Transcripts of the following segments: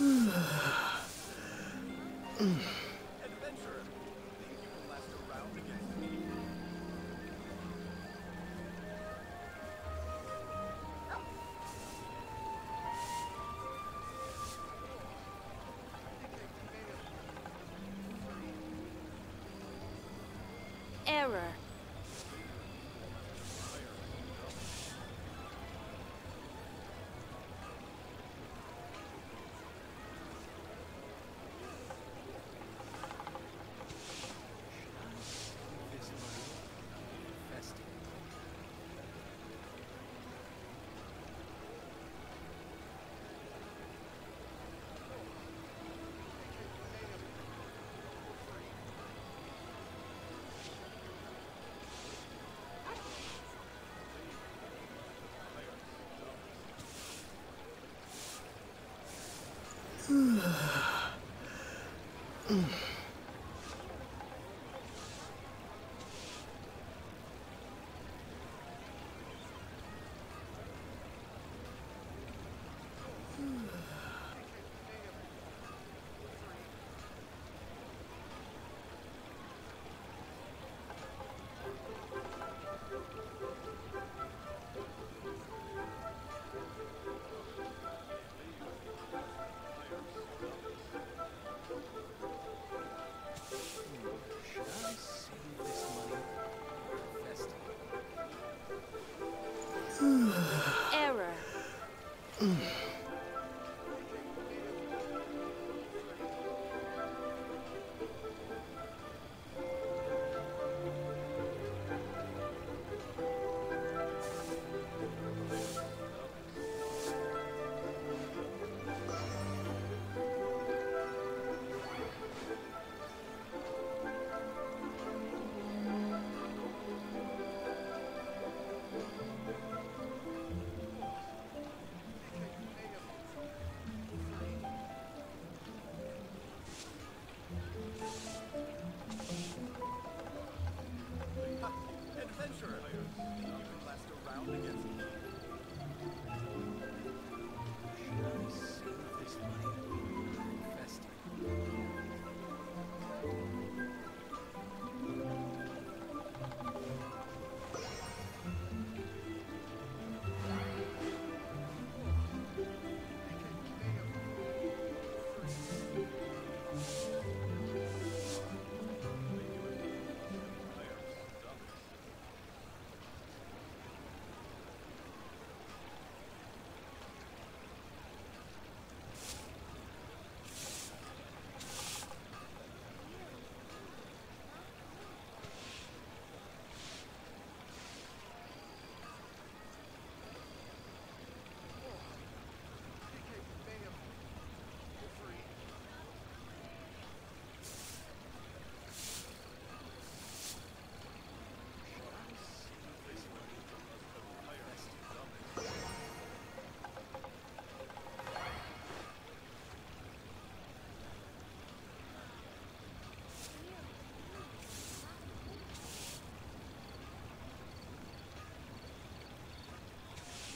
Error. Should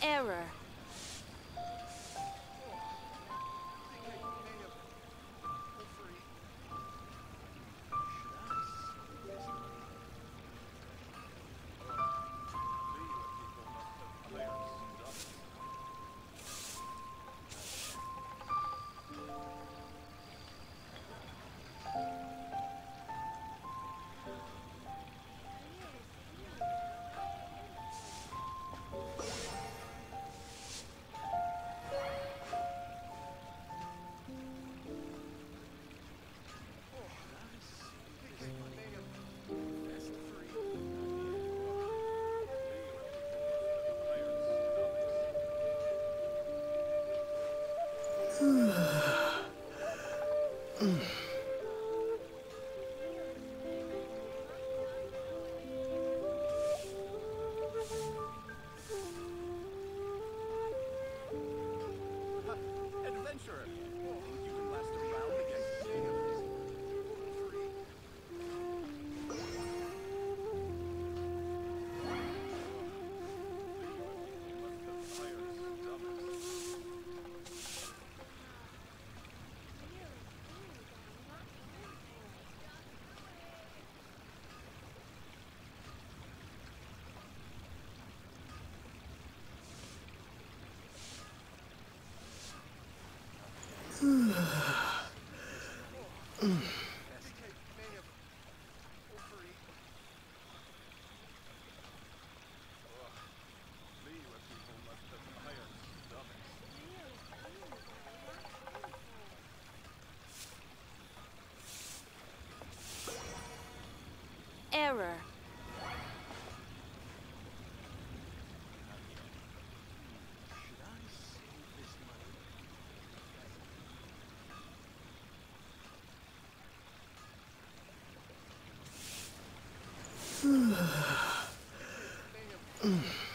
Error. Error. Should I save this money?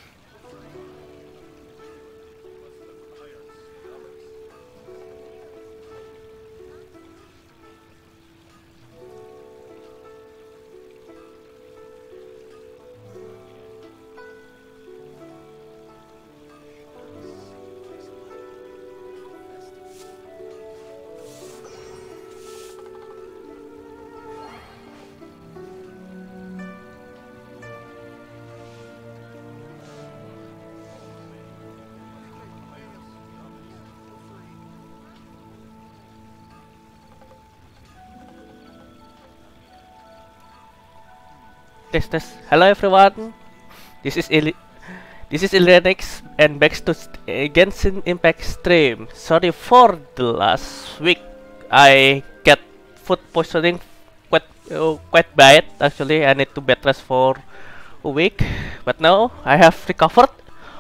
Test test. Hello everyone. This is Ili This is Ilenix and back to uh, Genshin Impact stream. Sorry for the last week. I get food poisoning quite uh, quite bad actually. I need to bed rest for a week, but now I have recovered.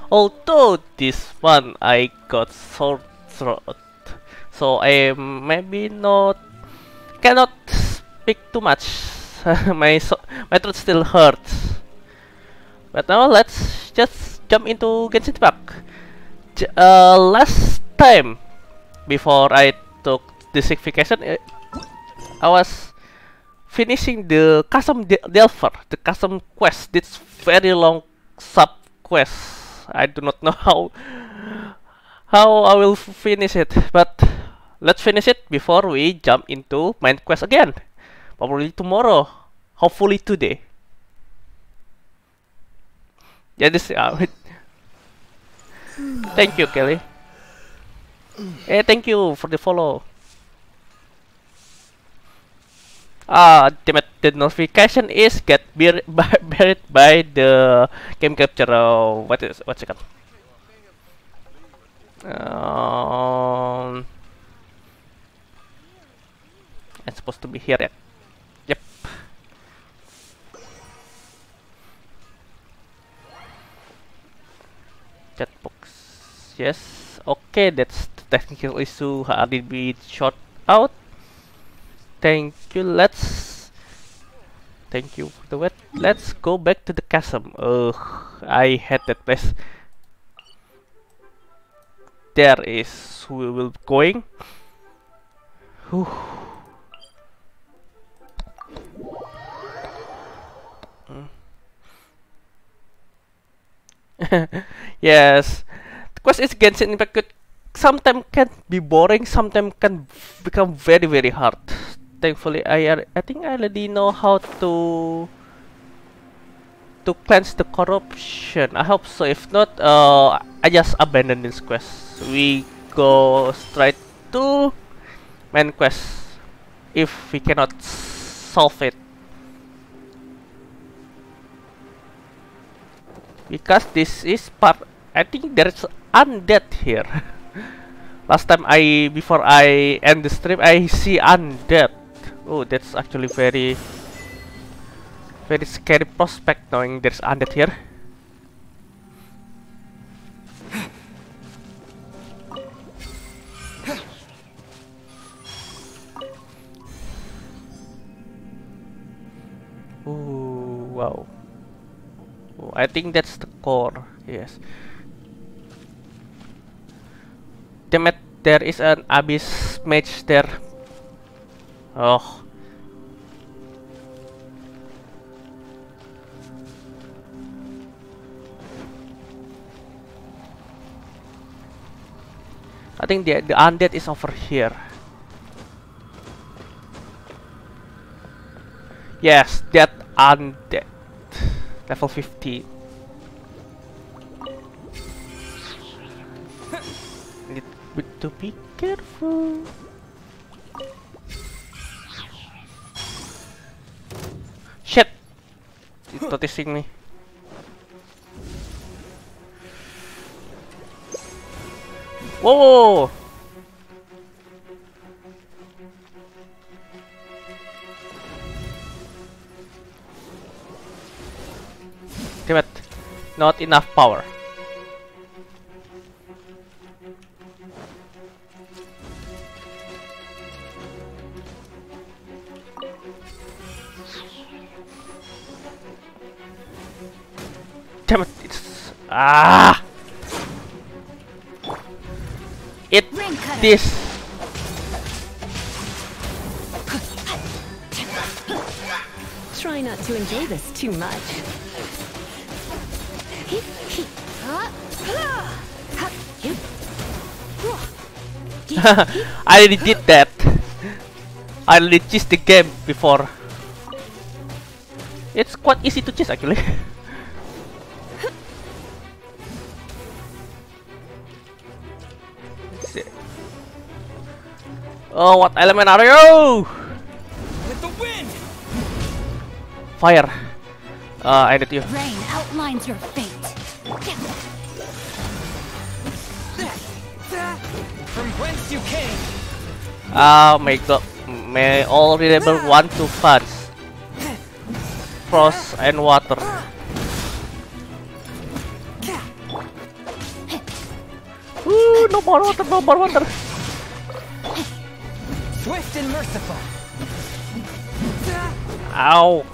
Although this one I got sore throat, so I maybe not cannot speak too much. my so my throat still hurts. But now let's just jump into Genshin Impact. J- uh, last time before I took the vacation, uh, I was finishing the custom de- delver, the custom quest. This very long sub quest. I do not know how how I will finish it, but let's finish it before we jump into main quest again. Probably tomorrow, hopefully today. Yeah, this. Uh, thank you, Kelly. Hey, thank you for the follow. Ah, the notification is get bur- bu- buried by the game capture. What is what's it called? Um, it's supposed to be here. Yeah. Chat box. Yes. Okay, that's the technical issue. RDB short out. Thank you. Let's. Thank you for the wet. Let's go back to the chasm. Ugh, I had that place. There is we will going. Whew. yes. The quest is Genshin Impact could sometimes can be boring, sometimes can become very very hard. Thankfully, I I think I already know how to to cleanse the corruption. I hope so. If not, uh, I just abandon this quest. We go straight to main quest if we cannot solve it. Because this is part I think there's undead here. Last time I before I end the stream I see undead. Oh that's actually very very scary prospect knowing there's undead here. Ooh, wow I think that's the core. Yes. Damn it, there is an abyss mage there. Oh. I think the the undead is over here. Yes, that undead. Level 50. Need to be careful. Shit! It's noticing me. Whoa! Not enough power. Damn it, it's... Ah! It... This... Try not to enjoy this too much. I already did that. I already cheesed the game before. It's quite easy to cheese actually. Oh, what element are you? With the wind! Fire. Uh, I need you. Rain outlines your fate. Whence you came! Ah, my god. May all remember one to fans. Frost and water. Ooh, no more water, no more water. Swift and merciful! Ow.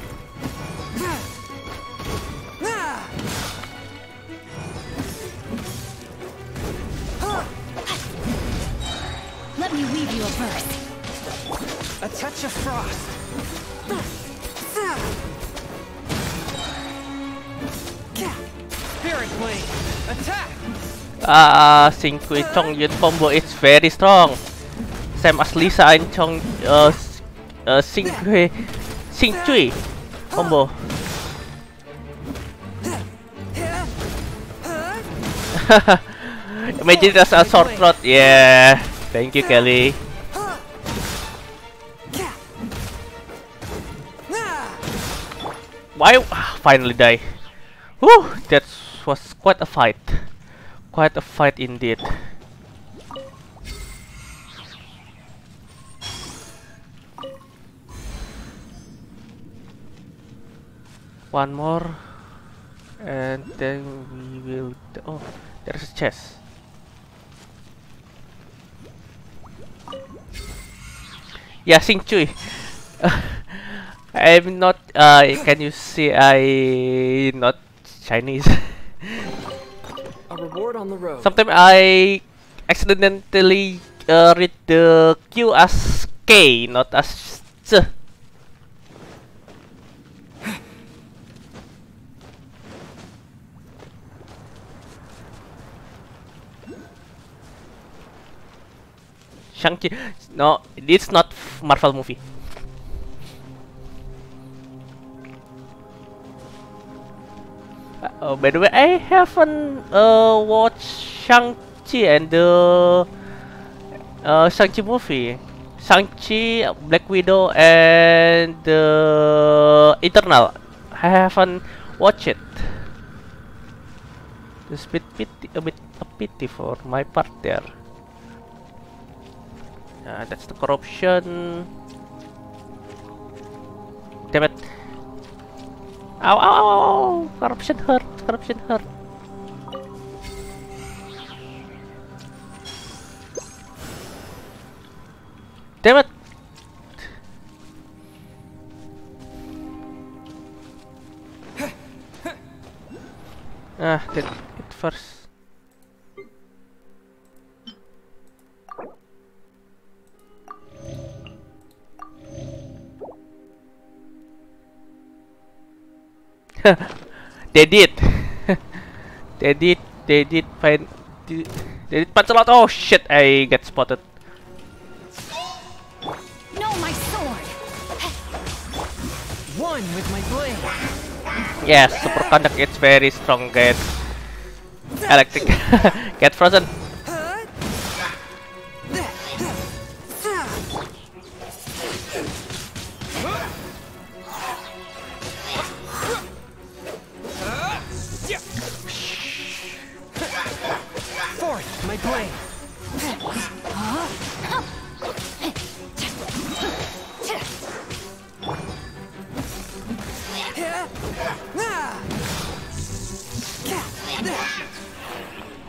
Ah, Sing Kui Chong Yun combo is very strong. Same as Lisa and Chong uh, uh Sing Kui Sing Chui combo. Imagine as a short throat. Yeah. Thank you, Kelly. Why? Finally die. Whew, that was quite a fight. Quite a fight indeed. One more, and then we will. Oh, there's a chest. Yeah, Sing Chui. I'm not. Uh, can you see? I not Chinese. Sometimes I accidentally uh, read the Q as K, not as Z. Shang-Chi. No, it's not Marvel movie. Oh, by the way, I haven't uh, watched Shang-Chi and the uh, Shang-Chi movie. Shang-Chi, Black Widow, and the Eternal. I haven't watched it. It's a bit pity, a bit a pity for my part there. Uh, that's the corruption. Damn it. Ow, ow, ow, ow. Corruption hurt. Corruption hurt. Damn it. ah, did it first. they did. they did. They did find. They did punch a lot. Oh shit! I get spotted. No, my sword. One with my blade! Yes, super conduct. It's very strong, guys. Electric. get frozen.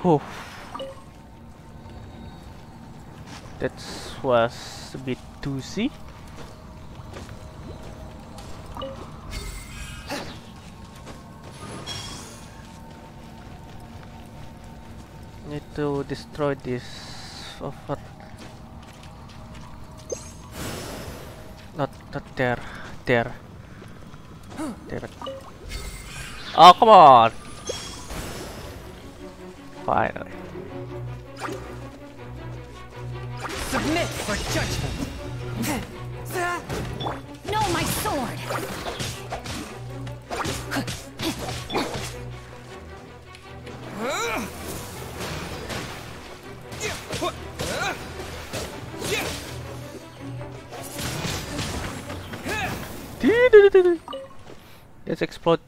Whew. That was a bit doozy. Need to destroy this over. Not, not there, there. Damn it. Oh, come on! Finally. Submit for judgment. No, my sword! Explode.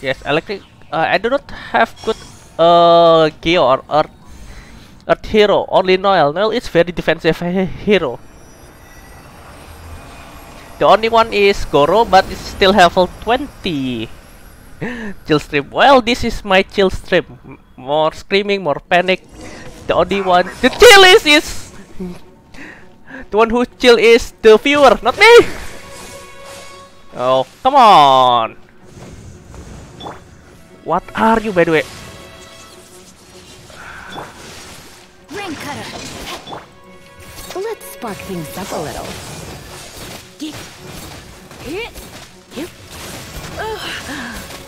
Yes, electric. Uh, I do not have good uh gear or earth, hero. Only Noelle. Noelle is very defensive he- hero. The only one is Goro, but it's still level 20. chill stream. Well, this is my chill stream. More screaming, more panic. The only one. The chill is is. the one who chill is the viewer, not me. Oh, come on. What are you, by the way? Rain cutter! Let's spark things up a little.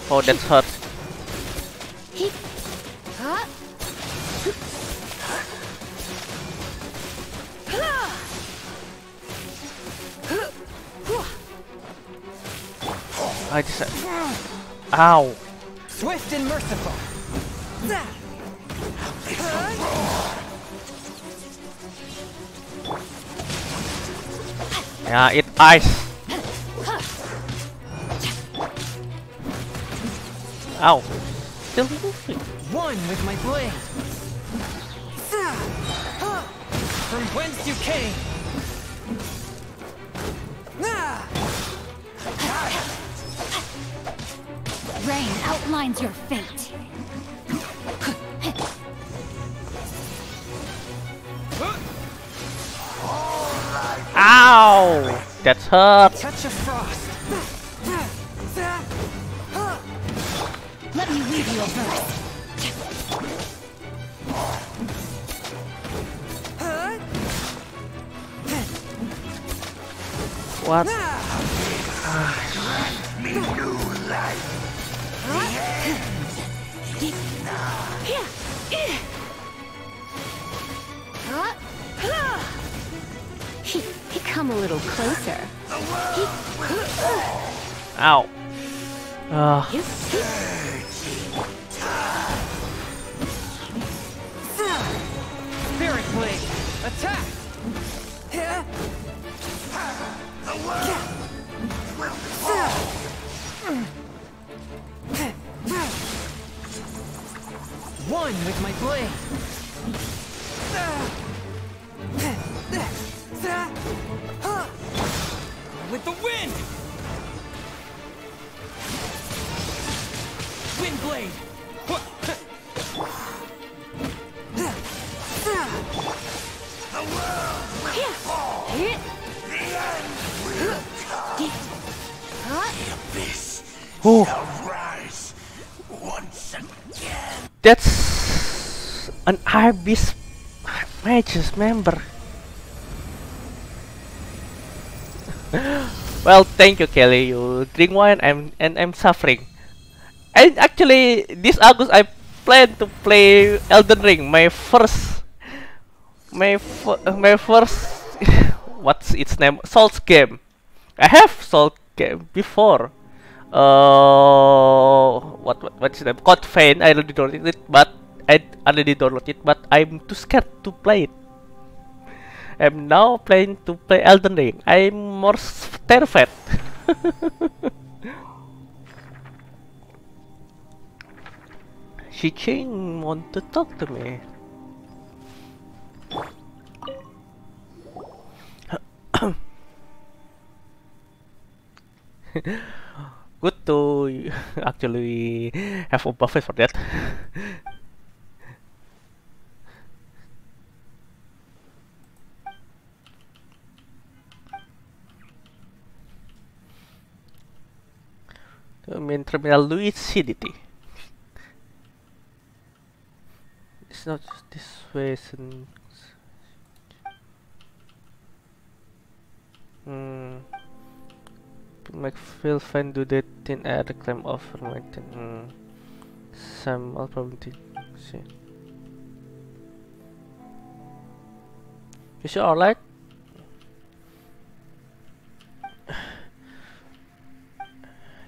Oh, that's hurt. Huh? I just. Ow. Swift and merciful. Yeah, it ice. Ow. Still moving. One with my blade. From whence you came. Rain outlines your fate. Ow! That's hurt. Touch of frost. Let me weave you a verse. What? He, he come a little closer. Ow. Ugh. Spirit blade. Attack. One with my blade. With the wind. Wind blade. Whew. Rise once again. That's an Abyss Mages member. well, thank you, Kelly. You drink wine and, and I'm suffering. And actually, this August I plan to play Elden Ring, my first, my my first, what's its name? Souls game. I have Souls game before. Uh, what what what's the name? Vein. I already downloaded it, but I already downloaded it, but I'm too scared to play it. I'm now planning to play Elden Ring. I'm more terrified. Shi Ching want to talk to me. Good to actually have a buffet for that. I mean terminal lucidity. It's not this way since Hmm. Make feel fine do that in air climb over mountain. Hmm. Some all probability. See. You sure alright?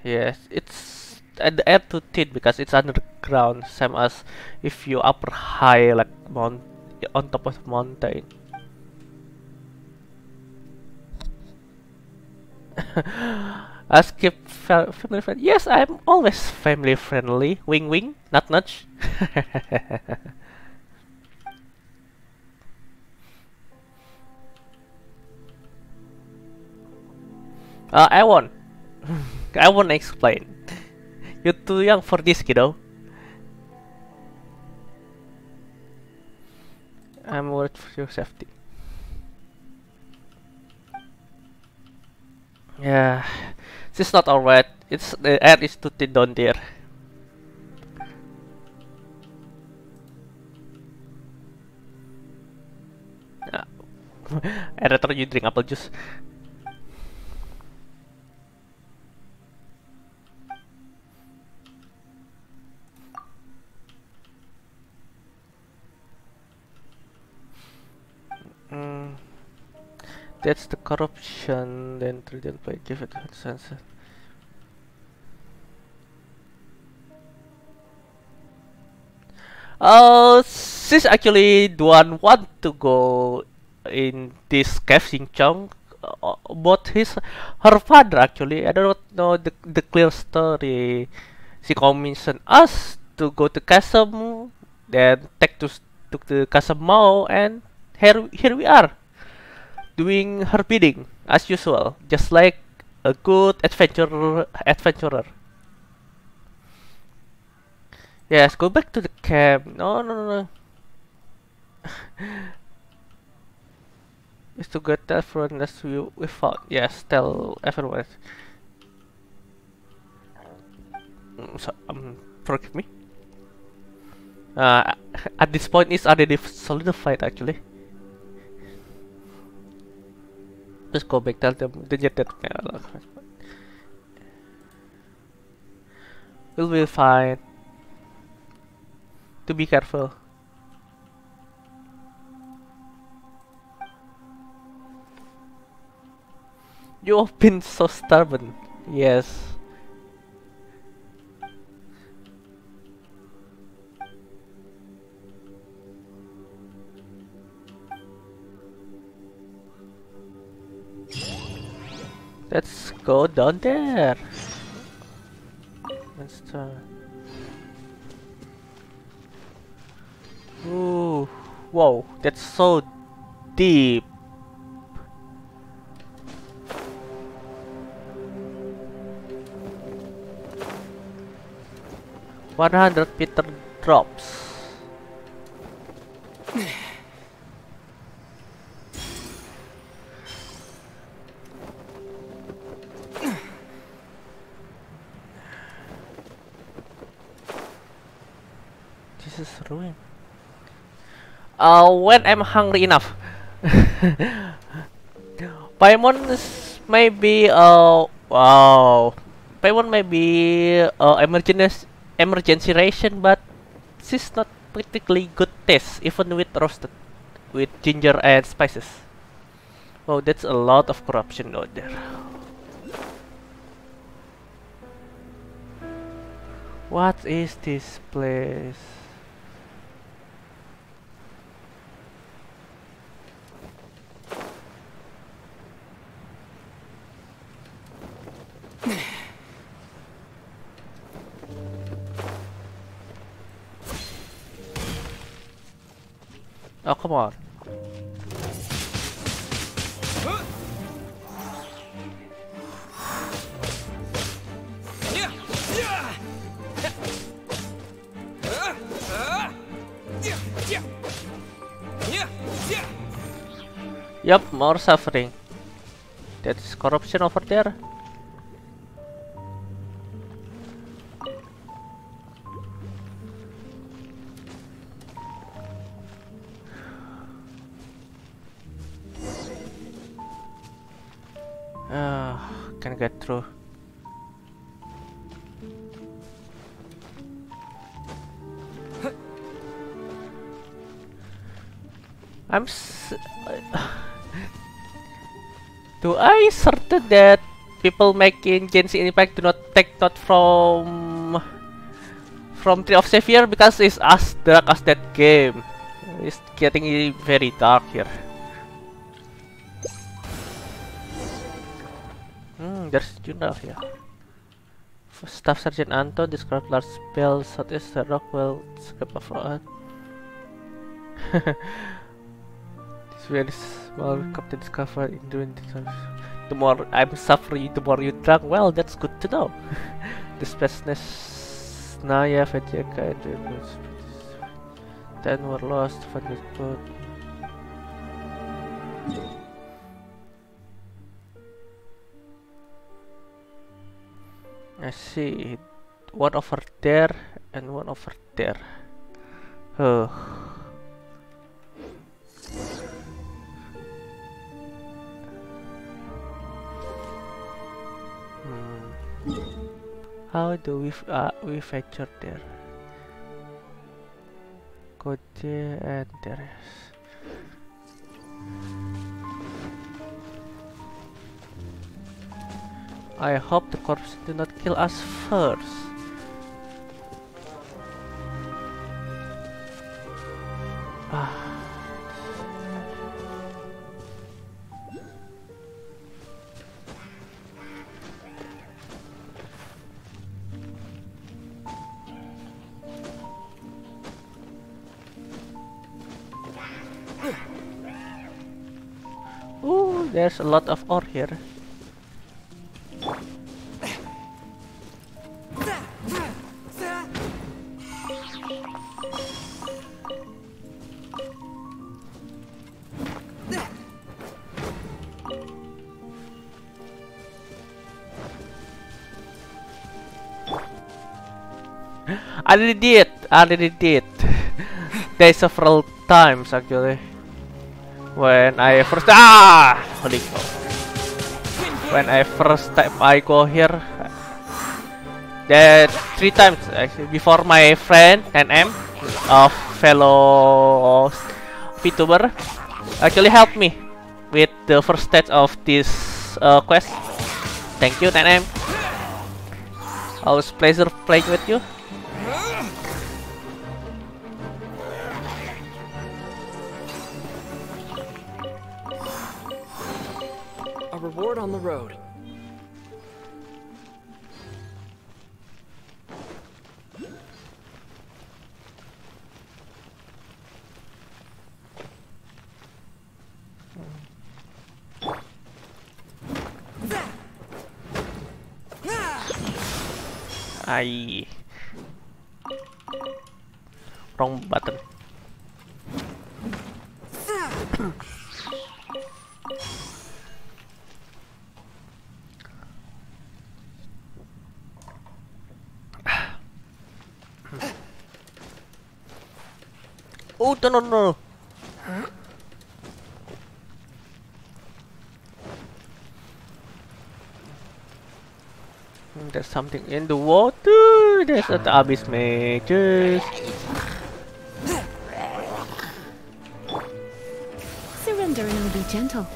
Yes, it's at the air to thin because it's underground, same as if you upper high like mount on top of mountain. Ask if fa- family friend. Yes, I'm always family friendly. Wing wing, not nudge. uh, I won't. I won't explain. You're too young for this, kiddo. I'm worried for your safety. Yeah, this is not alright. It's the air is too thin down there. I rather you drink apple juice. That's the corruption. Then trillion play give it a sense. Oh, sis actually don't want to go in this caving chunk. Uh, but his her father actually I don't know the the clear story. She commissioned us to go to Chasm, then take to to the Chasm and here here we are doing her bidding as usual, just like a good adventurer. Adventurer. Yes, go back to the camp. No, no, no, no. Is to get everyone as we we found. Yes, tell everyone. Mm, So, um, forgive me. Uh, at this point, it's already solidified actually. Just go back, tell them the jet that We'll be fine. To be careful. You've been so stubborn. Yes. Let's go down there. Let's try. Ooh, whoa, that's so deep. One hundred meter drops. Uh, when I'm hungry enough. Paimon is maybe uh wow. Paimon may be uh, emergency emergency ration, but is not particularly good taste, even with roasted with ginger and spices. Wow, that's a lot of corruption out there. What is this place? oh, come on. Yep, more suffering. That is corruption over there. Ah, can get through. I'm Do I certain that people making Genshin Impact do not take note from from Tree of Savior because it's as dark as that game. It's getting very dark here. There's Juna here. Staff Sergeant Anto described large spell southeast the rock will escape of This very small captain discovered in doing this. The more I'm suffering, the more you drunk. Well, that's good to know. the specialness Naya, Vajeka, and Ten were lost, find this boat. I see one over there and one over there. Oh. Hmm. How do we uh, we feature there? Go there and there is. I hope the corpse do not kill us first. Ah. Ooh, there's a lot of ore here. I did. I already did. There's several times actually. When I first ah, holy cow. When I first time I go here, that three times actually before my friend NM, a fellow VTuber, actually helped me with the first stage of this uh, quest. Thank you, NM. Always pleasure playing with you. On the road. I wrong button. Oh no no no! Hmm, There's something in the water. There's an abyss mages. Surrender and I'll be gentle.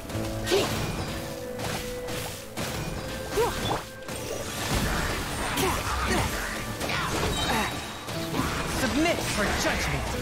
Submit for judgment.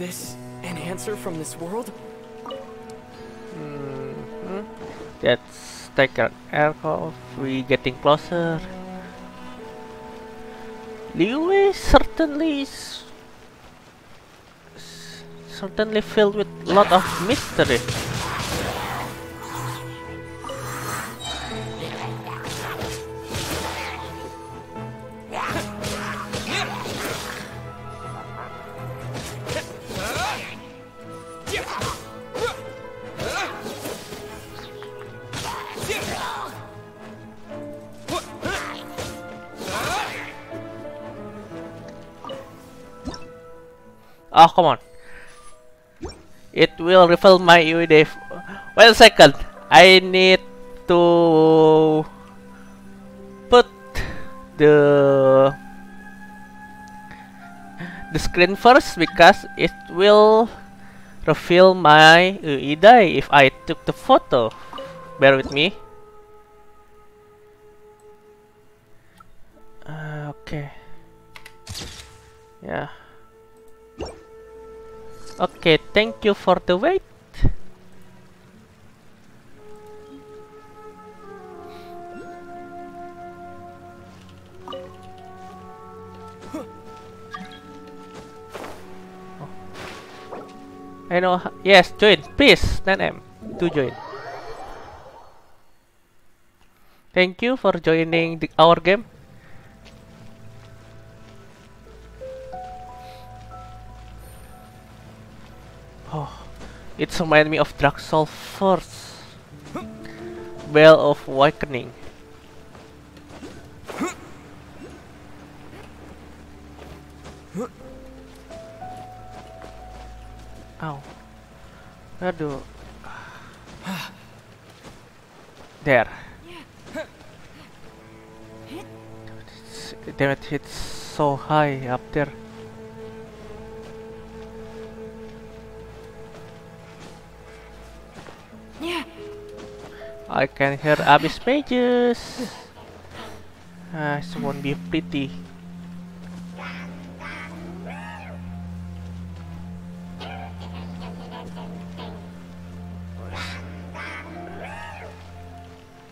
This an answer from this world? Mm-hmm. Let's take an aircraft. We getting closer. Liyue certainly is s- certainly filled with lot of mystery. Oh, come on. It will refill my UID. f- Wait a second. I need to put the the screen first because it will refill my UID if I took the photo. Bear with me. Uh, okay. Yeah. Okay, thank you for the wait. I know. Yes, join, please. 9M to join. Thank you for joining the, our game. It reminds me of Souls First. Bell of Awakening. Ow. Aduh. There. Damn it, it's so high up there. I can hear Abyss Mages. Ah, this won't be pretty.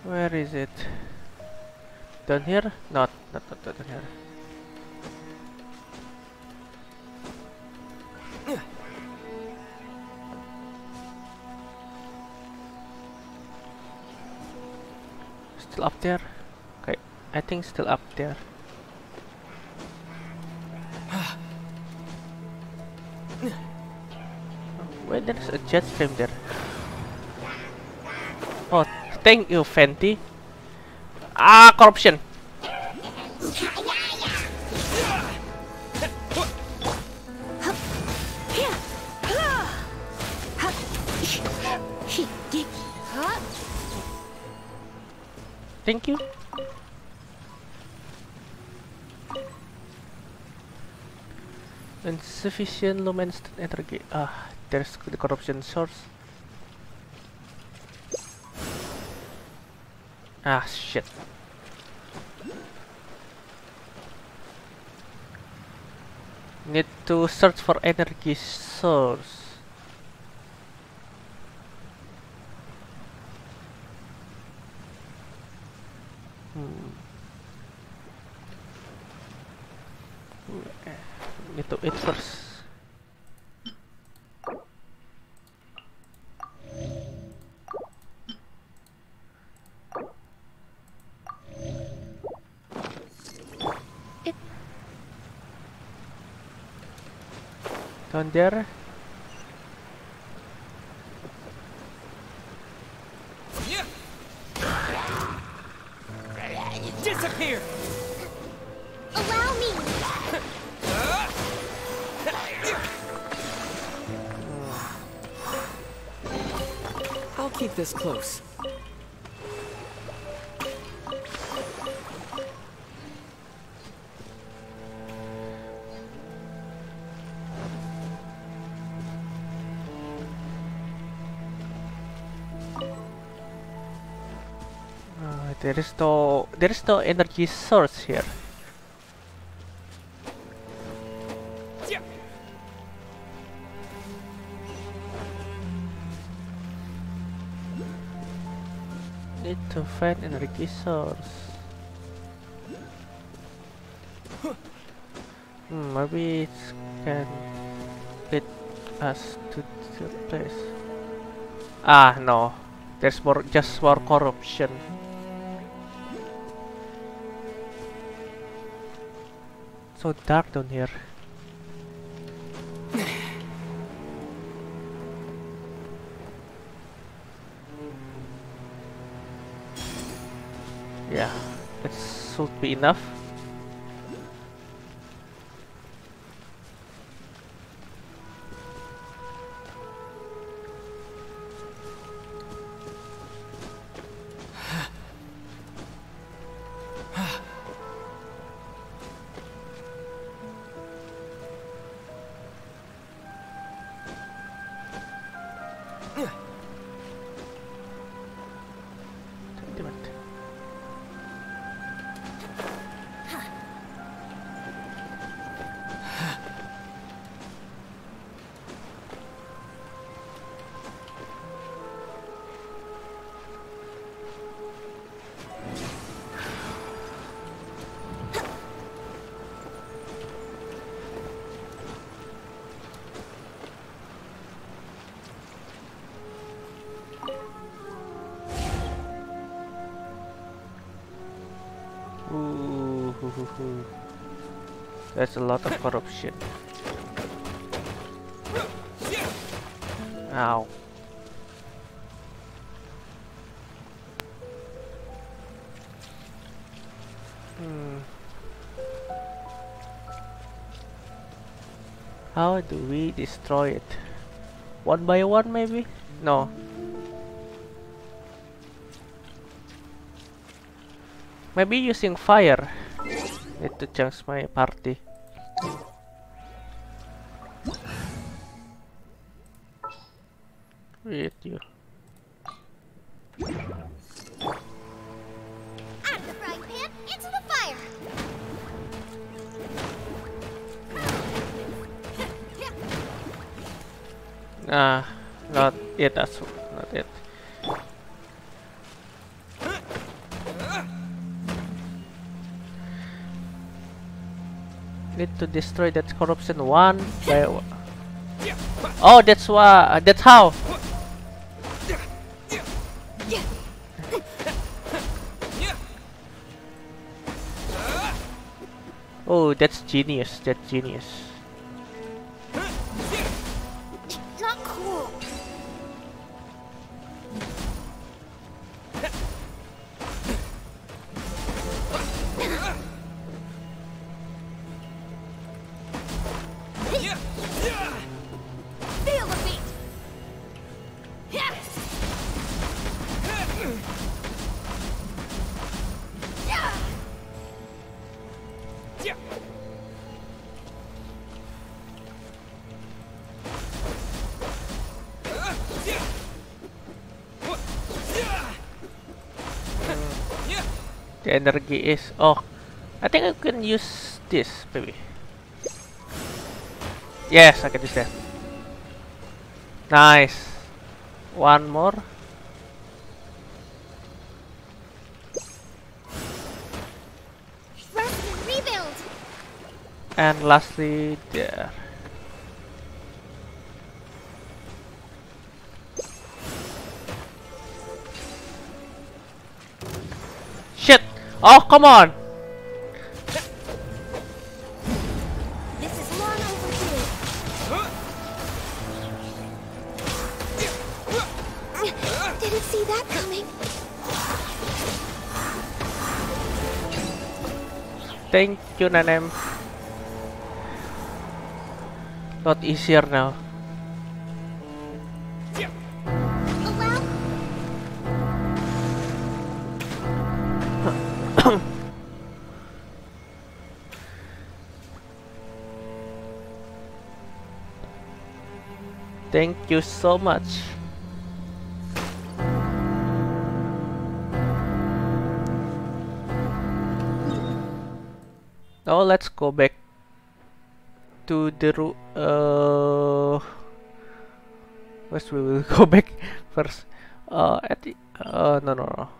Where is it? Down here? Not, not, not down here. Still up there? Okay, I think still up there. Wait, there's a jet stream there. Oh, thank you, Fenty. Ah, corruption. Thank you. Insufficient luminous energy. Ah, there's the corruption source. Ah, shit. Need to search for energy source. There. there is no energy source here. Need to find energy source. Hmm, maybe it can lead us to the place. Ah, no. There's more, just more corruption. So dark down here. Yeah, that should be enough. Lot of corruption. Ow. Hmm. How do we destroy it? One by one, maybe? No. Maybe using fire. Need to change my party. Destroy that corruption one by. Oh, that's why. Uh, that's how. Oh, that's genius. That's genius. Energy is. Oh, I think I can use this maybe. Yes, I can use that. Nice. One more. Rest and rebuild. And lastly, there. Oh, come on! This is long overdue. Uh, didn't see that coming. Thank you, Nanem. Lot easier now. Thank you so much. Now let's go back to the room. Uh, first we will go back first. Uh, at the uh, no no no.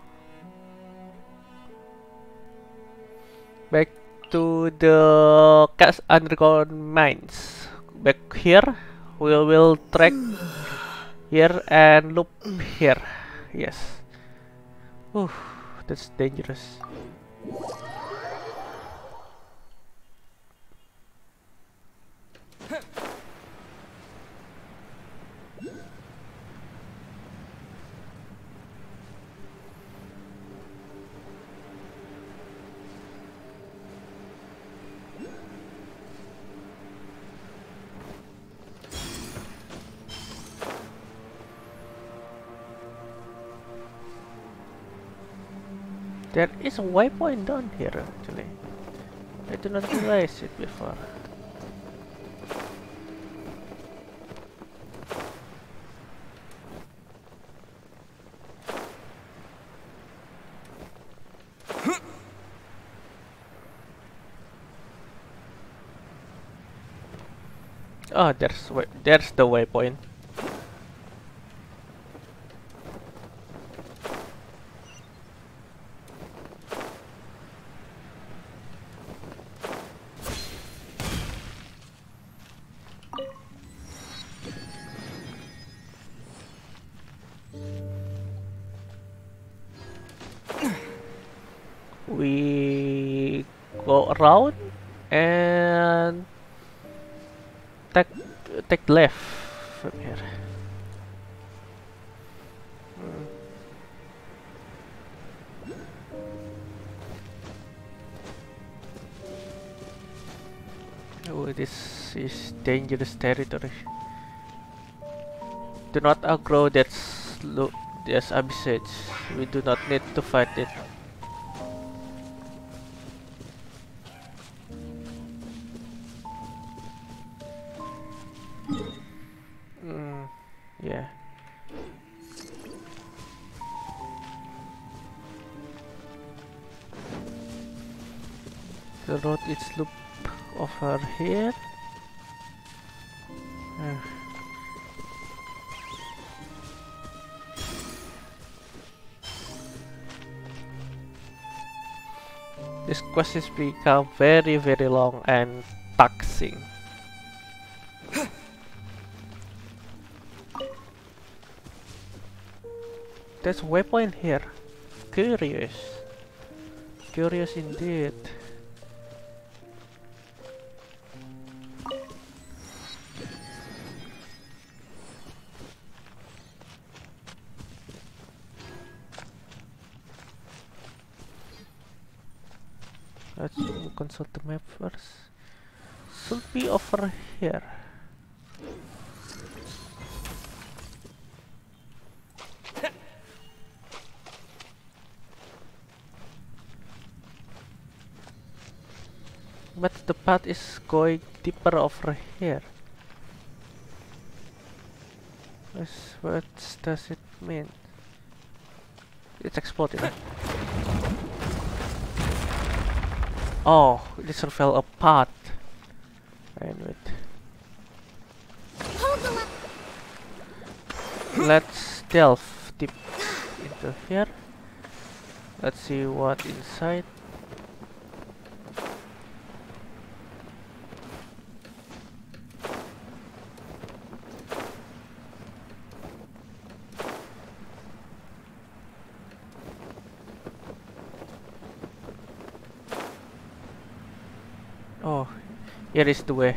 Back to the cast underground mines. Back here we will track here and loop here. Yes. Ooh, that's dangerous. There is a waypoint down here actually. I did not realize it before. Oh, there's there's the waypoint. Around and take take left from here. Hmm. Oh, this is dangerous territory. Do not aggro that's lo that's Abyss Mage. We do not need to fight it. Here. Uh. This quest has become very very long and taxing. There's a waypoint here. Curious. Curious indeed. Going deeper over here. What's- What does it mean? It's exploding. Oh, this one fell apart. Hold the left. Let's delve deep into here. Let's see what inside. Oh, here is the way.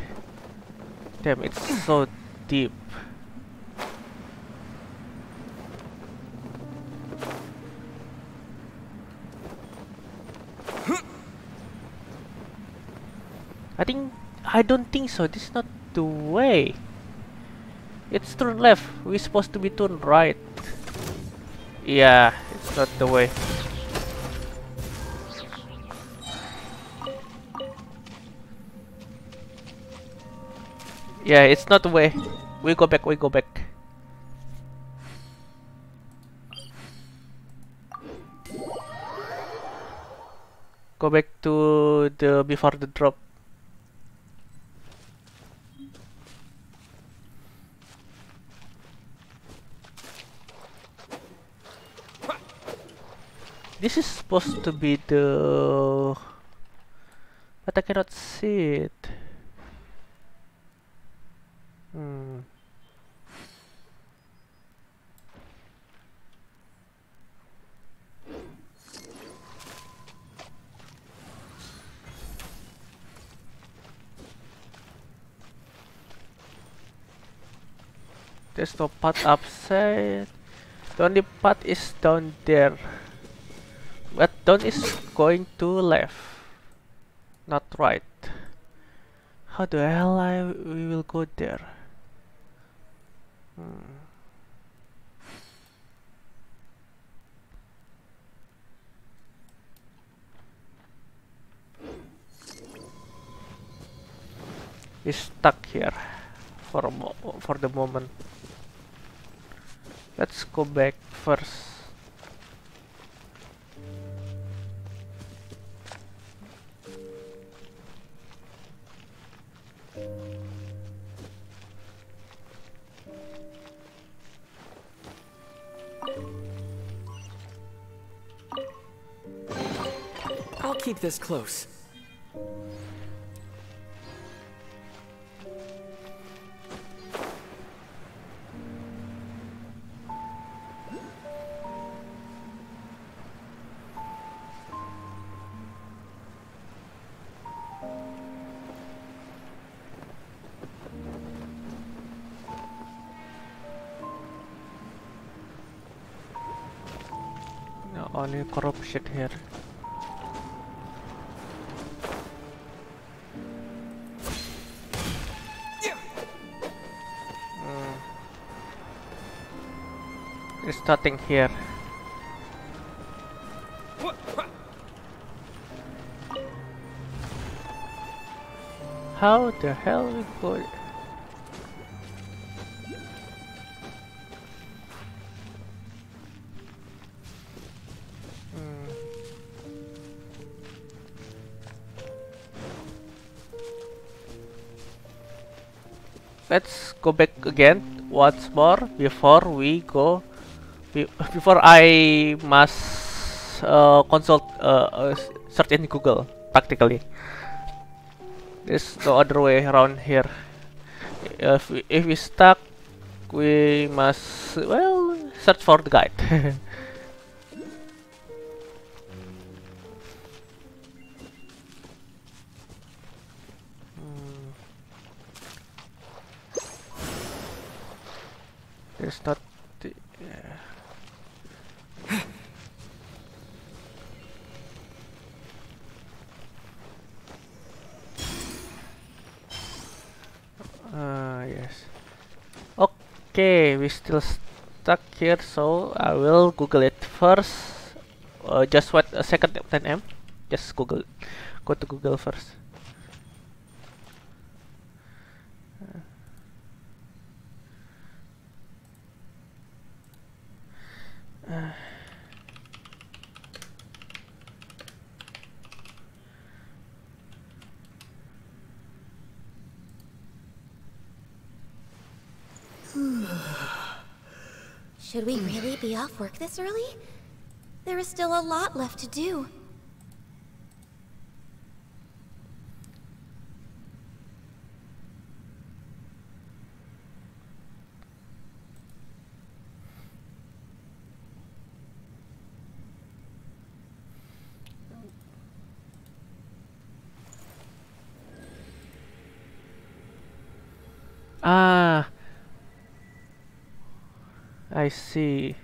Damn, it's so deep. I think I don't think so. This is not the way. It's turn left. We're supposed to be turn right. Yeah, it's not the way. Yeah, it's not the way. We go back, we go back. Go back to the before the drop. This is supposed to be the But I cannot see it. Hmm. There's no path upside. The only path is down there. But down is going to left. Not right. How the hell I we will go there? Hmm. He's stuck here for for the moment. Let's go back first. Keep this close. Only corruption here. Nothing here. How the hell we go? Hmm. Let's go back again once more before we go. Be before I must uh, consult uh, uh, search in Google practically. There's no other way around here. If we, if we stuck, we must well search for the guide. Still stuck here, so I will Google it first. Uh, just what a second, 10m. Just Google. Go to Google first. Should we really be off work this early? There is still a lot left to do. Ah, I see.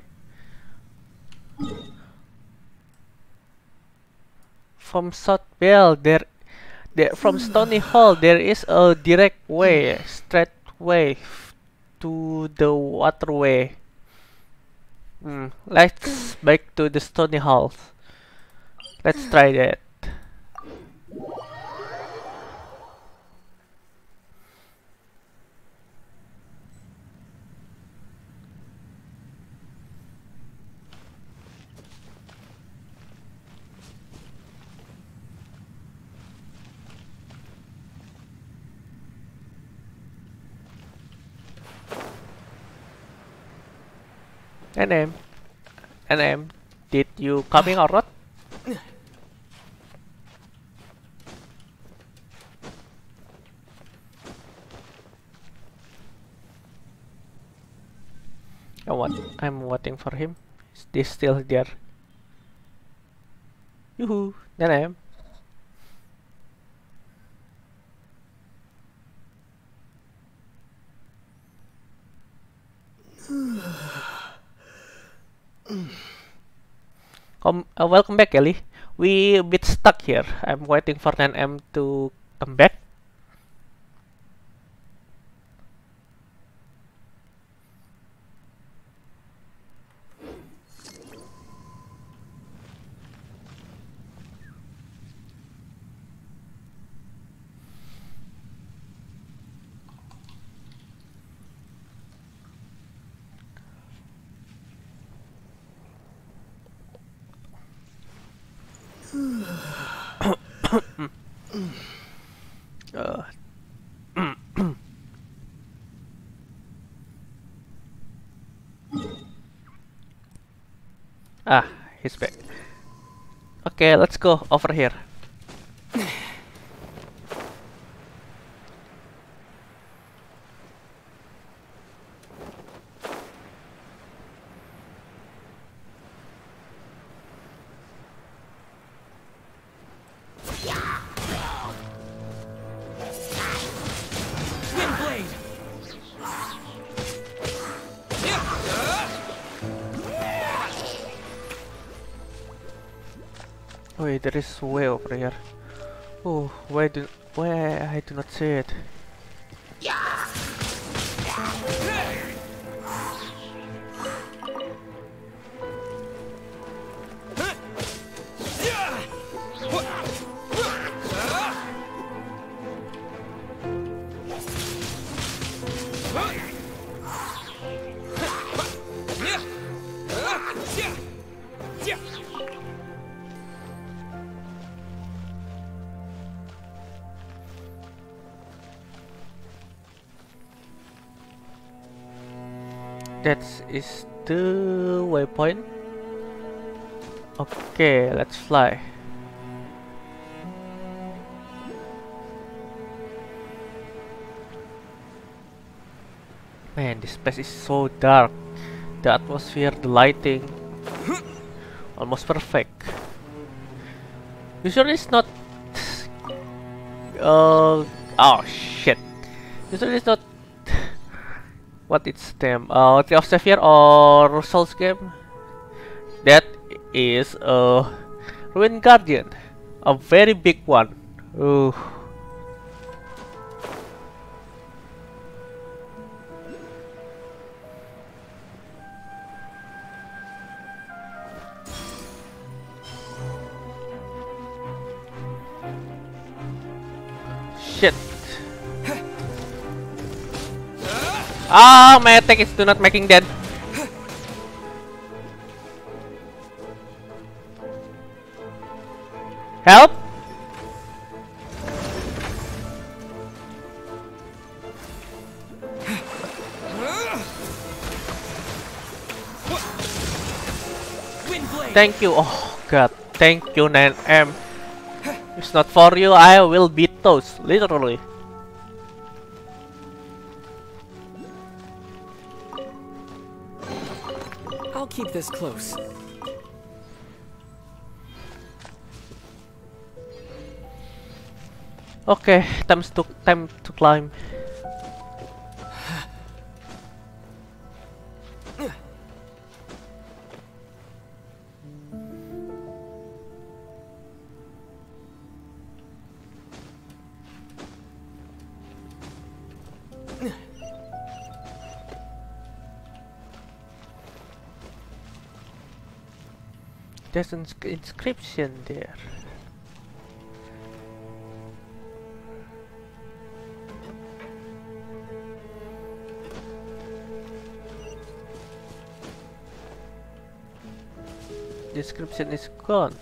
From South Bell, there, there from hmm. Stony Hall, there is a direct way, hmm. straight way to the waterway. Hmm. Let's hmm. back to the Stony Hall. Let's try that. NM, NM, Did you coming already? I want, I'm waiting for him. Is this still there? Yuhu, NM. Come, uh, welcome back, Ellie. We a bit stuck here. I'm waiting for 9M to come back. Okay, let's go over here. See it? Okay, let's fly. Man, this place is so dark. The atmosphere, the lighting, almost perfect. Usually it's not. Uh, oh shit. Usually it's not what it's them uh Tree of Savior or Souls game that is a Ruin Guardian a very big one Ooh. shit Ah, my attack is not making dead. Help! Thank you. Oh god. Thank you, 9M. It's not for you, I will be toast. Literally. I'll keep this close. Okay, time to time to climb. There's an inscription there. Description is gone.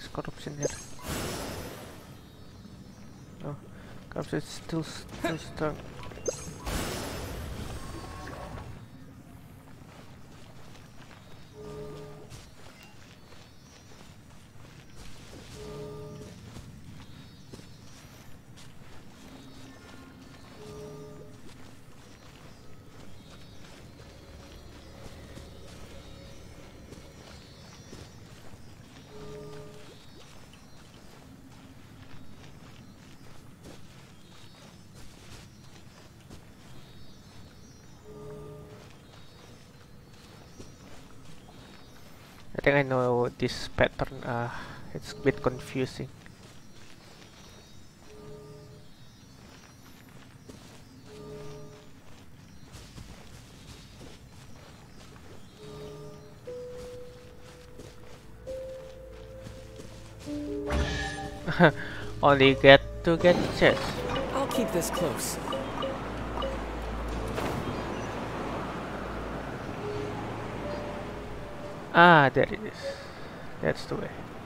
Is corruption here? Oh, corruption is still still strong. This pattern. Uh, it's a bit confusing. Only get to get chest. I'll keep this close. Ah, there it is. That's the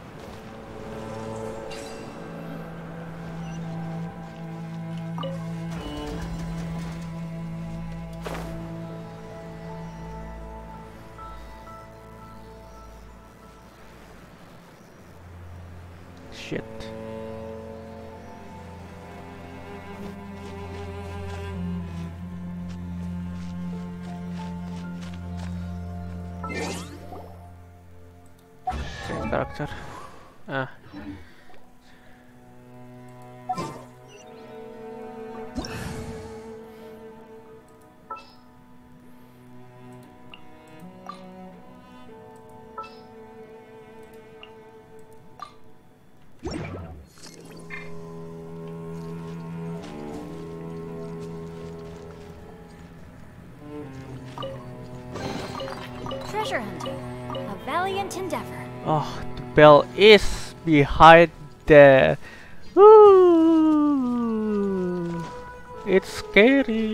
behind there. Ooh, it's scary.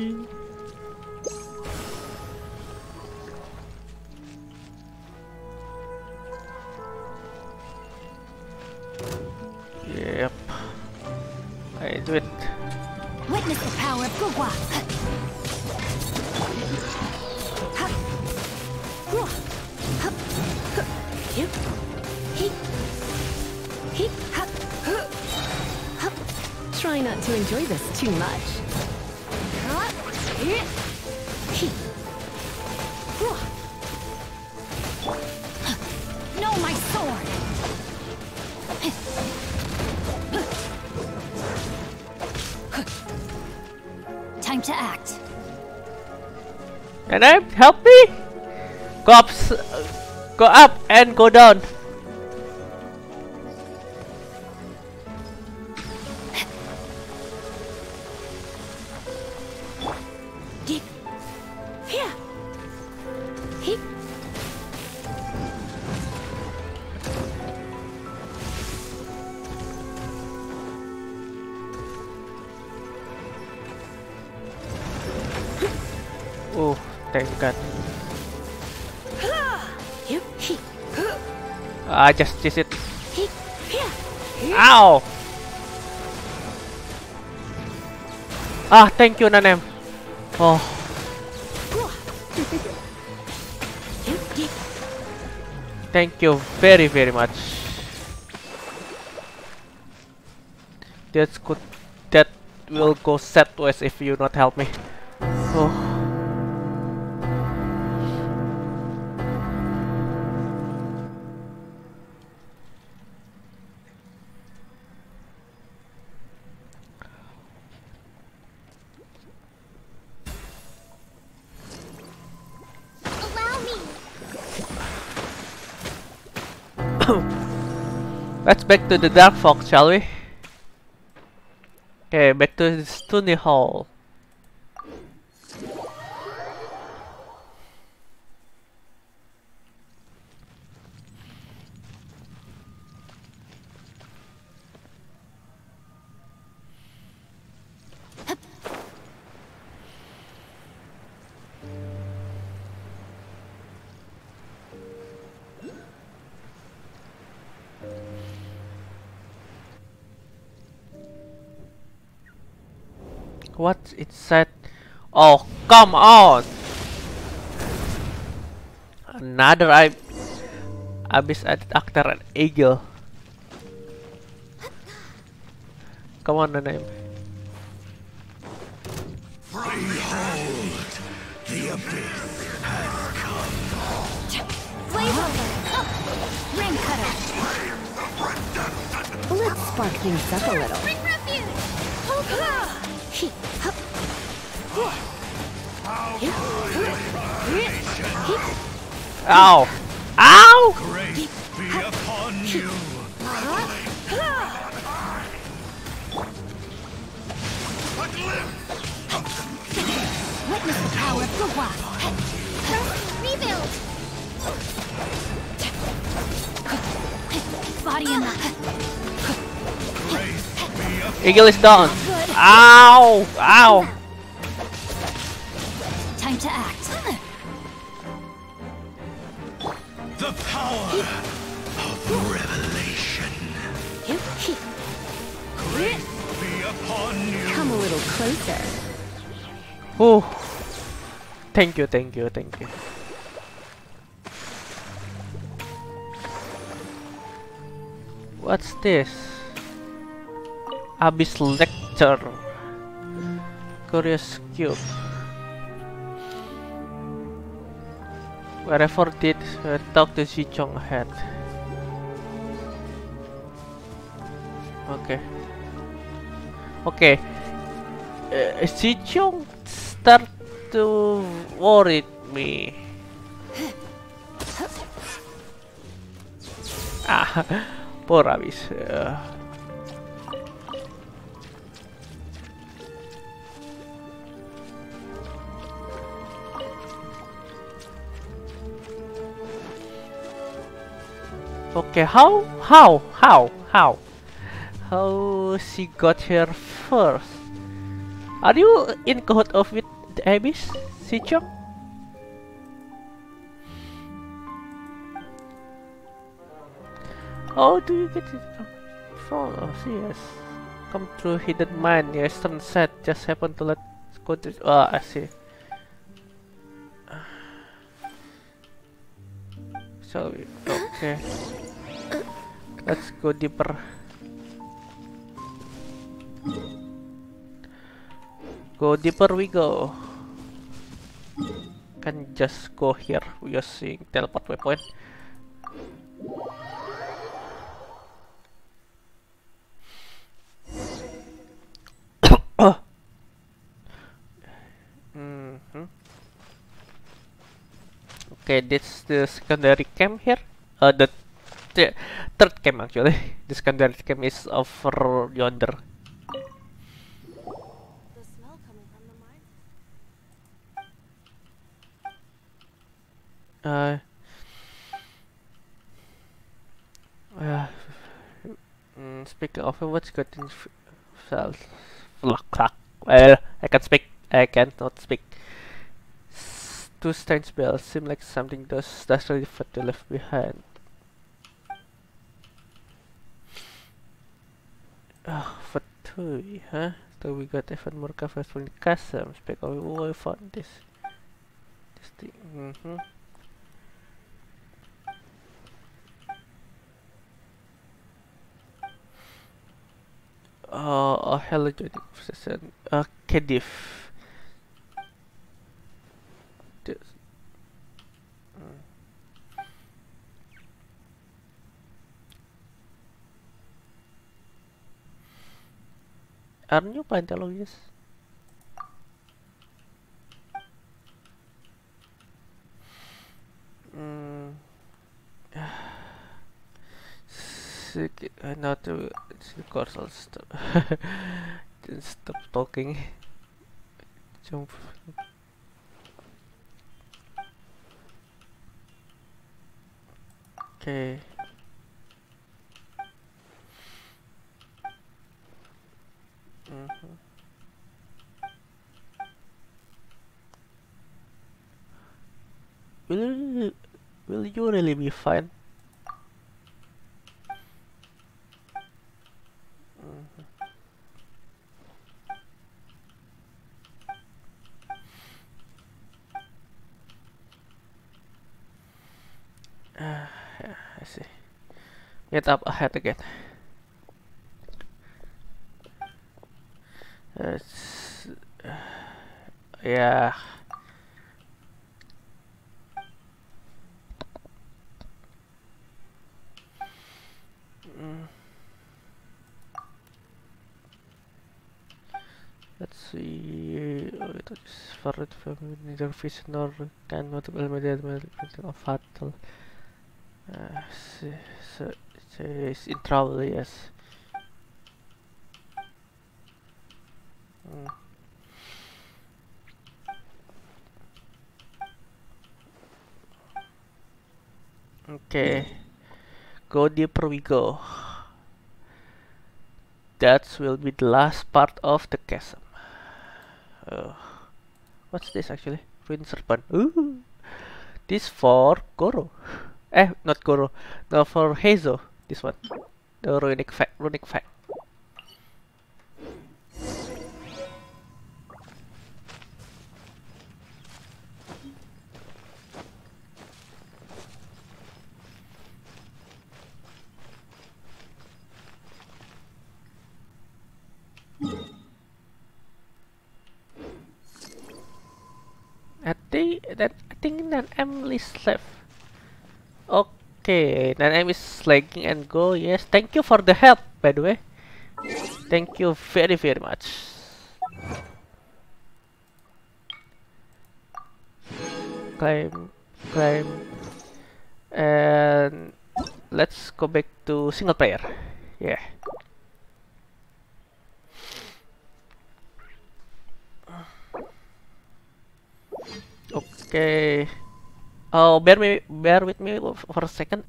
Go down. Ow! Ah, thank you, Nanem. Oh, thank you very, very much. That's good. That will go sideways if you not help me. Oh. Let's back to the Dark Fox, shall we? Okay, back to Stony Hall. Oh, come on! Another I Abyss added actor and eagle. Come on, Nanaim. Behold, the abyss. has Ring cutter. Let's spark things up a little. He- hup. Ow! Ow! Grace be upon you. Witness the power of the. Rebuild! Body in the... Eagle is down. Ow! Ow! Time to act. the power of revelation. Grace be upon you. Come a little closer. Oh. Thank you, thank you, thank you. What's this? Abyss Lector. Curious Cube. Wherever did uh, talk to Zhiqiong ahead. Okay. Okay. Uh, Xi Chong start to worry me. Ah, poor Abyss. Uh, Okay, how, how, how, how, how she got here first? Are you in cahoots of with the Abyss, Zhiqiong? Oh, do you get it from? Oh, yes. Come through hidden mine. Yes, sunset just happened to let go to. Oh, I see. So, okay. Let's go deeper. Go deeper we go. Can just go here using teleport waypoint. Mhm. Okay, this the secondary camp here. Uh, the th- third camp actually. The secondary camp is over yonder. The smell coming from the mine. Uh, uh, mm, speaking of what's got in f- cells? Fuck, fuck. Well, I can speak. I cannot speak. S- Two strange bells seem like something those desperately fat to left behind. Oh, Fatui, huh? So we got even more covers from the custom. Speak of who I found this. This thing. Mm-hmm. Uh, a halogenic obsession. Uh, Kedif. Aren't you paleontologist? Mm. Sick, uh, not to of course I'll stop stop talking jump okay Mm-hmm. Will you, will you really be fine? Mm-hmm. I see. Get up ahead again. It's, yeah. Let's see. Oh, it is far from neither fish nor can multiple immediate of fatal. Uh, it's in trouble, yes. Mm. Okay, go deeper we go. That will be the last part of the chasm. Uh, what's this actually? Ruin Serpent. Ooh, this for Goro. Eh, not Goro. No, for Heizo. This one. The runic fact. Runic fact. That I think that Emily's left. Okay, then I'm is lagging and go. Yes, thank you for the help, by the way. Thank you very very much. Climb, climb, and let's go back to single player. Yeah. Okay. Oh, bear me, bear with me for a second.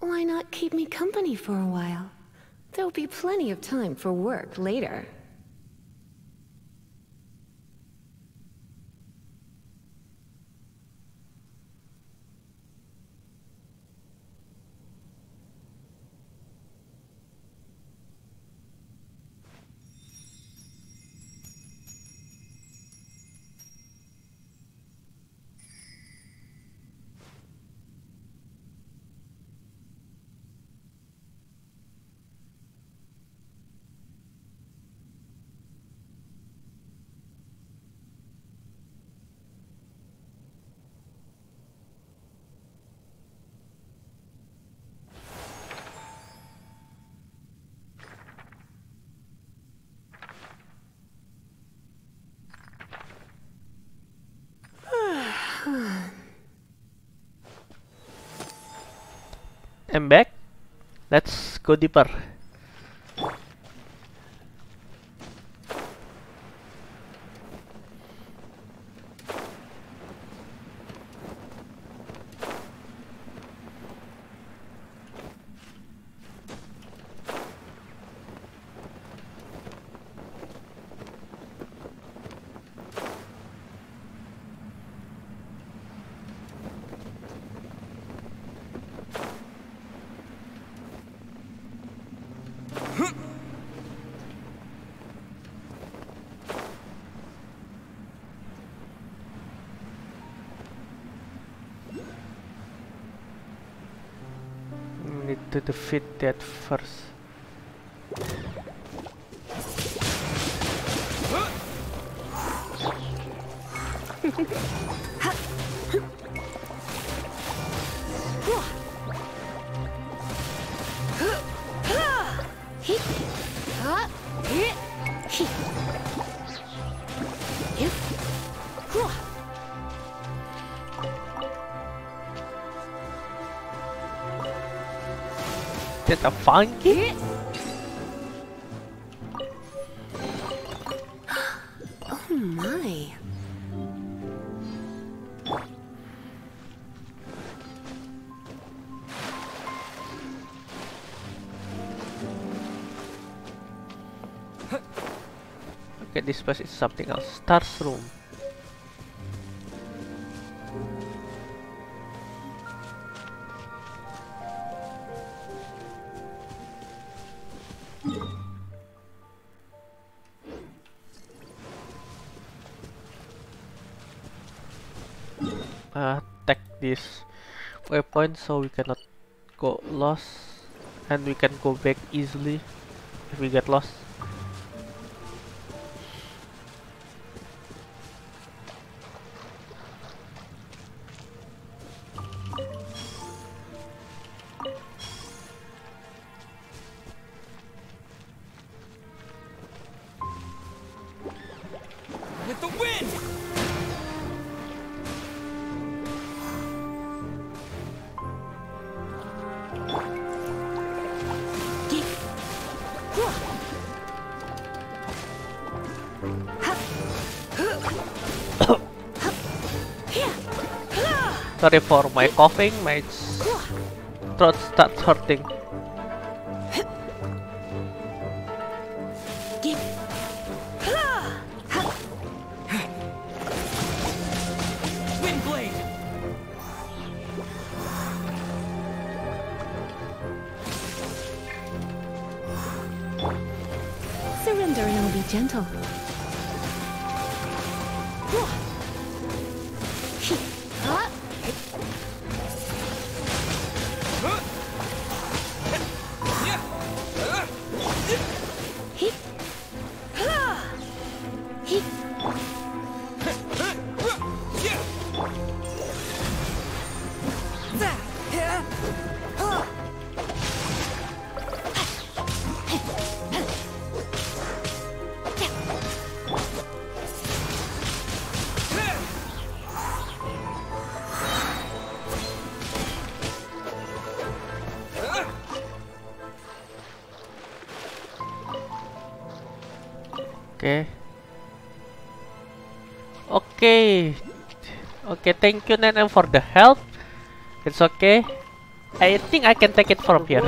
Why not keep me company for a while? There'll be plenty of time for work later. I'm back. Let's go deeper. To fit that first. Funky? Oh my. Okay, this place is something else. Stars room. Waypoint so we cannot go lost and we can go back easily if we get lost. Sorry for my coughing, my throat starts hurting. Okay. Okay. Okay, thank you Nana for the help. It's okay. I think I can take it from here.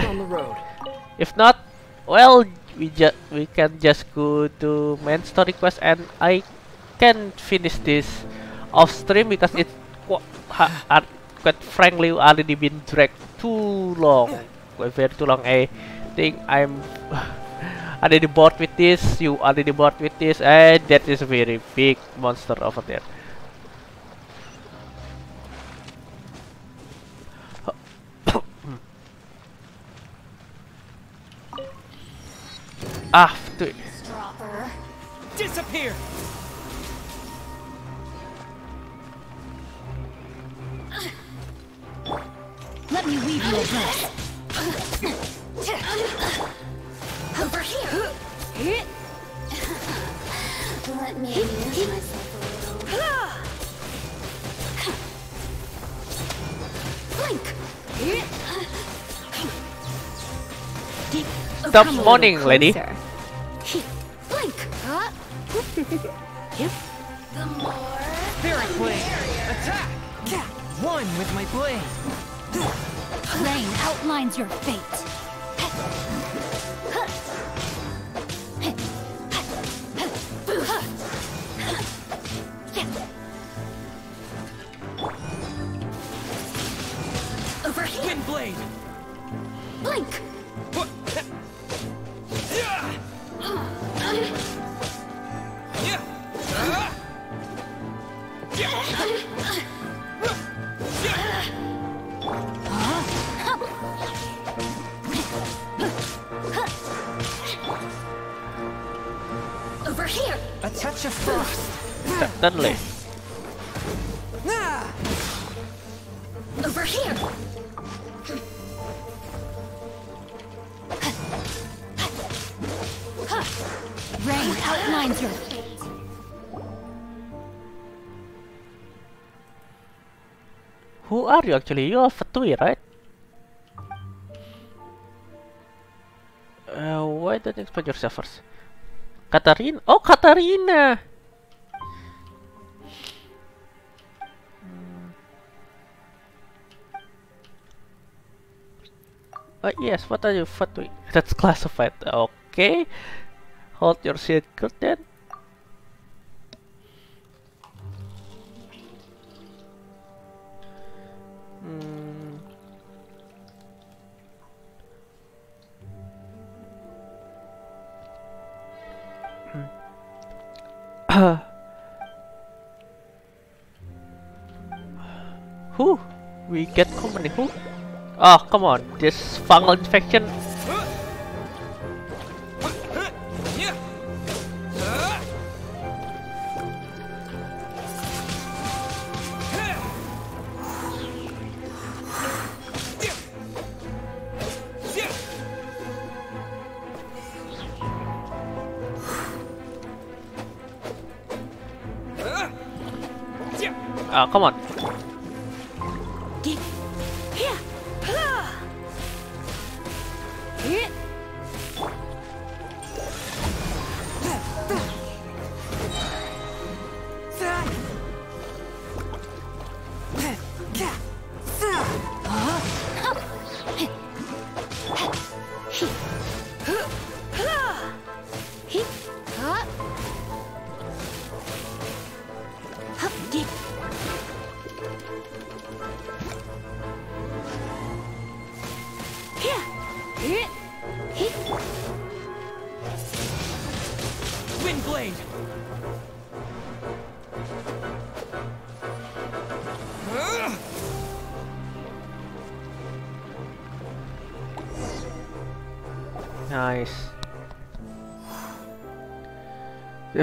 If not, well, we just we can just go to main story quest and I can finish this off stream because ar- quite frankly already been dragged too long, quite very too long. I think I'm already bored with this. You already bored with this, and that is a very big monster over there. ah, tu- Disappear! Let me weave you a dress. Over here. Let me amuse myself a little. Blink. Stop Come a little moaning, lady. Blink. Yep. The more. Fairy Blade! Attack! One with my blade! Rain outlines your fate. Here, Windblade! blink. Yeah! Yeah! Ah! Over here, A touch of frost! certainly. Ah! over here. Rain outlines. Who are you actually? You are Fatui, right? Uh, why don't you explain yourself first? Katarina? Oh, Katarina! Uh, yes, what are you, Fatui? That's classified. Okay. Hold your secret then. Hmm. Who? we get company. Who? Oh, come on. This fungal infection. Oh, come on. Wind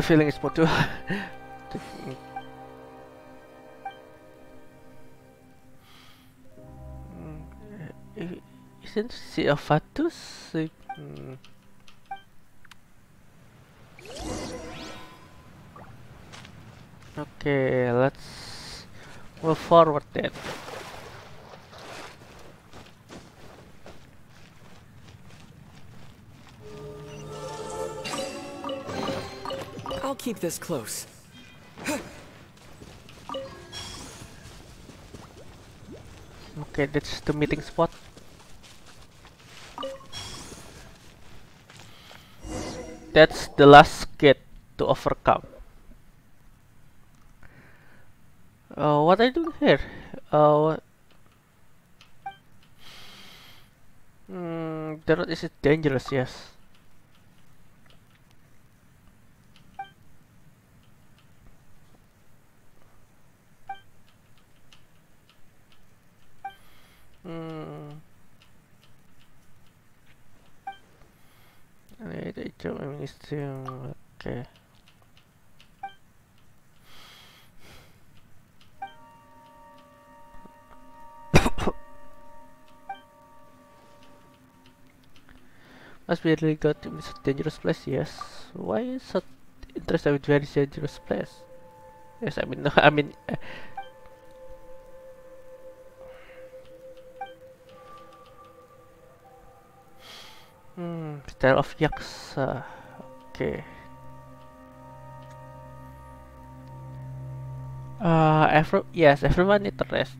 feeling is more too. Isn't she a Fatus? Okay, let's move forward then. Keep this close. Okay, that's the meeting spot. That's the last gate to overcome. Uh, what are you doing here? Uh, mm, the road is dangerous, yes. Hmm. Wait, I mean, still okay. Must be really good in this dangerous place, yes. Why is so interested with very dangerous place? Yes, I mean, no, I mean, uh, Hmm, of Yaksa. Okay. Uh, every yes, everyone need to rest.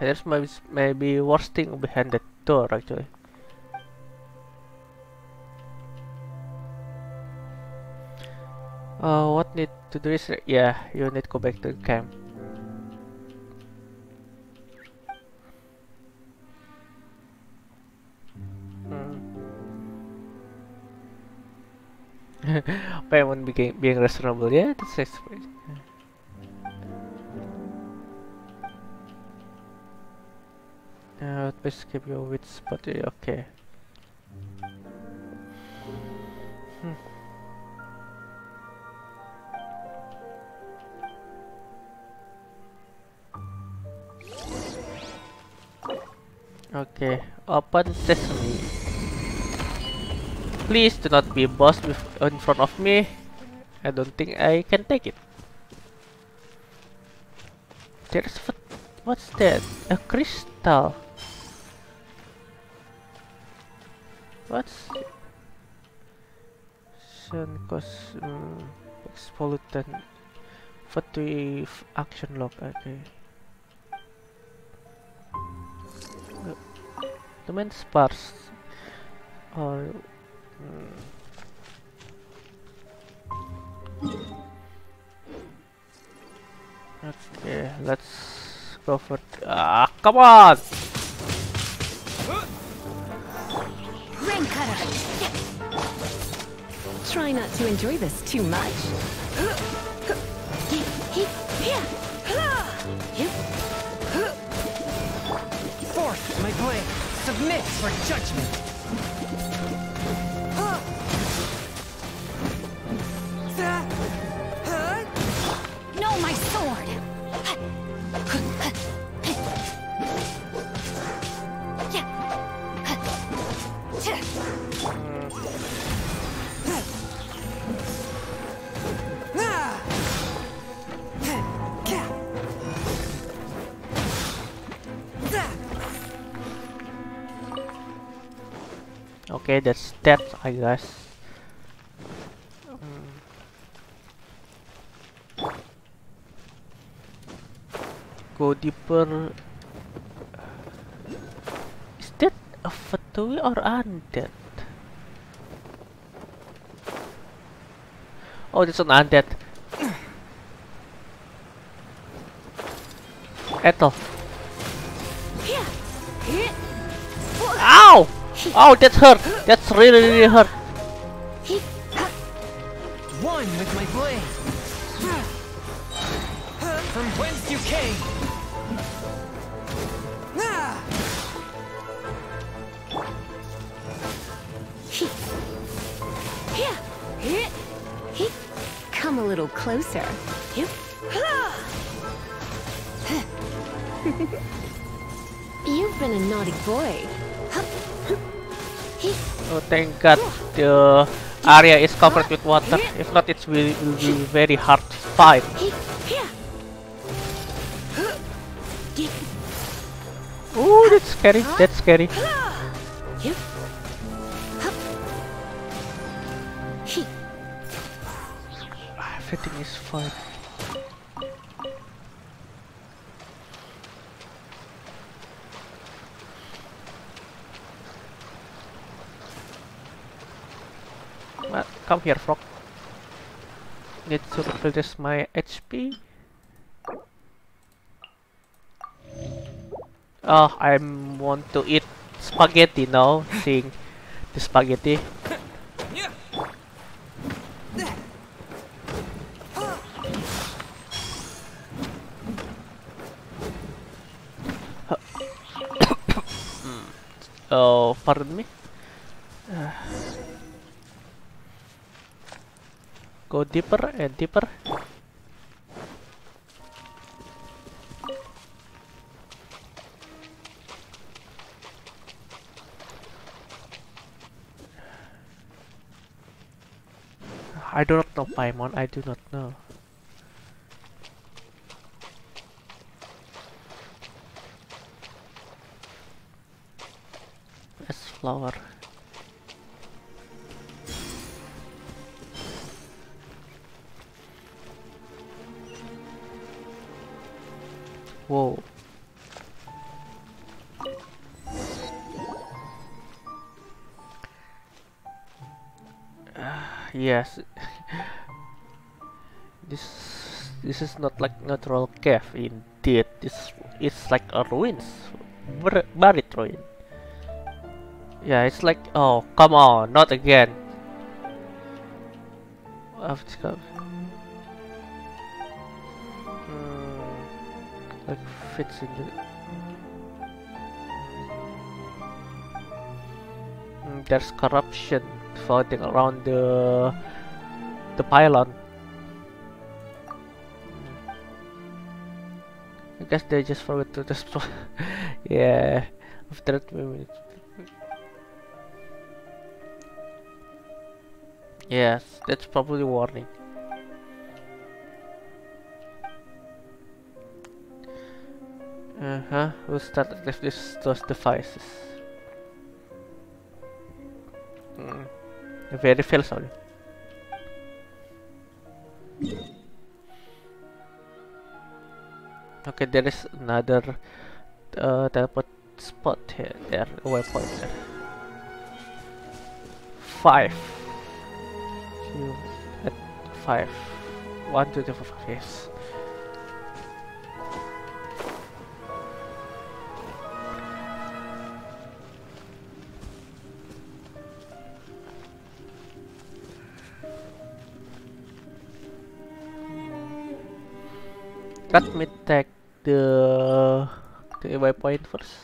There's maybe maybe worst thing behind the door actually. Uh, what need to do is yeah, you need to go back to the camp. Being, being yeah, that's explain. Uh, please keep your wits, but okay. Hmm. Okay, open sesame. Please do not be boss in front of me. I don't think I can take it. There's what? What's that? A crystal. What's? Sun cos um, pollutant. Fatui action lock. Okay. The main sparse Hmm. Okay, let's go for ah. Come on! Rain cutter. Try not to enjoy this too much. Force my blade. Submit for judgment. Okay, that's that, I guess. Hmm. Go deeper. Is that a Fatui or undead? Oh, that's an undead. Ethel. Ow! Oh, that's hurt. That's really, really hurt. One with my blade. From whence you came. Come a little closer. You've been a naughty boy. Oh, thank God uh, the area is covered with water. If not, it will, will be very hard to fight. Ooh, that's scary. That's scary. Everything is fine. What? Come here, frog. Need to replace my HP. Oh, ah, I want to eat spaghetti now, seeing the spaghetti. Hmm. Oh, pardon me. Go deeper and deeper. I do not know Paimon, I do not know. That's flower. Whoa. Yes. this this is not like natural cave indeed. This is like a ruins. Bur- Buried ruin. Yeah, it's like oh come on, not again. I've discovered. Like fits in. Hmm, there's corruption floating around the the pylon. I guess they just forgot to destroy. yeah, after three minutes. Yes, that's probably warning. Uh huh. We'll start with this those devices. Mm. Very fail sorry. Okay, there is another uh, teleport spot here. There, waypoint there. Five. Two, at five. One, two, three, four, five. Yes. Let me take the the waypoint first.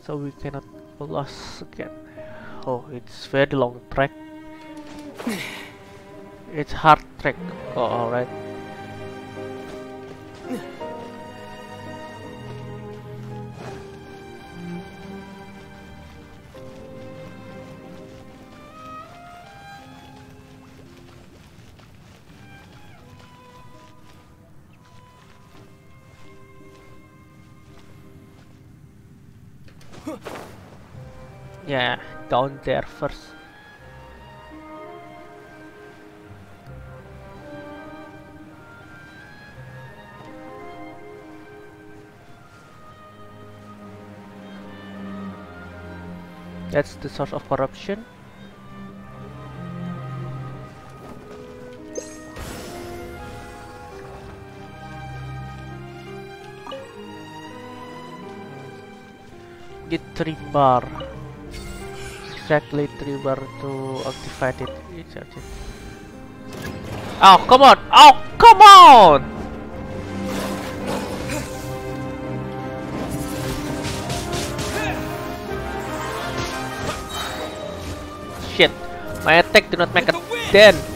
so we cannot lose again. Oh, it's very long track. It's hard track. Oh, alright. Down there first. That's the source of corruption. Get three bar. Exactly bar to activate it. It's. Oh come on! Oh come on! Shit! My attack do not make a dent.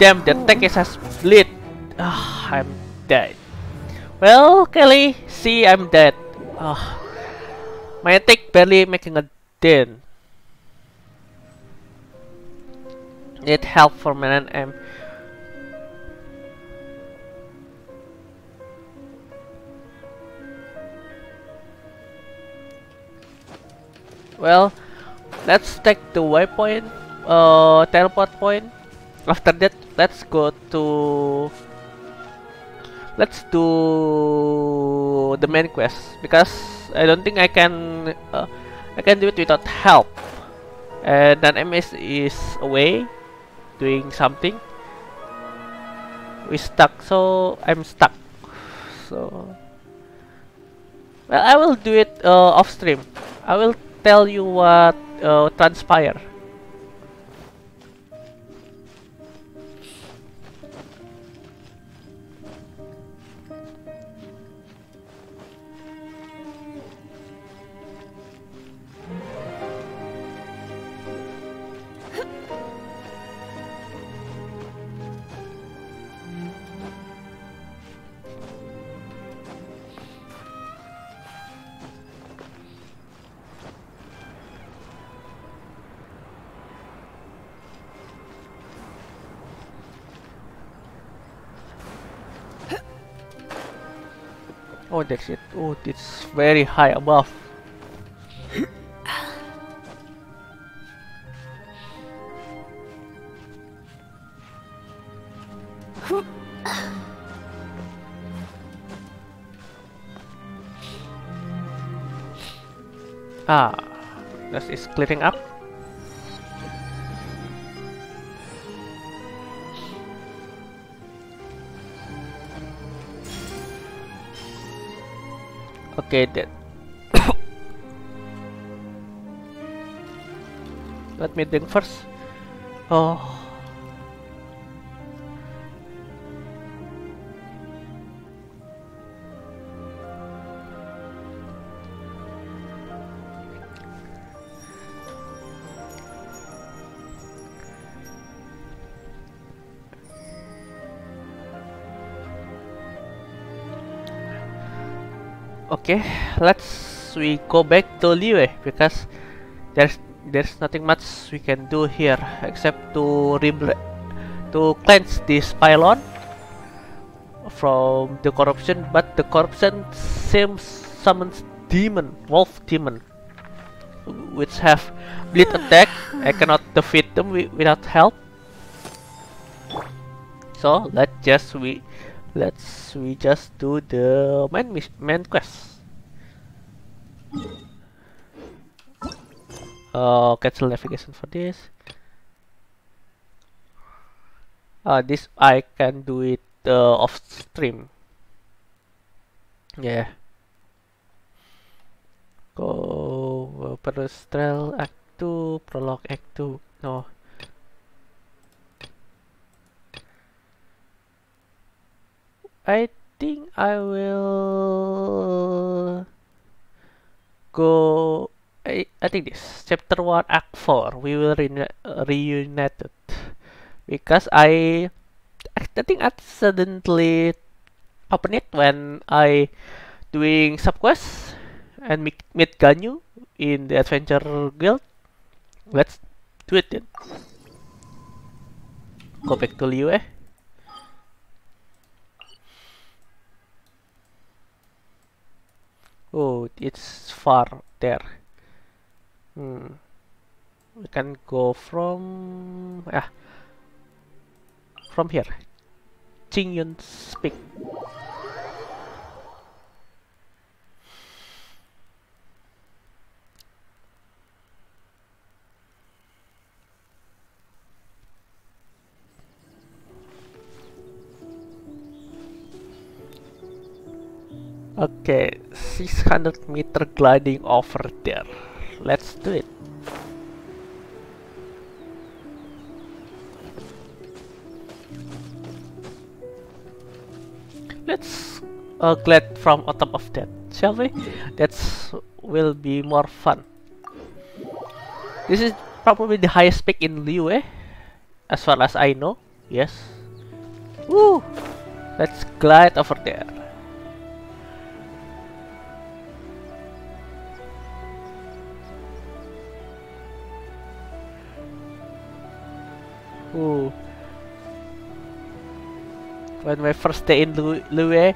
Damn! The tank is a split. Ah, I'm dead. Well, Kelly, see, I'm dead. Ah, my attack barely making a dent. Need help from an M. Well, let's take the waypoint, uh, teleport point. After that, let's go to. Let's do the main quest because I don't think I can. Uh, I can do it without help. And then MS is away, doing something. We stuck, so I'm stuck. So. Well, I will do it uh, off stream. I will tell you what uh, transpire. That's it. Oh, it's very high above. ah, this is clearing up. Then. Let me think first. Oh. Okay, let's we go back to Liyue because there's there's nothing much we can do here except to to cleanse this pylon from the corruption but the corruption seems summons demon wolf demon which have bleed attack. I cannot defeat them wi without help. So let's just we let's we just do the main main quest uh, cancel navigation for this. Uh, this I can do it uh, off stream. Yeah. Go Perustral Act 2 Prologue Act 2 no. I think I will go I, I think this chapter 1 act 4 we will reuni uh, reunited. Because I I think accidentally open it when I doing subquest and meet, meet Ganyu in the adventure guild. Let's do it then. Go back to Liyue Oh, it's far there. Hmm. We can go from yeah from here. Qingyun Peak. Okay, 600 meter gliding over there. Let's do it. Let's uh, glide from on top of that, shall we? That's will be more fun. This is probably the highest peak in Liyue, as far as I know. Yes. Woo! Let's glide over there. Ooh. When my first day in Lu Liyue,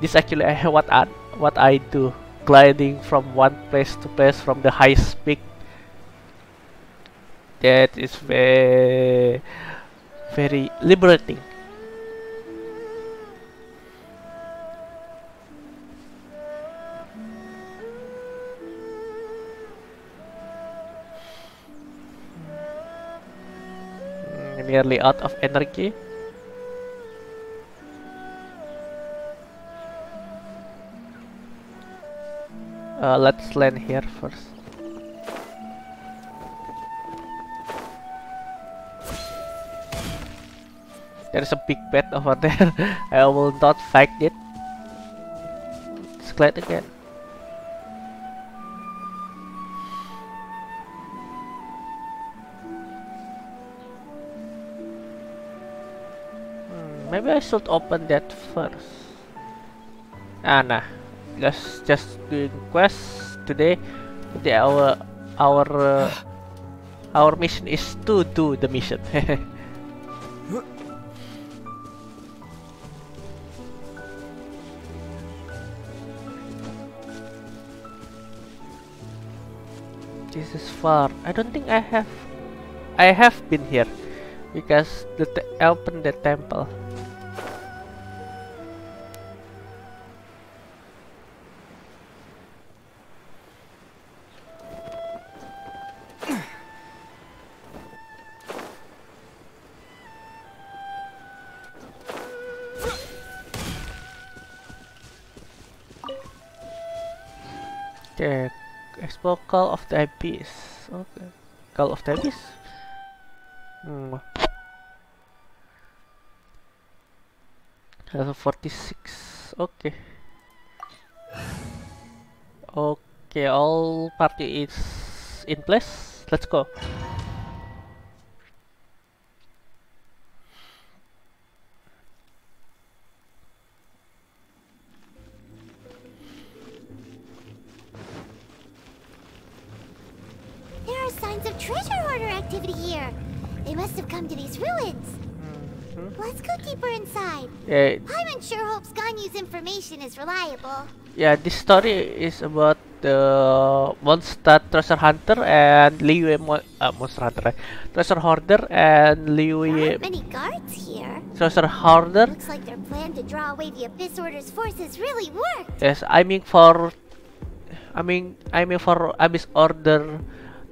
this actually what I, what I do, gliding from one place to place from the highest peak. That is very, very liberating. Nearly out of energy. Uh, let's land here first. There's a big bed over there. I will not fight it. Let's glide again. Maybe I should open that first. Ah, nah. Just just doing quest today. Today our our uh, our mission is to do the mission. this is far. I don't think I have I have been here because the open the temple. Call of the Abyss. Okay, Call of the Abyss. Hmm. Level 46. Okay. Okay, all party is in place. Let's go. Yeah, Paimon sure hopes Ganyu's information is reliable. yeah. This story is about the monster treasure hunter and Liyue mo uh, monster hunter, right? treasure hoarder and There Liyue many guards here. treasure hoarder. Looks like their plan to draw away the Abyss Order's forces really worked. Yes, I mean for, I mean, I mean for Abyss Order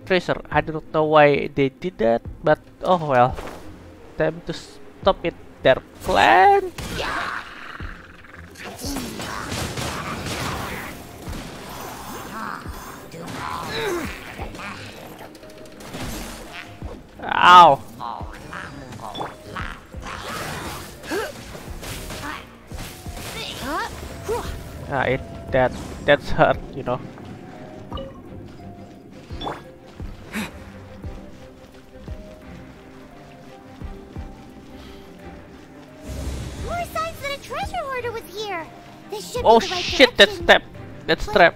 treasure. I don't know why they did that, but oh well. Time to stop it. Their plan. Ow! Ah, it that that's hurt, you know. Treasure hoarder was here. This should Oh be the right shit! That's trap. That's trap.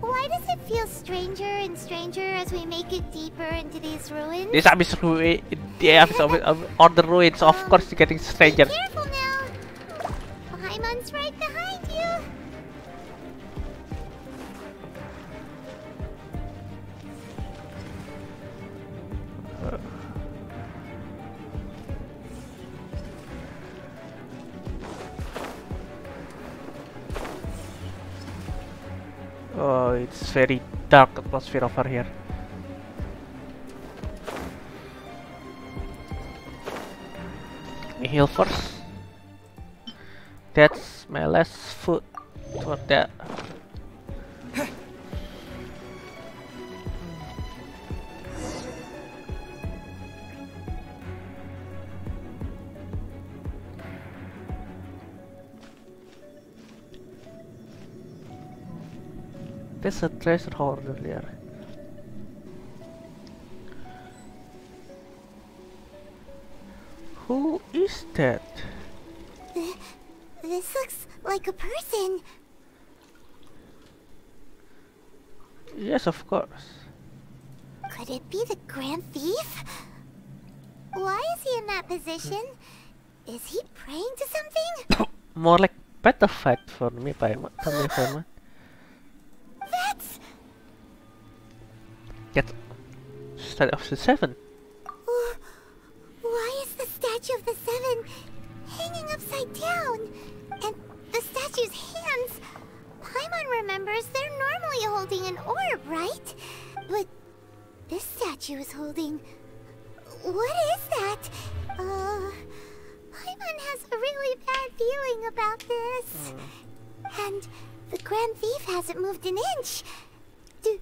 Why does it feel stranger and stranger as we make it deeper into these ruins? This abyss ruin, the abyss of, of order ruins. Of course, getting um, stranger. Be careful now. Paimon's right behind you. Uh, Oh, it's very dark atmosphere over here. Me heal first. That's my last foot for that. There's a treasure hoarder there. Who is that? This looks like a person. Yes, of course. Could it be the Grand Thief? Why is he in that position? Is he praying to something? More like fight for me, Paimon. Tell me, Paimon. That's... Get start of the seven. Wh- Why is the statue of the Seven hanging upside down? And the statue's hands... Paimon remembers they're normally holding an orb, right? But this statue is holding... What is that? Uh... Paimon has a really bad feeling about this. And the Grand Thief hasn't moved an inch. Do...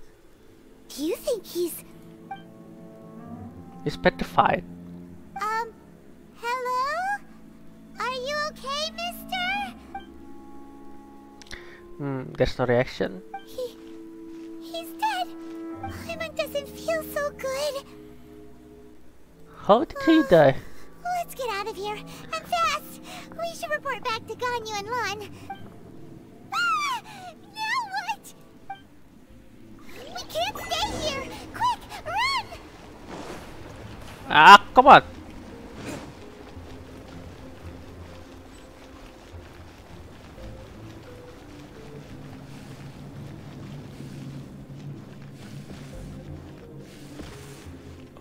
Do you think he's... Is petrified. Um, hello? Are you okay, mister? Hmm, there's no reaction. He... He's dead. Paimon doesn't feel so good. How did he die? Let's get out of here, and fast! We should report back to Ganyu and Lon. Ah! Now what? We can't stay here! Quick, run! Ah, come on.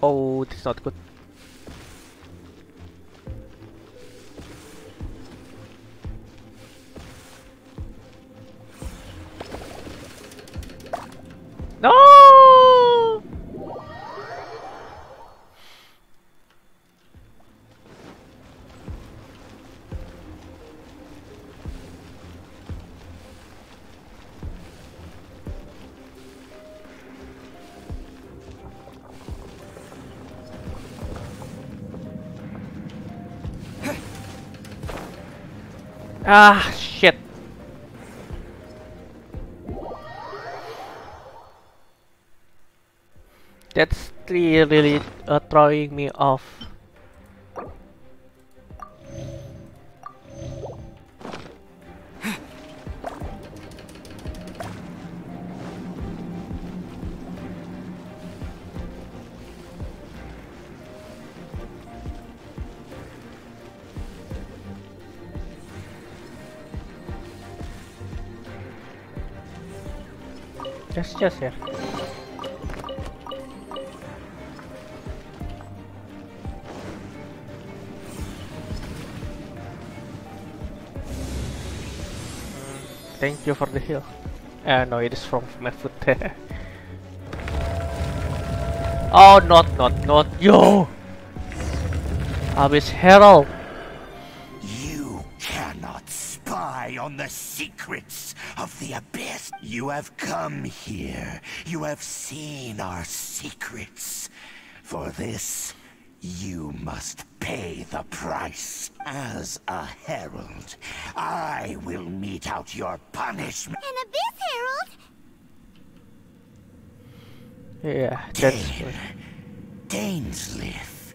Oh, this is not good. No! Ah, That's really, uh, throwing me off. Just, just here. Thank you for the heal. Uh, no, it is from my foot. oh, not, not, not you! Abyss Herald! You cannot spy on the secrets of the Abyss. You have come here. You have seen our secrets. For this, you must pay the price. As a herald, I will mete out your punishment. An Abyss Herald? Yeah, that's Dain. Dainsleif.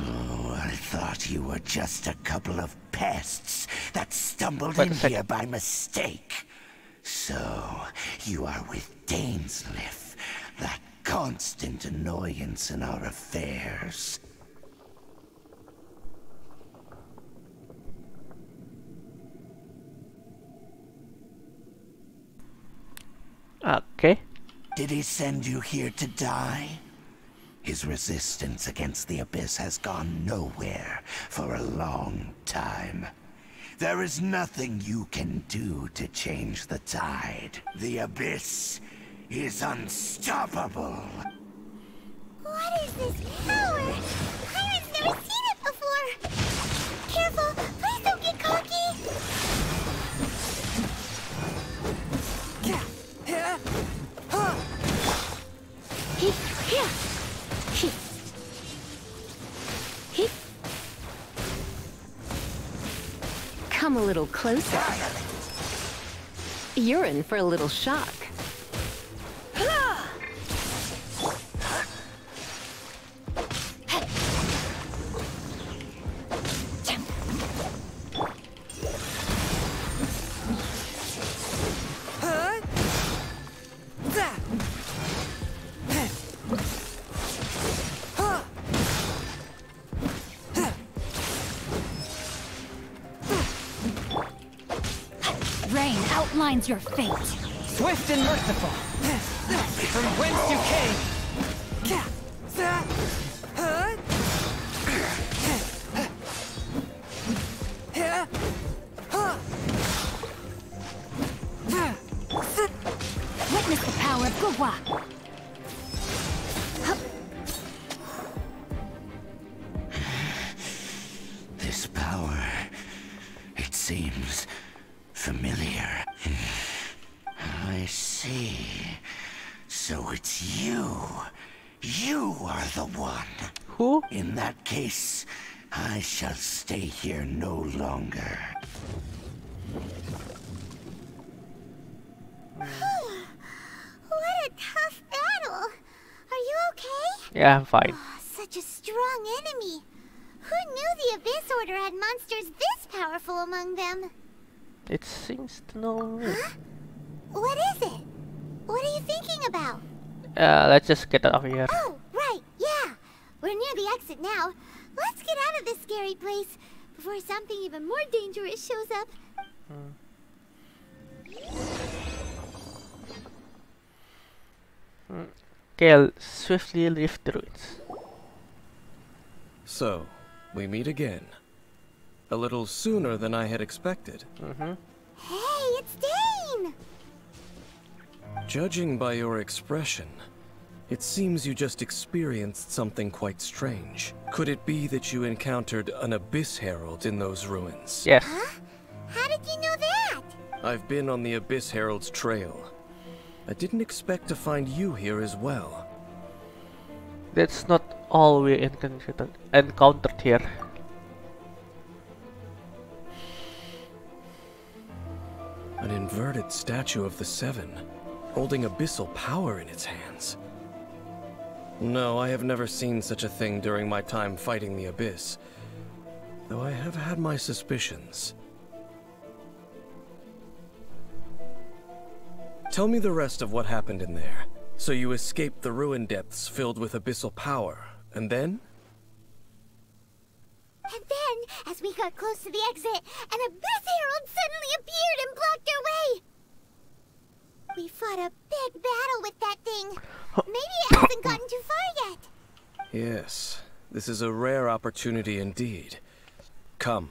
Oh, I thought you were just a couple of pests that stumbled Wait in here by mistake. So, you are with Dainsleif, that constant annoyance in our affairs. Okay. Did he send you here to die? His resistance against the Abyss has gone nowhere for a long time. There is nothing you can do to change the tide. The Abyss is unstoppable. What is this power? Pirate's never seen it before. Careful, Come a little closer. You're in for a little shock. Your fate. Swift and merciful. Here no longer. What a tough battle. Are you okay? Yeah, I'm fine. Oh, such a strong enemy. Who knew the Abyss Order had monsters this powerful among them? It seems to know me. Huh? What is it? What are you thinking about? Uh, let's just get out of here. Oh, right, yeah. We're near the exit now. Let's get out of this scary place before something even more dangerous shows up. Hmm. Hmm. Okay, I'll swiftly leave the ruins. So, we meet again. A little sooner than I had expected. Mm-hmm. Hey, it's Dain! Judging by your expression, it seems you just experienced something quite strange. Could it be that you encountered an Abyss Herald in those ruins? Yes. How did you know that? I've been on the Abyss Herald's trail. I didn't expect to find you here as well. That's not all we encountered encountered here. An inverted statue of the Seven, holding abyssal power in its hands. No, I have never seen such a thing during my time fighting the Abyss, though I have had my suspicions. Tell me the rest of what happened in there. So you escaped the ruin depths filled with abyssal power, and then? And then, as we got close to the exit, an Abyss Herald suddenly appeared and blocked our way! We fought a big battle with that thing. Maybe it hasn't gotten too far yet. Yes, this is a rare opportunity indeed. Come,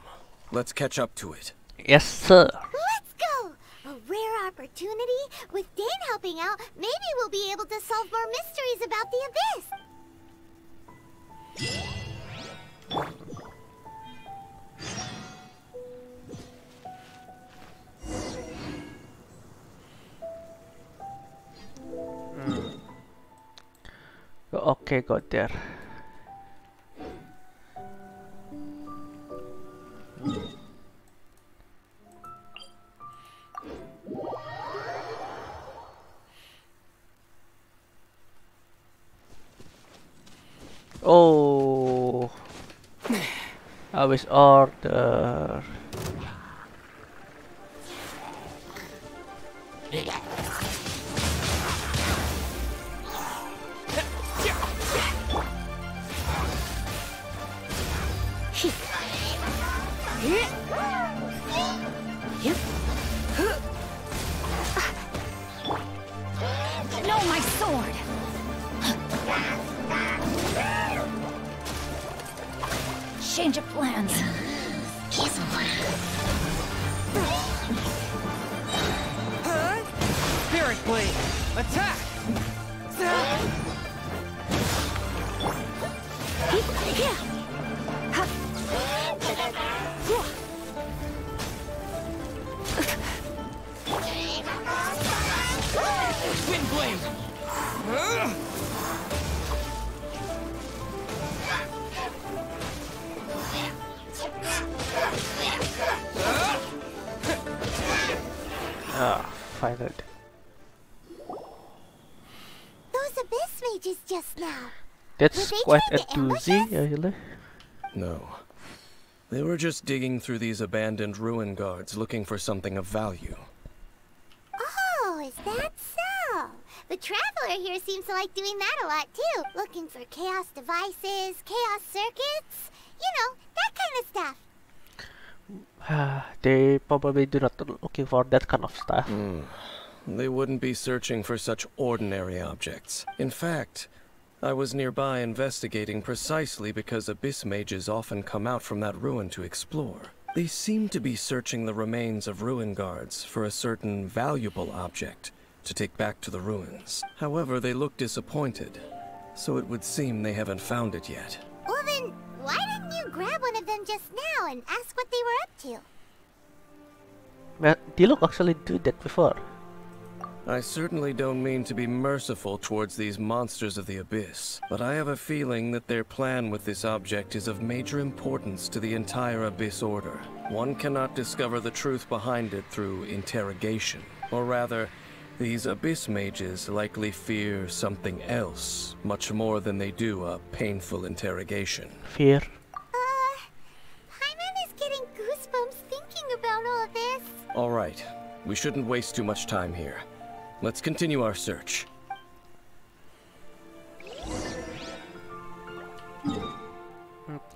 let's catch up to it. Yes, sir. Let's go! A rare opportunity? With Dain helping out, maybe we'll be able to solve more mysteries about the Abyss. Okay, got there. Oh, I was order. No, just digging through these abandoned ruin guards looking for something of value. Oh, is that so? The Traveler here seems to like doing that a lot too. Looking for chaos devices, chaos circuits, you know, that kind of stuff. They probably do not looking for that kind of stuff. Hmm. They wouldn't be searching for such ordinary objects. In fact, I was nearby investigating precisely because abyss mages often come out from that ruin to explore. They seem to be searching the remains of ruin guards for a certain valuable object to take back to the ruins. However, they look disappointed, so it would seem they haven't found it yet. Well then, why didn't you grab one of them just now and ask what they were up to? Well, Diluc actually did that before. I certainly don't mean to be merciful towards these monsters of the abyss, but I have a feeling that their plan with this object is of major importance to the entire abyss order. One cannot discover the truth behind it through interrogation, or rather, these abyss mages likely fear something else much more than they do a painful interrogation. Fear. Uh, Paimon is getting goosebumps thinking about all this. All right, we shouldn't waste too much time here. Let's continue our search.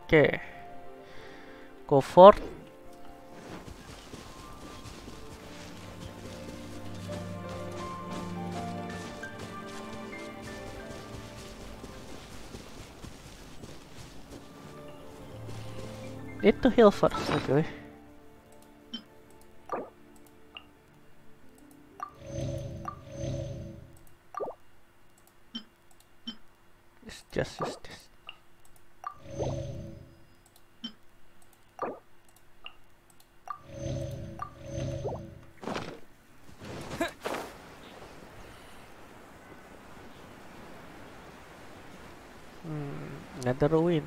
Okay. Go for Need to heal first, actually. Let's just. Hmm, another ruin.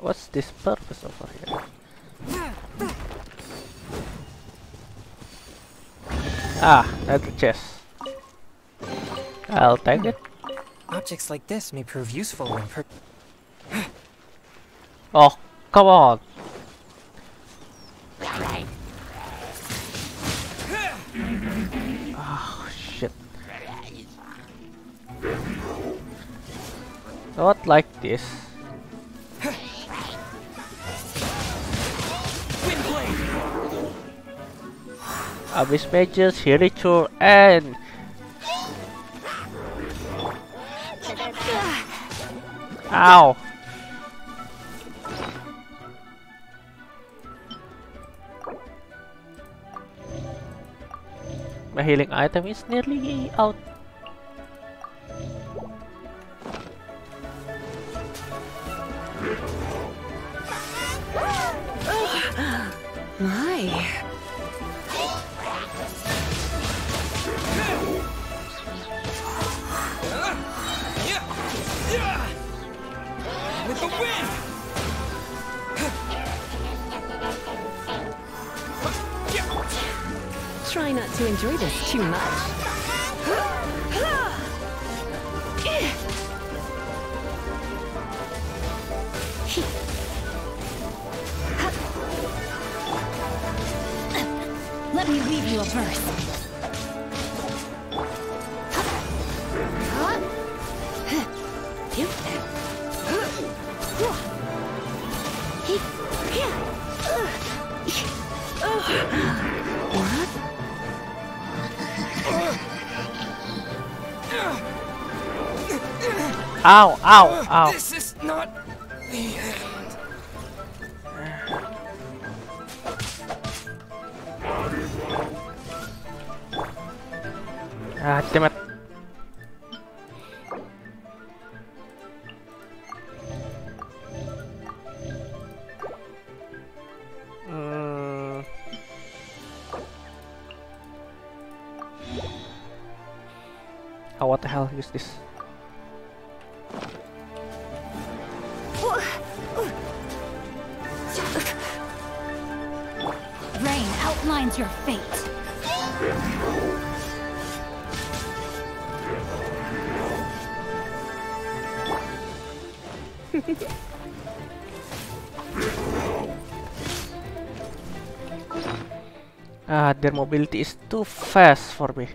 What's this purpose over here? Ah, that's a chest. I'll take it. Objects like this may prove useful when per- Oh, come on. Oh, shit. Not like this. Abyss Mages, Hiriture, and... Ow! My healing item is nearly out. My. Try not to enjoy this too much. Let me leave you a verse. Ow, ow, ow. This is not the end. Ah, damn their mobility is too fast for me.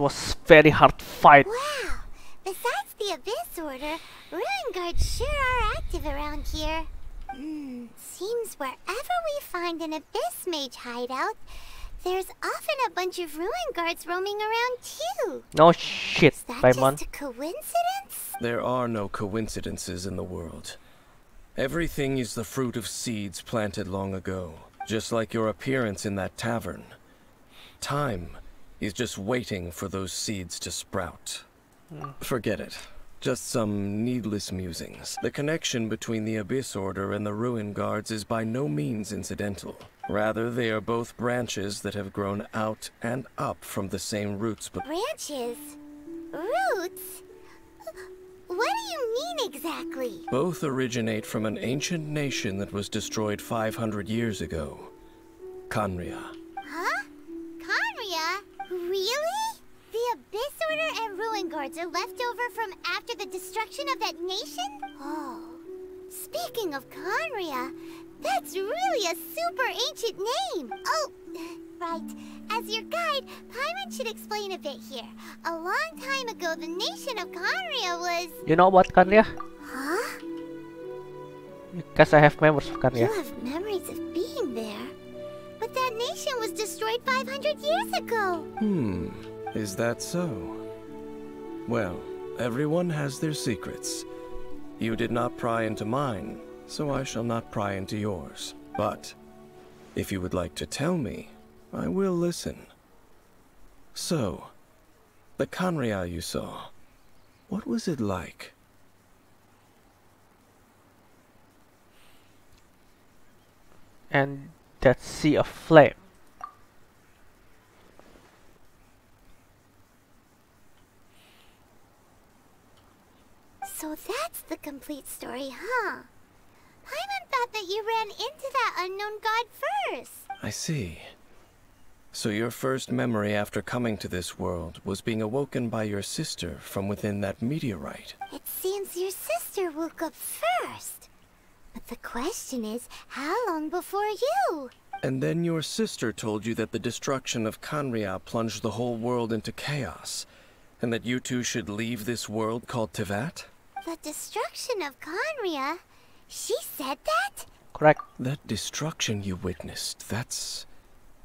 Was very hard fight. Wow! Besides the Abyss Order, Ruin Guards sure are active around here. Hmm, seems wherever we find an Abyss Mage hideout, there's often a bunch of Ruin Guards roaming around too. No shit, Is that Paimon. just a coincidence? There are no coincidences in the world. Everything is the fruit of seeds planted long ago, just like your appearance in that tavern. Time is just waiting for those seeds to sprout. Hmm. Forget it. Just some needless musings. The connection between the Abyss Order and the Ruin Guards is by no means incidental. Rather, they are both branches that have grown out and up from the same roots but Branches? Roots? What do you mean exactly? Both originate from an ancient nation that was destroyed 500 years ago. Khaenri'ah. Huh? Khaenri'ah? Really? The Abyss Order and Ruin Guards are left over from after the destruction of that nation? Oh. Speaking of Khaenri'ah, that's really a super ancient name. Oh, right. As your guide, Paimon should explain a bit here. A long time ago, the nation of Khaenri'ah was... You know what, Khaenri'ah? Huh? Because I have memories of Khaenri'ah. You have memories of being there. But that nation was destroyed 500 years ago. Hmm, is that so? Well, everyone has their secrets. You did not pry into mine, so I shall not pry into yours. But, if you would like to tell me, I will listen. So, the Khaenri'ah you saw, what was it like? And that sea of flame. So that's the complete story, huh? Paimon thought that you ran into that unknown god first. I see. So your first memory after coming to this world was being awoken by your sister from within that meteorite. It seems your sister woke up first. But the question is, how long before you? And then your sister told you that the destruction of Khaenri'ah plunged the whole world into chaos, and that you two should leave this world called Teyvat? The destruction of Khaenri'ah? She said that? Correct. That destruction you witnessed, that's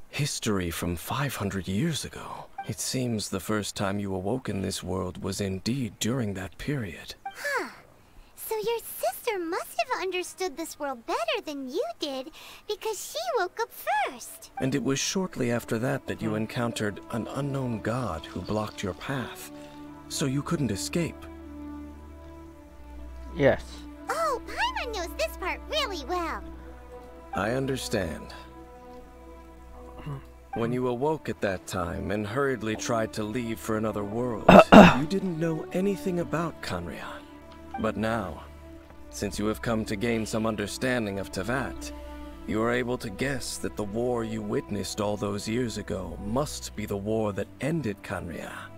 history from 500 years ago. It seems the first time you awoke in this world was indeed during that period. Huh. So your sister must have understood this world better than you did because she woke up first. And it was shortly after that that you encountered an unknown god who blocked your path, so you couldn't escape. Yes. Oh, Paimon knows this part really well. I understand. When you awoke at that time and hurriedly tried to leave for another world, you didn't know anything about Khaenri'ah. But now, since you have come to gain some understanding of Teyvat, you are able to guess that the war you witnessed all those years ago must be the war that ended Khaenri'ah.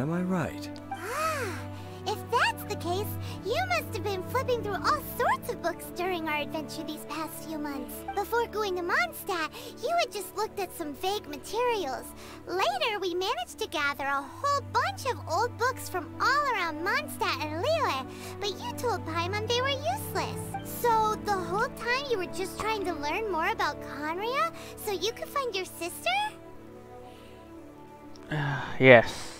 Am I right? Ah, if that's the case, you must have been flipping through all sorts of books during our adventure these past few months. Before going to Mondstadt, you had just looked at some vague materials. Later, we managed to gather a whole bunch of old books from all around Mondstadt and Liyue, but you told Paimon they were useless. So, the whole time you were just trying to learn more about Khaenri'ah so you could find your sister? yes.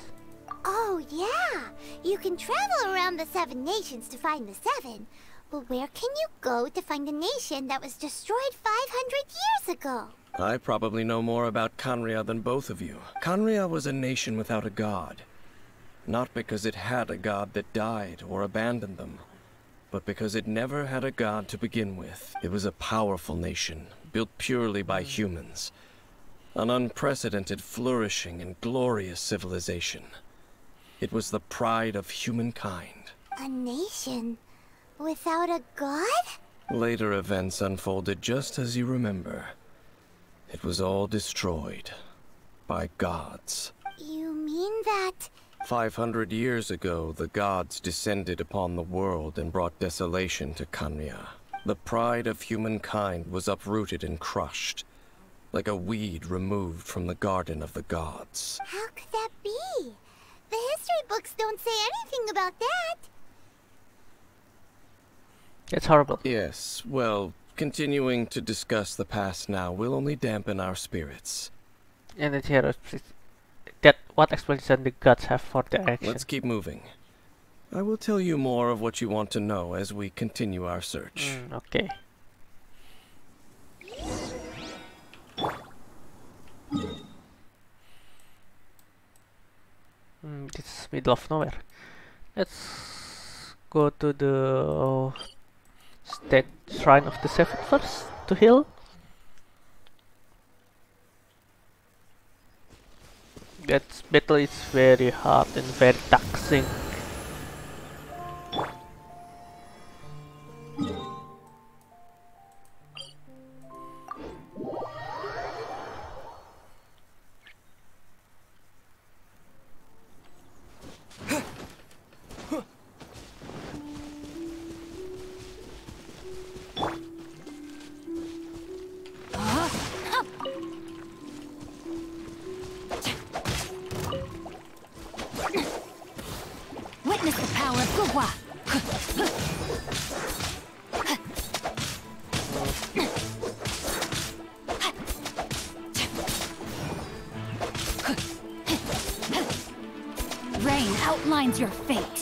Oh, yeah. You can travel around the Seven Nations to find the Seven. But where can you go to find a nation that was destroyed 500 years ago? I probably know more about Khaenri'ah than both of you. Khaenri'ah was a nation without a god. Not because it had a god that died or abandoned them, but because it never had a god to begin with. It was a powerful nation, built purely by humans. An unprecedented, flourishing, and glorious civilization. It was the pride of humankind. A nation without a god? Later events unfolded just as you remember. It was all destroyed by gods. You mean that... 500 years ago, the gods descended upon the world and brought desolation to Khaenri'ah. The pride of humankind was uprooted and crushed, like a weed removed from the garden of the gods. How could that be? The history books don't say anything about that. It's horrible. Yes, well, continuing to discuss the past now will only dampen our spirits. And then here, is- that what explanation the gods have for their action. Let's keep moving. I will tell you more of what you want to know as we continue our search. Hmm, okay. Hmm, this is middle of nowhere. Let's go to the state shrine of the seven first to heal. That battle is very hard and very taxing. Outlines your fate.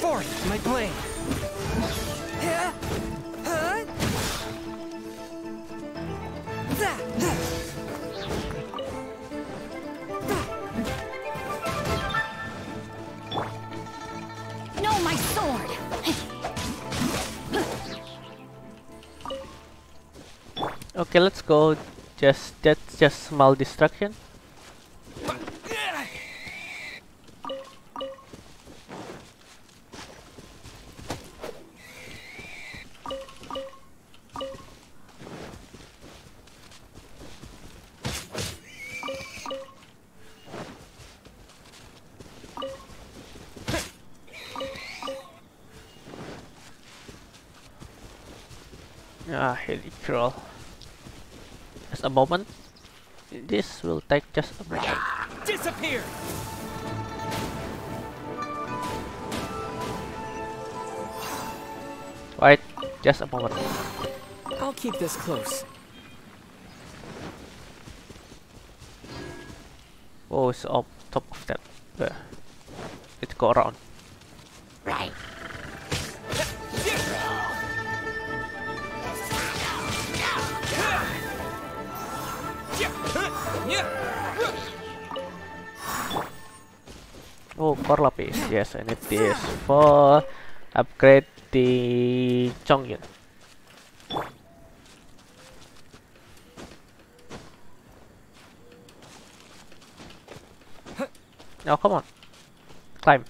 Forth, my blade. Yeah. Huh? That. No, my sword. Okay, let's go. Just that's just small distraction. Ah, heli crawl. Just a moment. This will take just a moment. Disappear. Wait, just a moment. I'll keep this close. Oh, it's up top of that. Uh, there. Let's go around. Right. Oh, core lapis. Yes, I need this for upgrade the Chongyun. Now, come on. Climb.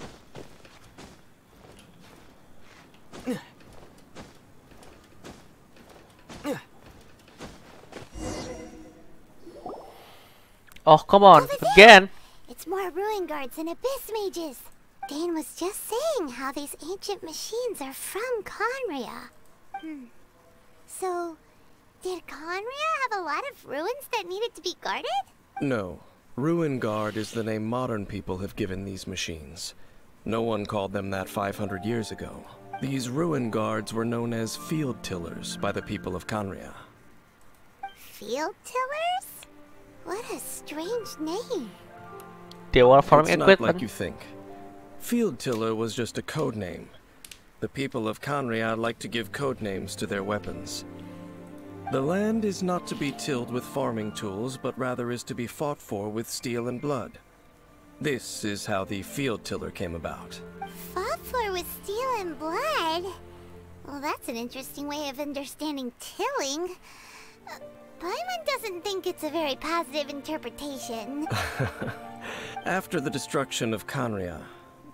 Oh, come on. Again. Guards and abyss mages. Dain was just saying how these ancient machines are from Khaenri'ah. Hmm. So, did Khaenri'ah have a lot of ruins that needed to be guarded? No. Ruin Guard is the name modern people have given these machines. No one called them that 500 years ago. These Ruin Guards were known as Field Tillers by the people of Khaenri'ah. Field tillers? What a strange name. They were farming it's not equipment. like you think. Field Tiller was just a code name. The people of Khaenri'ah like to give code names to their weapons. The land is not to be tilled with farming tools, but rather is to be fought for with steel and blood. This is how the field tiller came about. Fobflor with steel and blood? Well, that's an interesting way of understanding tilling. Uh, Paimon doesn't think it's a very positive interpretation. After the destruction of Khaenri'ah,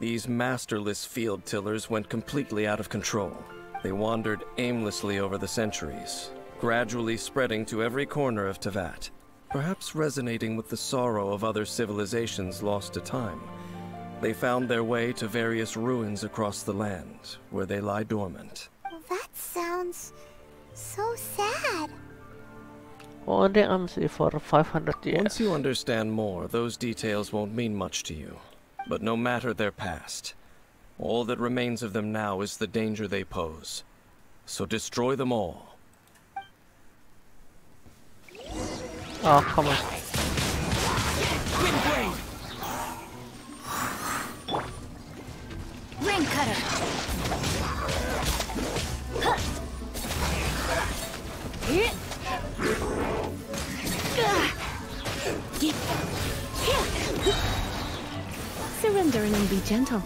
these masterless field tillers went completely out of control. They wandered aimlessly over the centuries, gradually spreading to every corner of Teyvat, perhaps resonating with the sorrow of other civilizations lost to time. They found their way to various ruins across the land, where they lie dormant. that sounds so sad. Only MC for 500 years. Once you understand more, those details won't mean much to you. But no matter their past, all that remains of them now is the danger they pose. So destroy them all. Oh, come on. Windblade! Ring cutter. Eh? Surrender and then be gentle.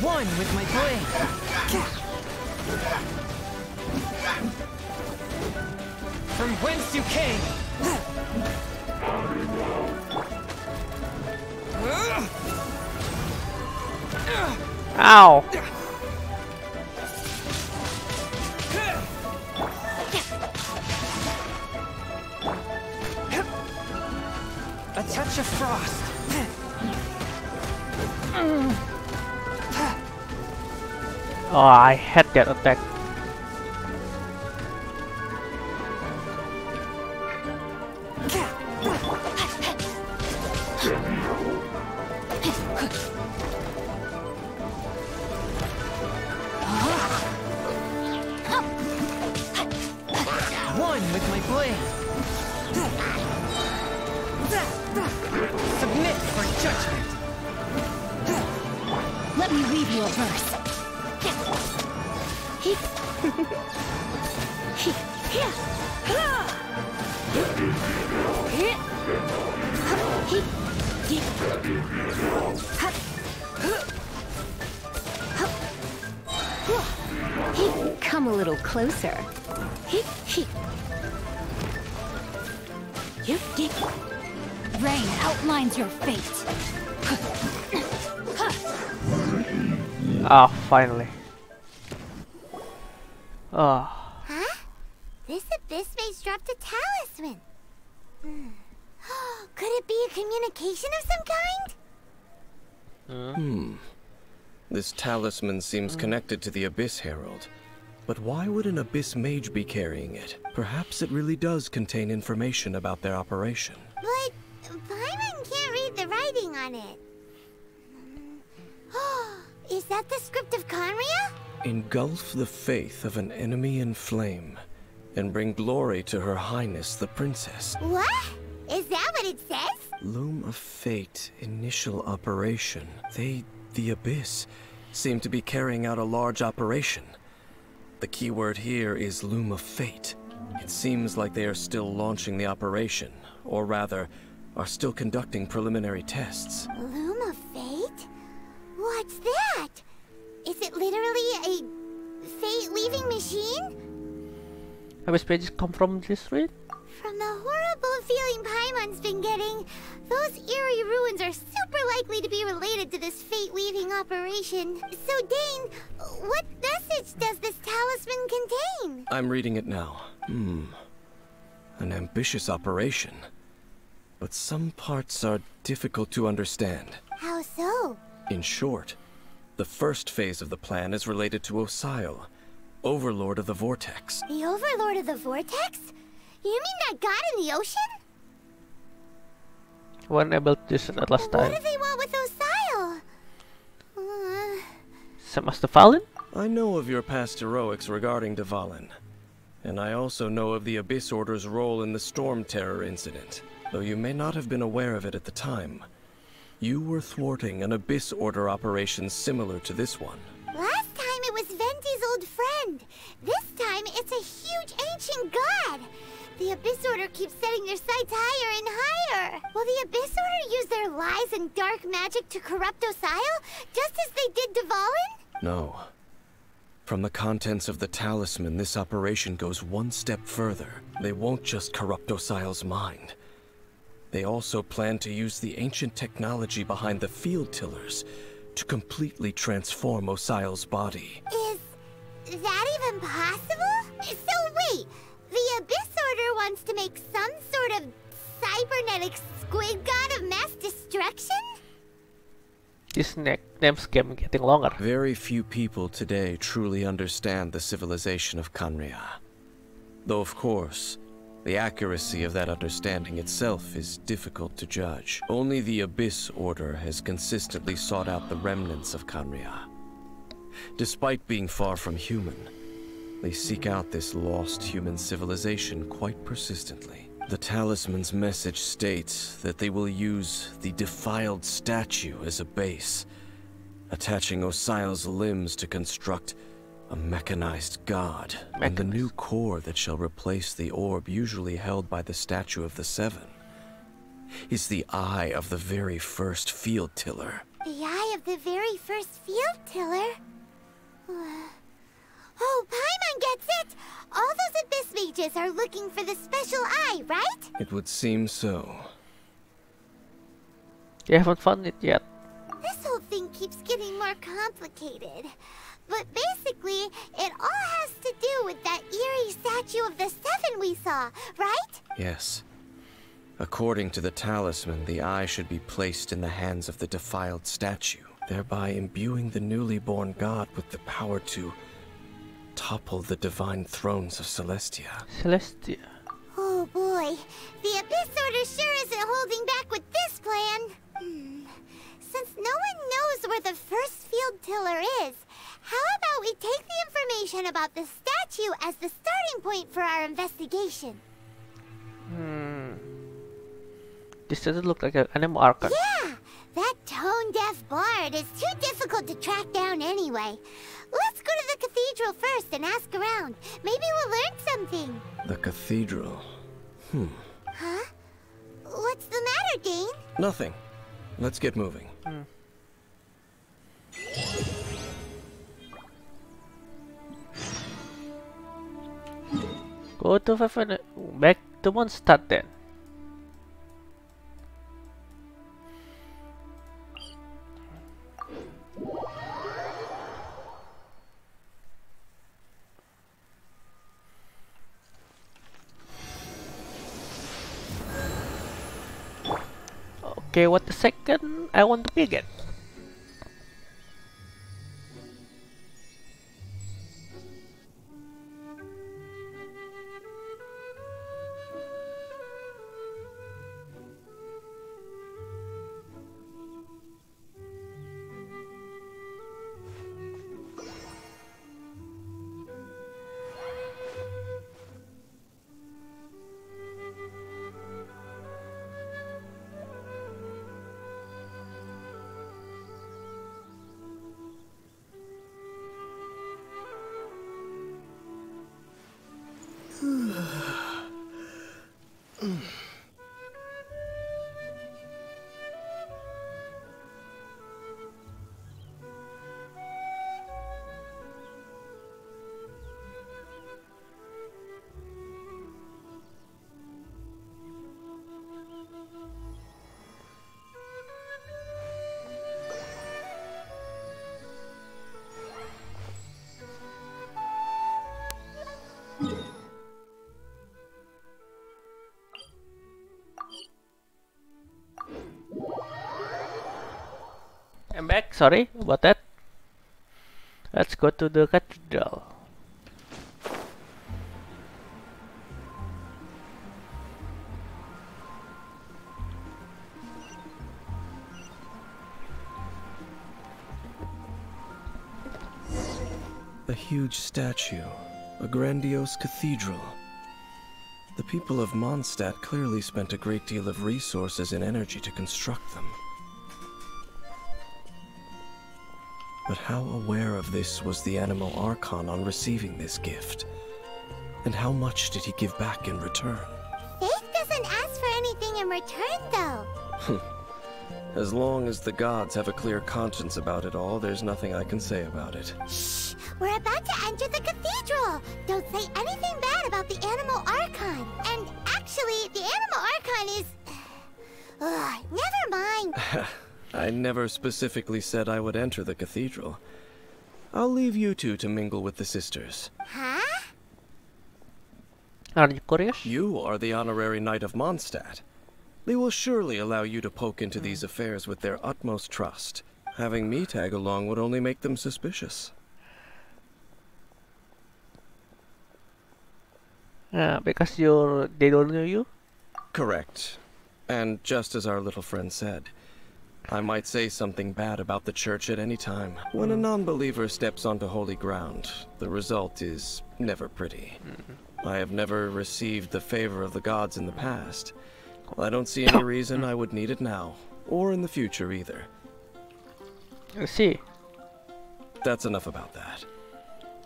One with my blade! From whence you came! Ow! A touch of frost! Oh, I had that attack. One with my blade! Judgment! Let me read you a verse. Come a little closer. Rain outlines your fate. Ah, finally. Oh, Huh? This abyss mage dropped a talisman. Hmm. Could it be a communication of some kind? Hmm. This talisman seems connected to the Abyss Herald. But why would an Abyss Mage be carrying it? Perhaps it really does contain information about their operation. But Paimon can't read the writing on it. Is that the script of Khaenri'ah? Engulf the faith of an enemy in flame, and bring glory to her highness the princess. What? Is that what it says? Loom of Fate, initial operation. They, the Abyss, seem to be carrying out a large operation. The key word here is Loom of Fate. It seems like they are still launching the operation, or rather, are still conducting preliminary tests. Loom of Fate? What's that? Is it literally a fate-weaving machine? have his pages come from this read? From the horrible feeling Paimon's been getting, those eerie ruins are super likely to be related to this fate-weaving operation. So, Dain, what message does this talisman contain? I'm reading it now. Hmm. An ambitious operation. But some parts are difficult to understand. How so? In short, the first phase of the plan is related to Osial, Overlord of the Vortex. The Overlord of the Vortex? You mean that god in the ocean? When able to this at last What time. do they want with Osial? Uh, Same as the Fallen? I know of your past heroics regarding Dvalin, and I also know of the Abyss Order's role in the Storm Terror incident, though you may not have been aware of it at the time. You were thwarting an Abyss Order operation similar to this one. last time it was Venti's old friend. This time it's a huge ancient god! The Abyss Order keeps setting their sights higher and higher! Will the Abyss Order use their lies and dark magic to corrupt Osial, just as they did Dvalin? No. From the contents of the talisman, this operation goes one step further. They won't just corrupt Osial's mind. They also plan to use the ancient technology behind the field tillers to completely transform Osial's body. Is that even possible? So wait, the Abyss Order wants to make some sort of cybernetic squid god of mass destruction? This name's game getting longer. Very few people today truly understand the civilization of Khaenri'ah. Though of course, the accuracy of that understanding itself is difficult to judge. Only the Abyss Order has consistently sought out the remnants of Khaenri'ah. Despite being far from human, they seek out this lost human civilization quite persistently. The talisman's message states that they will use the defiled statue as a base, attaching Osial's limbs to construct a mechanized god, and the new core that shall replace the orb usually held by the Statue of the Seven is the eye of the very first field tiller. The eye of the very first field tiller? Uh, oh, Paimon gets it! All those Abyss mages are looking for the special eye, right? It would seem so. You haven't found it yet. This whole thing keeps getting more complicated. But basically, it all has to do with that eerie statue of the Seven we saw, right? Yes. According to the talisman, the eye should be placed in the hands of the defiled statue, thereby imbuing the newly born god with the power to topple the divine thrones of Celestia. Celestia. Oh boy, the Abyss Order sure isn't holding back with this plan. Hmm. Since no one knows where the first field tiller is, how about we take the information about the statue as the starting point for our investigation? Hmm. This doesn't look like an Anemo Archon. Yeah, that tone-deaf bard is too difficult to track down anyway. Let's go to the cathedral first and ask around. Maybe we'll learn something. The cathedral. Hmm. Huh? What's the matter, Dain? Nothing. Let's get moving. Hmm. Go to five back to Mondstadt then. Okay, what the second I want to be again? Sorry about that. Let's go to the cathedral. A huge statue, a grandiose cathedral. The people of Mondstadt clearly spent a great deal of resources and energy to construct them. But how aware of this was the Anemo Archon on receiving this gift? And how much did he give back in return? Faith doesn't ask for anything in return, though. As long as the gods have a clear conscience about it all, there's nothing I can say about it. Shh! We're about to enter the cathedral! Don't say anything bad about the Anemo Archon. And actually, the Anemo Archon is... Ugh, never mind. I never specifically said I would enter the cathedral. I'll leave you two to mingle with the sisters. Huh? Are you curious? You are the honorary knight of Mondstadt. They will surely allow you to poke into hmm. these affairs with their utmost trust. Having me tag along would only make them suspicious. Yeah, because you're they don't know you. Correct. And just as our little friend said, I might say something bad about the church at any time. When a non-believer steps onto holy ground, the result is never pretty. Mm-hmm. I have never received the favor of the gods in the past. I don't see any reason I would need it now, or in the future either. I see. That's enough about that.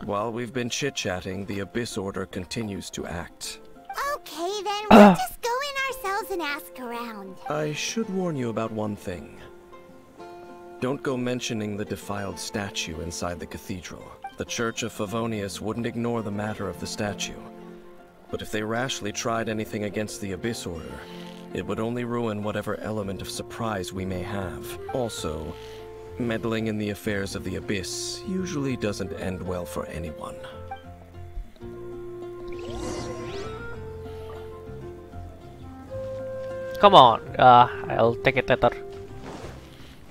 While we've been chit-chatting, the Abyss Order continues to act. Okay, then we'll just go in ourselves and ask around. I should warn you about one thing. Don't go mentioning the defiled statue inside the cathedral. The Church of Favonius wouldn't ignore the matter of the statue. But if they rashly tried anything against the Abyss Order, it would only ruin whatever element of surprise we may have. Also, meddling in the affairs of the Abyss usually doesn't end well for anyone. Come on, uh, I'll take it later.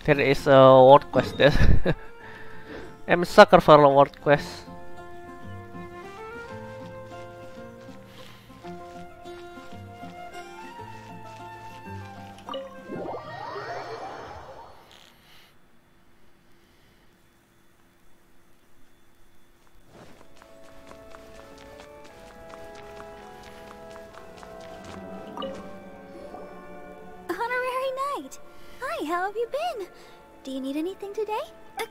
There is a world quest there. I'm a sucker for a world quest. Honorary Knight! Hi, how have you been? Do you need anything today? Uh,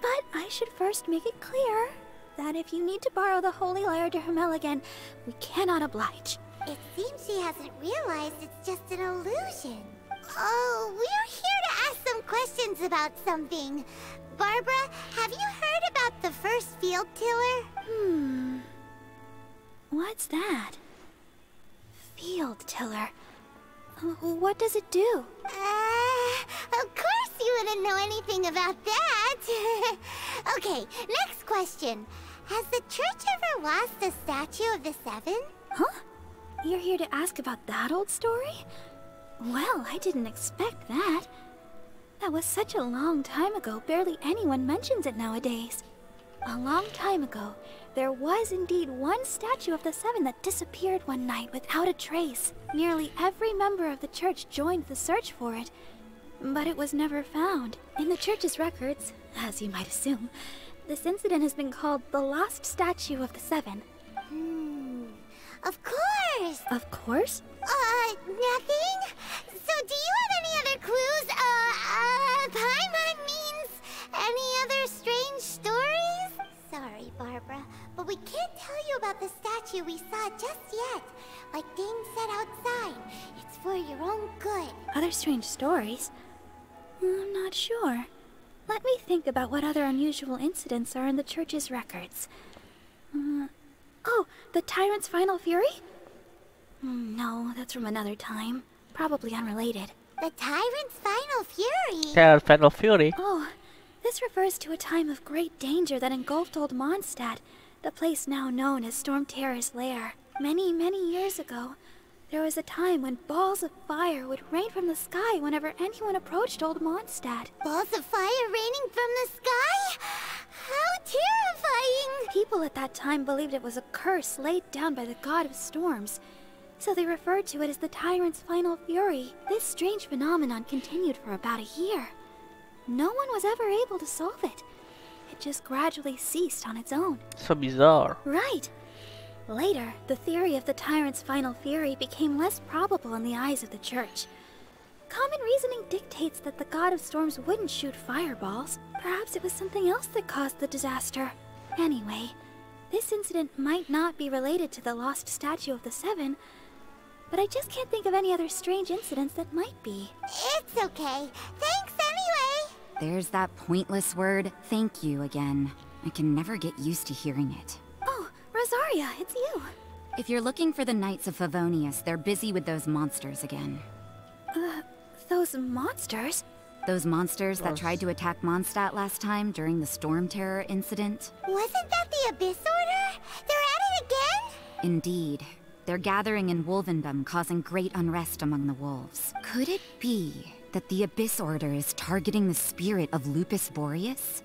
but I should first make it clear that if you need to borrow the Holy Lyre der Himmel again, we cannot oblige. It seems she hasn't realized it's just an illusion. Oh, we're here to ask some questions about something. Barbara, have you heard about the first field tiller? Hmm. What's that? Field tiller. What does it do? Uh, of course you wouldn't know anything about that. okay, next question. Has the church ever lost a statue of the Seven? Huh? You're here to ask about that old story? Well, I didn't expect that. That was such a long time ago, barely anyone mentions it nowadays. A long time ago, there was indeed one statue of the Seven that disappeared one night without a trace. Nearly every member of the church joined the search for it, but it was never found. In the church's records, as you might assume, this incident has been called the Lost Statue of the Seven. Hmm. Of course. Of course, Uh, nothing? So do you have any other clues? Uh, uh, Paimon means any other strange stories? Sorry, Barbara, but we can't tell you about the statue we saw just yet. Like Dain said outside, it's for your own good. Other strange stories? I'm not sure. Let me think about what other unusual incidents are in the church's records. Uh, oh, the tyrant's final fury? Hmm, No, that's from another time. Probably unrelated. The tyrant's final fury. Yeah, Final Fury. Oh, this refers to a time of great danger that engulfed Old Mondstadt, the place now known as Storm Terror's lair. Many, many years ago, there was a time when balls of fire would rain from the sky whenever anyone approached Old Mondstadt. Balls of fire raining from the sky? How terrifying! People at that time believed it was a curse laid down by the god of storms, so they referred to it as the tyrant's final fury. This strange phenomenon continued for about a year. No one was ever able to solve it. It just gradually ceased on its own. So bizarre. Right. Later, the theory of the tyrant's final fury became less probable in the eyes of the church. Common reasoning dictates that the god of storms wouldn't shoot fireballs. Perhaps it was something else that caused the disaster. Anyway, This incident might not be related to the lost statue of the Seven, but I just can't think of any other strange incidents that might be. It's okay. Thanks anyway. There's that pointless word, thank you, again. I can never get used to hearing it. Oh, Rosaria, it's you. If you're looking for the Knights of Favonius, they're busy with those monsters again. Uh, those monsters? Those monsters that tried to attack Mondstadt last time during the Storm Terror incident? Wasn't that the Abyss Order? They're at it again? Indeed. They're gathering in Wolvendom, causing great unrest among the wolves. Could it be that the Abyss Order is targeting the spirit of Lupus Boreas?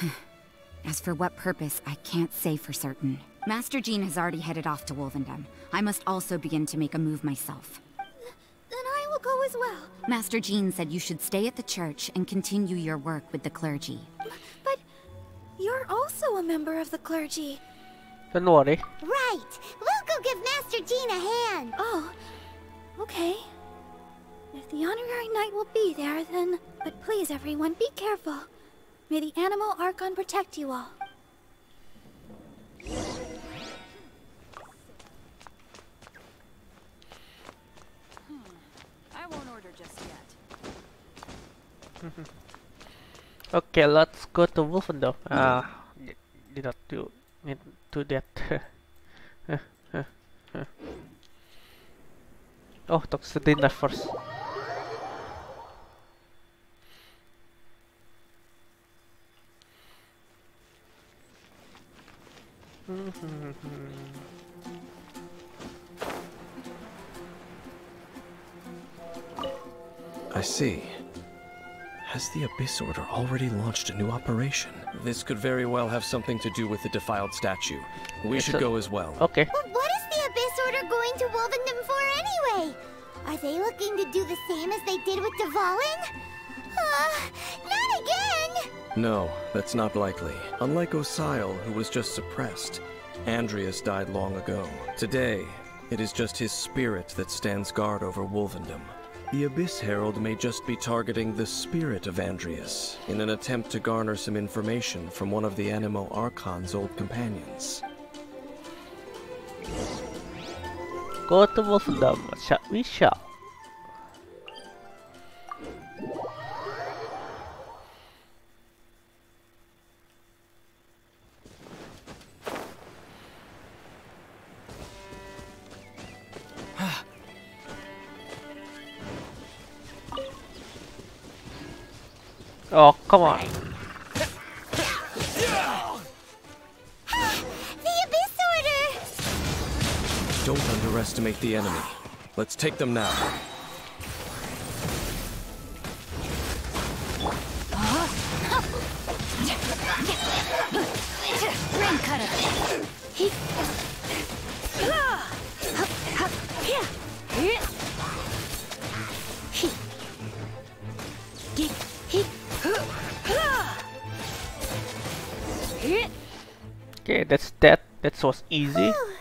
As for what purpose, I can't say for certain. Master Jean has already headed off to Wolvendom. I must also begin to make a move myself. Then I will go as well. Master Jean said you should stay at the church and continue your work with the clergy. But you're also a member of the clergy. Don't worry. Right. We'll go give Master Jean a hand. Oh, okay. If the honorary knight will be there, then. But please, everyone, be careful. May the Anemo Archon protect you all. I won't order just yet. Okay, let's go to Wolvendom. Ah, d- did not do need to that. oh, talk to dinner first. I see. Has the Abyss Order already launched a new operation? This could very well have something to do with the defiled statue. We It's should a- go as well. Okay. But what is the Abyss Order going to Wolvendom for anyway? Are they looking to do the same as they did with Dvalin? Uh, not again! No, that's not likely. Unlike Osial, who was just suppressed, Andreas died long ago. Today, it is just his spirit that stands guard over Wolvendom. The Abyss Herald may just be targeting the spirit of Andreas in an attempt to garner some information from one of the Anemo Archon's old companions. Go to. Shall we shall? Oh, come on. The Abyss Order! Don't underestimate the enemy. Let's take them now. Rain cutter! Okay, that's that. That was easy. Whew.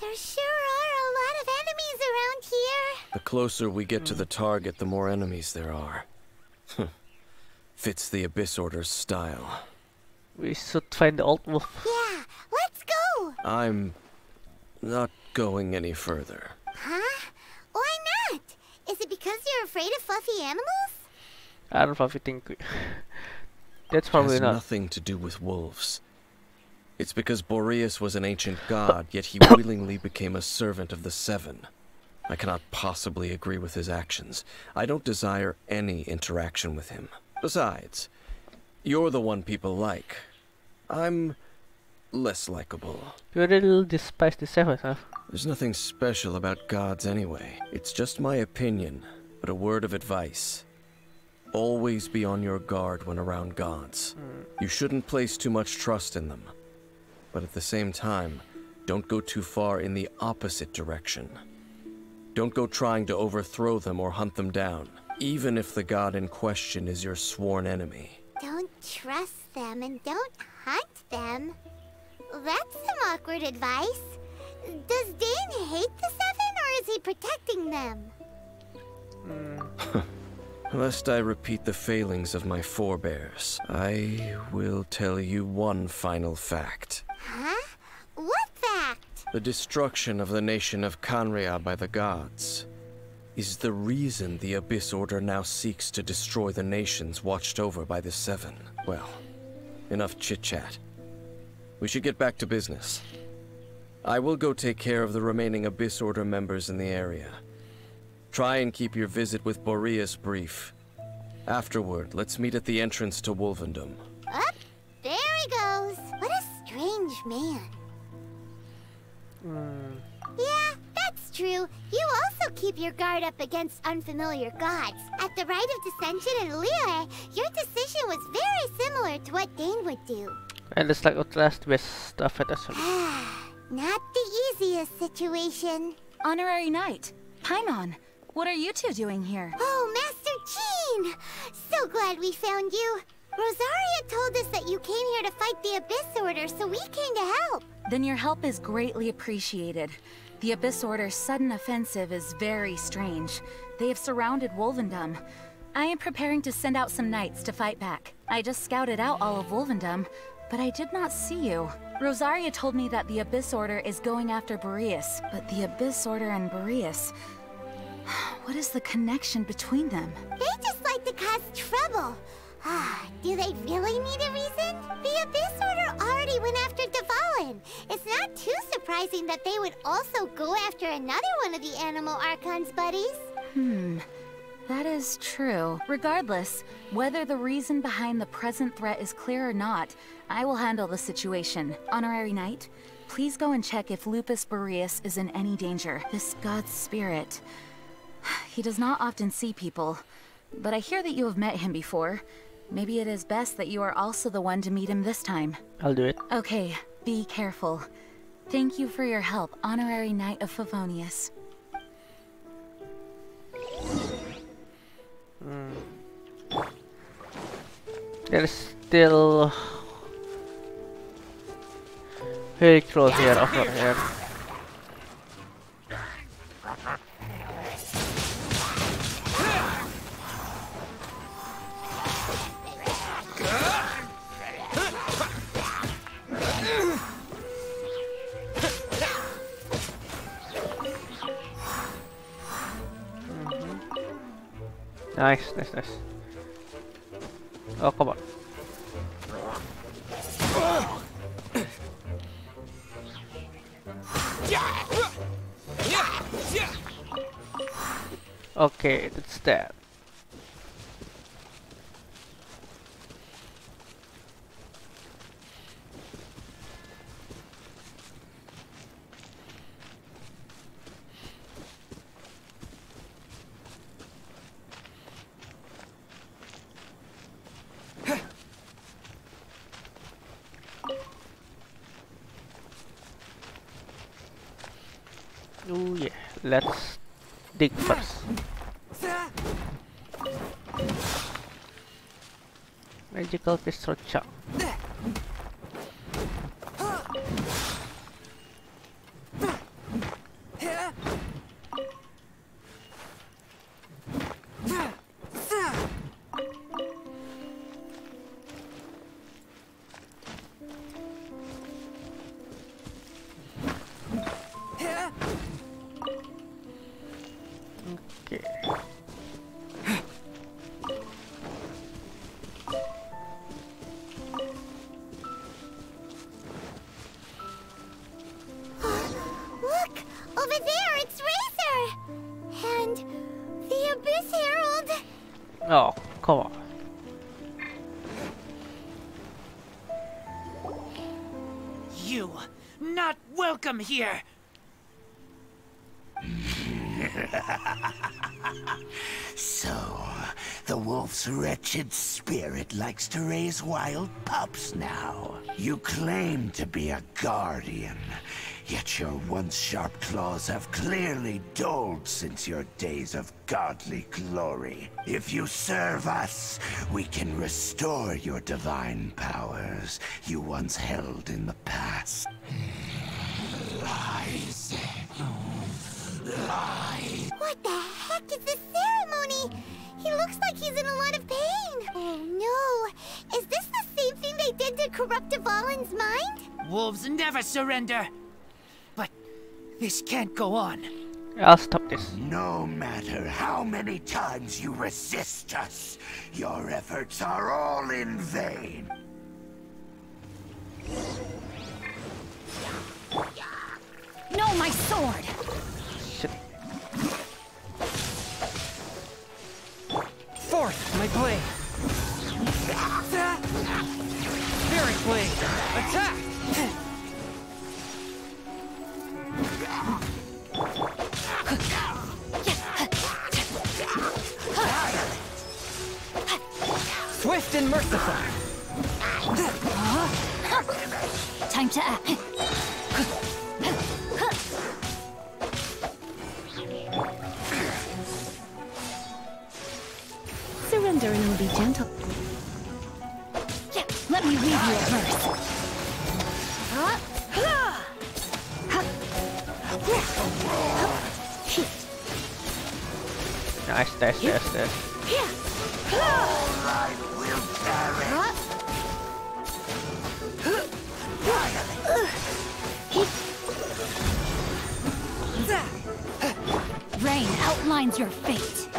There sure are a lot of enemies around here. The closer we get to the target, the more enemies there are. Fits the Abyss Order's style. We should find the old wolf. Yeah, let's go! I'm not going any further. Huh? Why not? Is it because you're afraid of fluffy animals? I don't know if you think. we- That's It probably has not. nothing to do with wolves. It's because Boreas was an ancient god, yet he willingly became a servant of the Seven. I cannot possibly agree with his actions. I don't desire any interaction with him. Besides, you're the one people like. I'm less likable. You really despise the seven, huh? There's nothing special about gods anyway. It's just my opinion, but a word of advice. Always be on your guard when around gods. Hmm. You shouldn't place too much trust in them. But at the same time, don't go too far in the opposite direction. Don't go trying to overthrow them or hunt them down, even if the god in question is your sworn enemy. Don't trust them and don't hunt them. That's some awkward advice. Does Dain hate the Seven or is he protecting them? Hmm. Lest I repeat the failings of my forebears, I will tell you one final fact. Huh? What fact? The destruction of the nation of Khaenri'ah by the gods is the reason the Abyss Order now seeks to destroy the nations watched over by the Seven. Well, enough chit-chat. We should get back to business. I will go take care of the remaining Abyss Order members in the area. Try and keep your visit with Boreas brief. Afterward, let's meet at the entrance to Wolvendom. Up, there he goes. What a strange man. Hmm. Yeah, that's true. You also keep your guard up against unfamiliar gods. At the Rite of Dissension in Liyue, your decision was very similar to what Dain would do. And it's like last best stuff at us. Ah, not the easiest situation. Honorary Knight, Paimon, what are you two doing here? Oh, Master Jean! So glad we found you. Rosaria told us that you came here to fight the Abyss Order, so we came to help. Then your help is greatly appreciated. The Abyss Order's sudden offensive is very strange. They have surrounded Wolvendom. I am preparing to send out some knights to fight back. I just scouted out all of Wolvendom, but I did not see you. Rosaria told me that the Abyss Order is going after Boreas, but the Abyss Order and Boreas... What is the connection between them? They just like to cause trouble. Ah, do they really need a reason? The Abyss Order already went after Dvalin. It's not too surprising that they would also go after another one of the Anemo Archon's buddies. Hmm. That is true. Regardless, whether the reason behind the present threat is clear or not, I will handle the situation. Honorary Knight, please go and check if Lupus Boreas is in any danger. This god's spirit. He does not often see people, but I hear that you have met him before. Maybe it is best that you are also the one to meet him this time. I'll do it. Okay, be careful. Thank you for your help, Honorary Knight of Favonius. Hmm. There's still very close here over here. Nice, nice, nice. Oh, come on. Okay, that's that. Oh yeah, let's dig first. Magical pistol. Likes to raise wild pups now. You claim to be a guardian, yet your once sharp claws have clearly dulled since your days of godly glory. If you serve us, we can restore your divine powers you once held in the past. Lies. Lies. What the heck is this ceremony? He looks like he's in a lot of pain. Oh no! Is this the same thing they did to corrupt Dvalin's mind? Wolves never surrender. But this can't go on. I'll stop this. No matter how many times you resist us, your efforts are all in vain. No, my sword! Shit. Forth, my blade. Spirit blade. Attack! Swift and merciful. Time to act. Surrender and be gentle. Let me read you a verse. Nice, nice, nice, nice. Perish. Rain outlines your fate.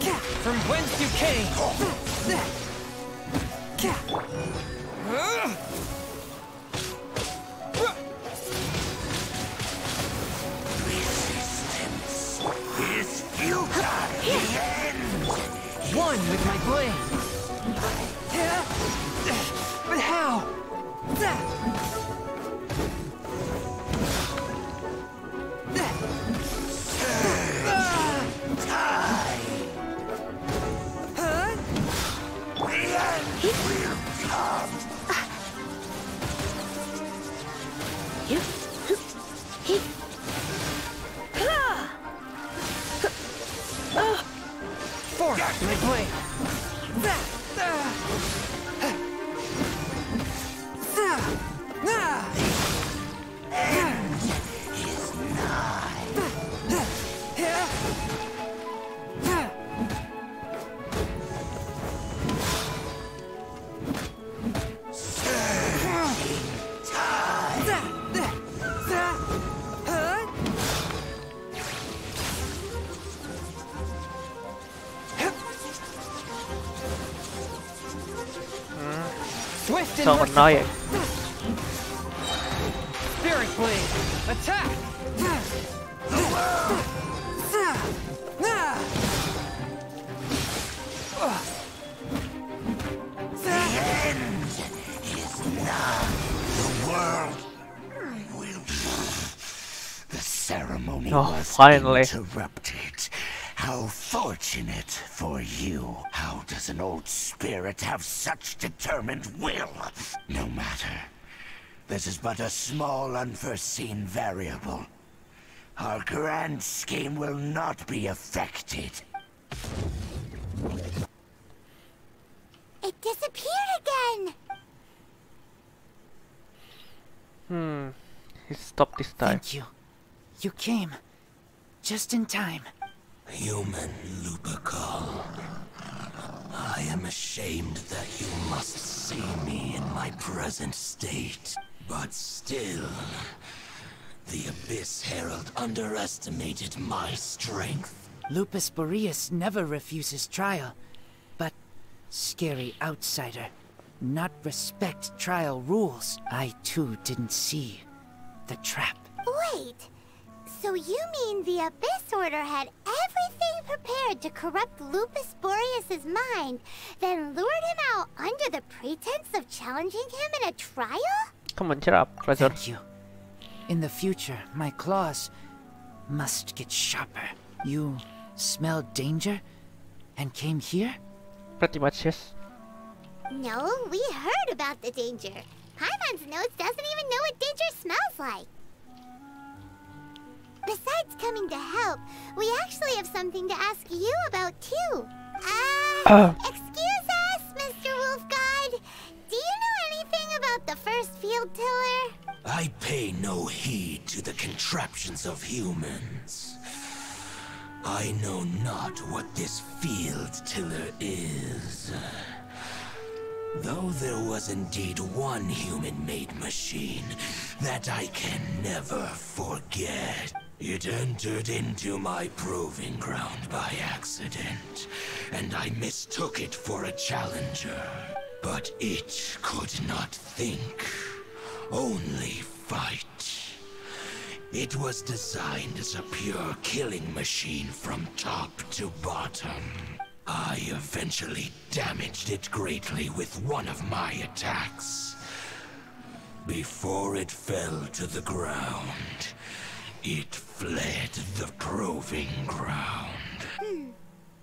From whence you came. Resistance is futile. One with my blade. But how? So merciful. annoying. Spirit blade. Attack. The end is nigh. The world will. The ceremony Oh, was finally. interrupted. How fortunate for you. How does an old spirit have such determined will? No matter. This is but a small unforeseen variable. Our grand scheme will not be affected. It disappeared again! Hmm. He stopped this time. Thank you. You came. Just in time. Human Lupical. I am ashamed that you must see me in my present state. But still, the Abyss Herald underestimated my strength. Lupus Boreas never refuses trial. But scary outsider. Not respect trial rules. I too didn't see the trap. Wait, so you mean the Abyss Order had everything prepared to corrupt Lupus Boreas's mind, then lured him out under the pretense of challenging him in a trial? Come on, cheer up, Treasure. Thank you. In the future, my claws must get sharper. You smelled danger and came here? Pretty much, yes. No, we heard about the danger. Paimon's nose doesn't even know what danger smells like. Besides coming to help, we actually have something to ask you about too. Uh, excuse us, Mr. Wolf God. Do you know anything about the first field tiller? I pay no heed to the contraptions of humans. I know not what this field tiller is. Though there was indeed one human-made machine that I can never forget. It entered into my proving ground by accident, and I mistook it for a challenger. But it could not think, only fight. It was designed as a pure killing machine from top to bottom. I eventually damaged it greatly with one of my attacks. Before it fell to the ground, it fled the proving ground. Hmm.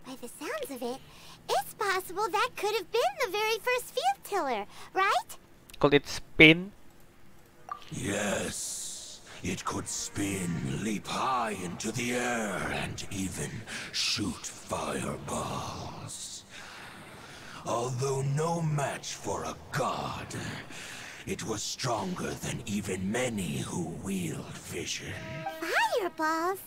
By the sounds of it, it's possible that could have been the very first field tiller, right? Could it spin? Yes. It could spin, leap high into the air, and even shoot fireballs. Although no match for a god, it was stronger than even many who wield vision. Fireballs?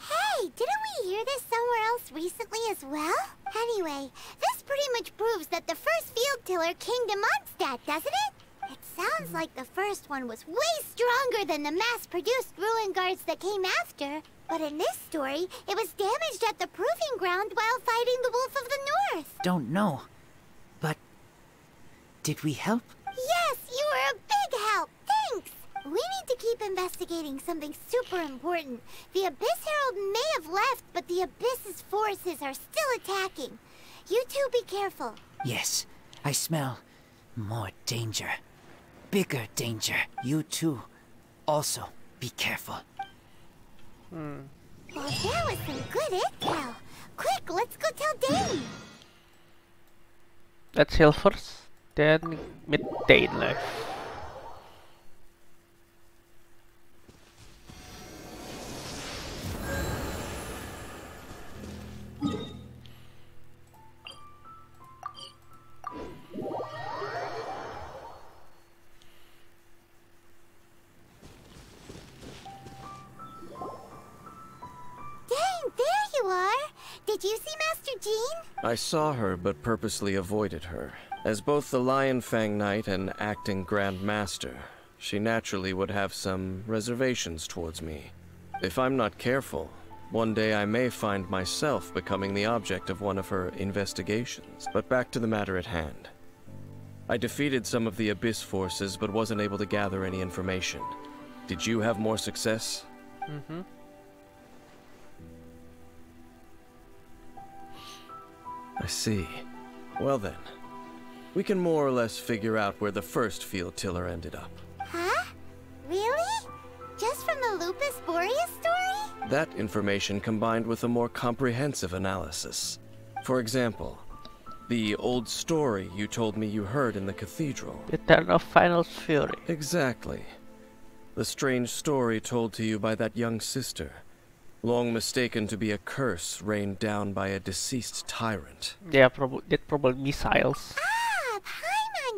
Hey, didn't we hear this somewhere else recently as well? Anyway, this pretty much proves that the first field tiller came to Mondstadt, doesn't it? It sounds like the first one was way stronger than the mass-produced ruin guards that came after. But in this story, it was damaged at the proving ground while fighting the Wolf of the North. Don't know. But did we help? Yes, you were a big help. Thanks. We need to keep investigating something super important. The Abyss Herald may have left, but the Abyss's forces are still attacking. You two be careful. Yes, I smell more danger bigger danger. You two Also, be careful. Hmm. Well, that was some good intel. Quick, let's go tell Dain. Let's heal first, then meet Dainsleif. Did you see Master Jean? I saw her, but purposely avoided her. As both the Lion Fang Knight and acting Grand Master, she naturally would have some reservations towards me. If I'm not careful, one day I may find myself becoming the object of one of her investigations. But back to the matter at hand. I defeated some of the Abyss forces, but wasn't able to gather any information. Did you have more success? Mm-hmm. I see. Well then, we can more or less figure out where the first field tiller ended up. Huh? Really? Just from the Lupus Boreas story? That information combined with a more comprehensive analysis. For example, the old story you told me you heard in the cathedral. The Turn Final Fury. Exactly. The strange story told to you by that young sister long mistaken to be a curse rained down by a deceased tyrant. Yeah, prob that probably missiles. Ah,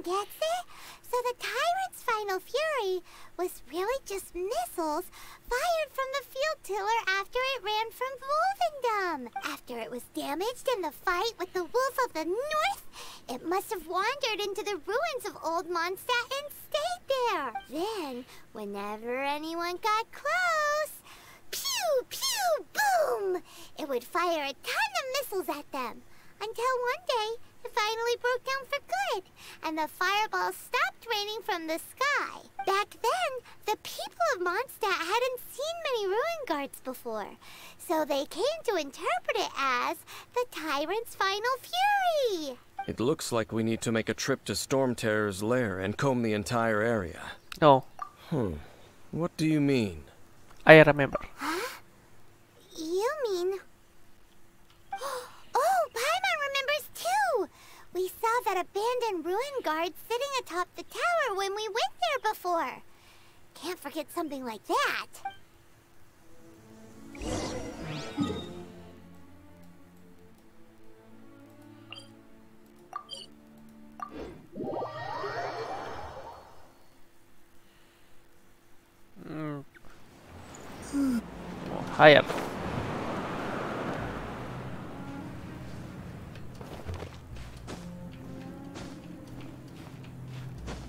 Gets it. So the tyrant's final fury was really just missiles fired from the field tiller after it ran from Wolvendom. After it was damaged in the fight with the Wolf of the North, it must have wandered into the ruins of Old Mondstadt and stayed there. Then, whenever anyone got close, Pew, pew, boom! It would fire a ton of missiles at them. Until one day, finally broke down for good, and the fireballs stopped raining from the sky. Back then, the people of Mondstadt hadn't seen many ruin guards before, so they came to interpret it as the Tyrant's final fury. It looks like we need to make a trip to Storm Terror's lair and comb the entire area. No. Hmm. What do you mean? I remember. Huh? You mean... Oh, Paimon remembers too! We saw that abandoned ruin guard sitting atop the tower when we went there before. Can't forget something like that. Mm, higher.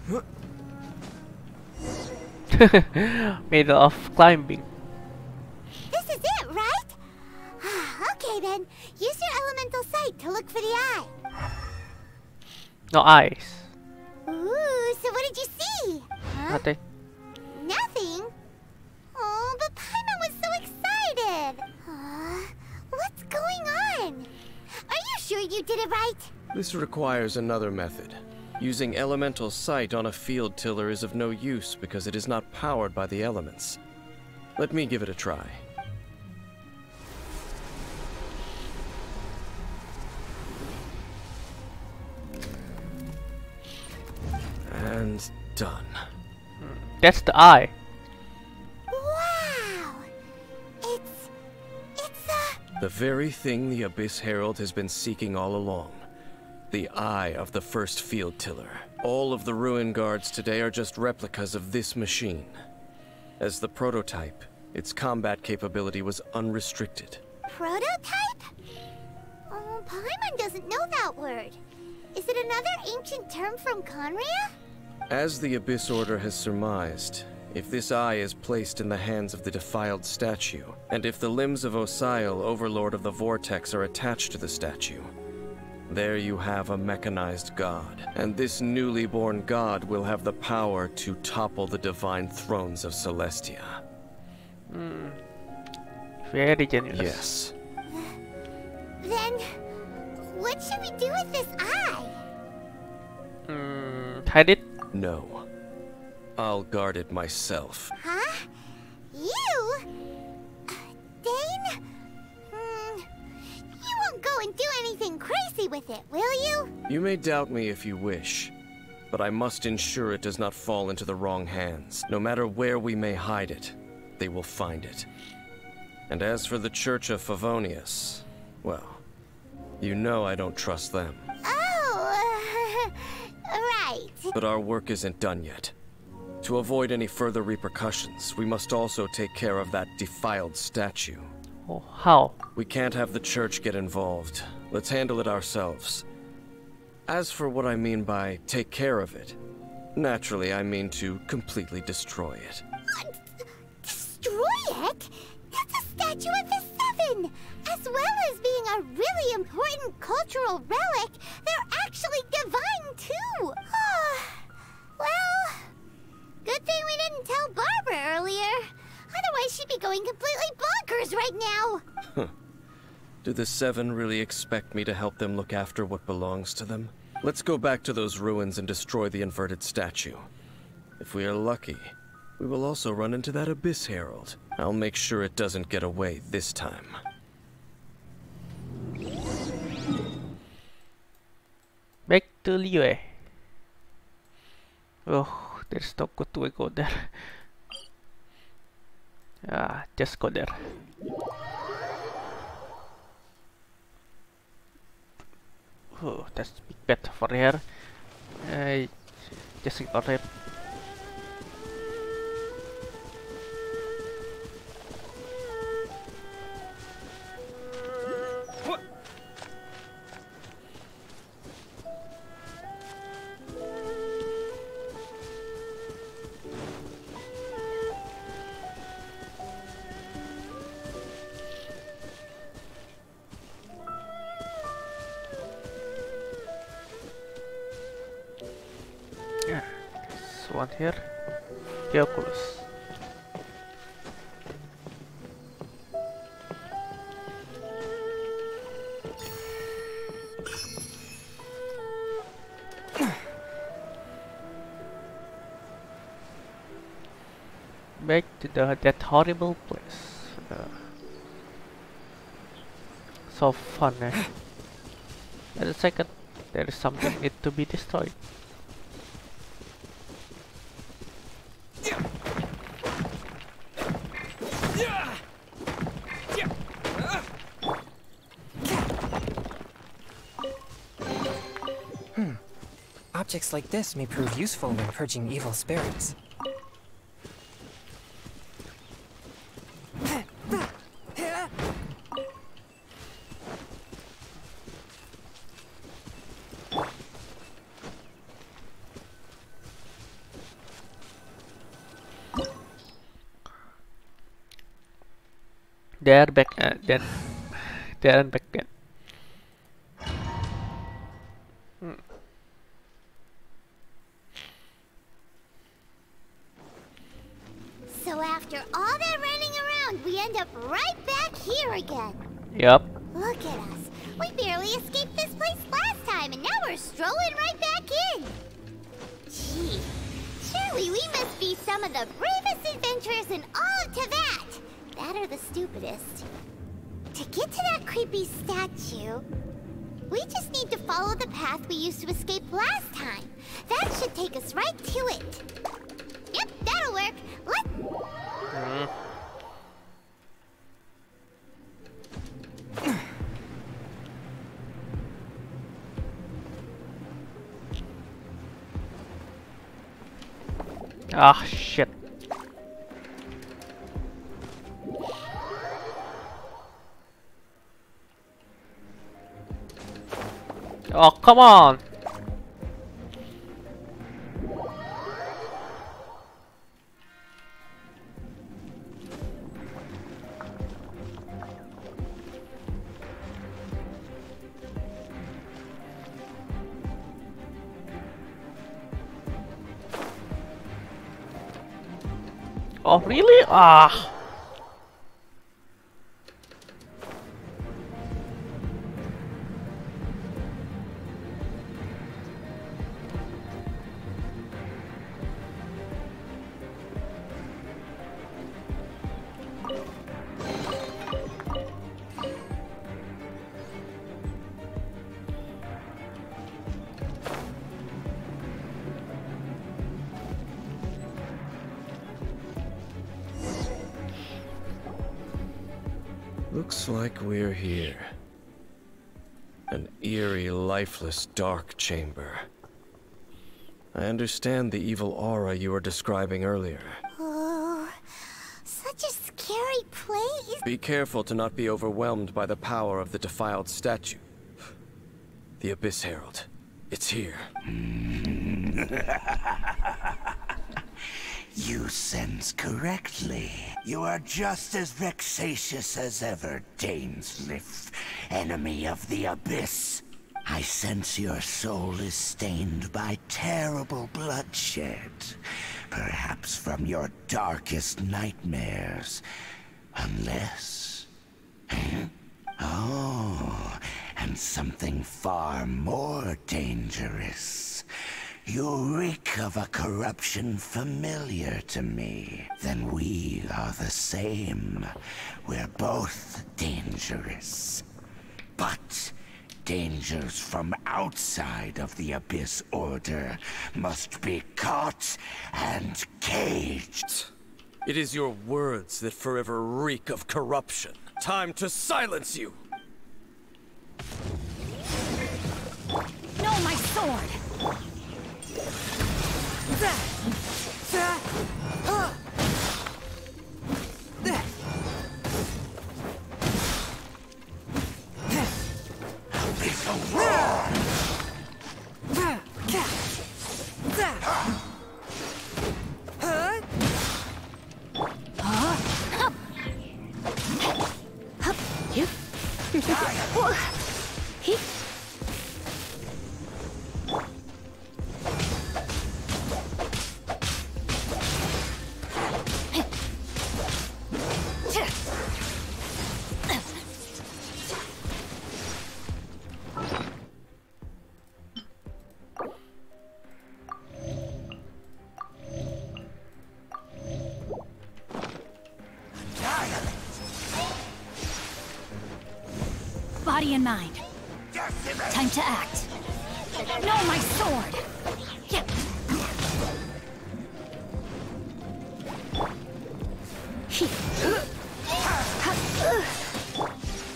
Middle of climbing. This is it, right? okay then, use your elemental sight to look for the eye. No eyes. Ooh, so what did you see? Huh? Nothing. Nothing? Oh, but Paimon was so excited. Uh, what's going on? Are you sure you did it right? This requires another method. Using elemental sight on a field tiller is of no use because it is not powered by the elements. Let me give it a try. And done. That's the eye. Wow! It's... it's a... The very thing the Abyss Herald has been seeking all along. The eye of the first field tiller. All of the ruin guards today are just replicas of this machine. As the prototype, its combat capability was unrestricted. prototype? Oh, Paimon doesn't know that word. Is it another ancient term from Khaenri'ah? As the Abyss Order has surmised, if this eye is placed in the hands of the defiled statue, and if the limbs of Osial, Overlord of the Vortex, are attached to the statue, there you have a mechanized god. And this newly born god will have the power to topple the divine thrones of Celestia. Very generous. Yes. Then, what should we do with this eye? Mm, hide it. No. I'll guard it myself. Huh? You? Uh, Dain? Hmm. You won't go and do anything crazy with it, will you? You may doubt me if you wish, but I must ensure it does not fall into the wrong hands. No matter where we may hide it, they will find it. And as for the Church of Favonius, well, you know I don't trust them. Oh, right. But our work isn't done yet. To avoid any further repercussions, we must also take care of that defiled statue. Oh, how? We can't have the church get involved. Let's handle it ourselves. As for what I mean by take care of it, naturally I mean to completely destroy it. Destroy it? That's a statue of the Seven! As well as being a really important cultural relic, they're actually divine too! Ah, well, good thing we didn't tell Barbara earlier. Otherwise, she'd be going completely bonkers right now! Do the Seven really expect me to help them look after what belongs to them? Let's go back to those ruins and destroy the inverted statue. If we are lucky, we will also run into that Abyss Herald. I'll make sure it doesn't get away this time. Back to Liyue. Oh, there's no good way go there. Ah, just go there. Oh, that's big bet for here. Uh, just ignore him. The that horrible place. Uh, so fun, eh? A second. There is something need to be destroyed. Objects like this may prove useful when purging evil spirits. They're back uh, come on! Lifeless, dark chamber. I understand the evil aura you were describing earlier. Oh, such a scary place. Be careful to not be overwhelmed by the power of the defiled statue. The Abyss Herald. It's here. You sense correctly. You are just as vexatious as ever, Dainsleif, enemy of the Abyss. I sense your soul is stained by terrible bloodshed, perhaps from your darkest nightmares. Unless... Eh? Oh, and something far more dangerous. You reek of a corruption familiar to me. Then we are the same. We're both dangerous. But dangers from outside of the Abyss Order must be caught and caged. It is your words that forever reek of corruption. Time to silence you! No, my sword! And mind. Time to act. No, my sword! Yeah.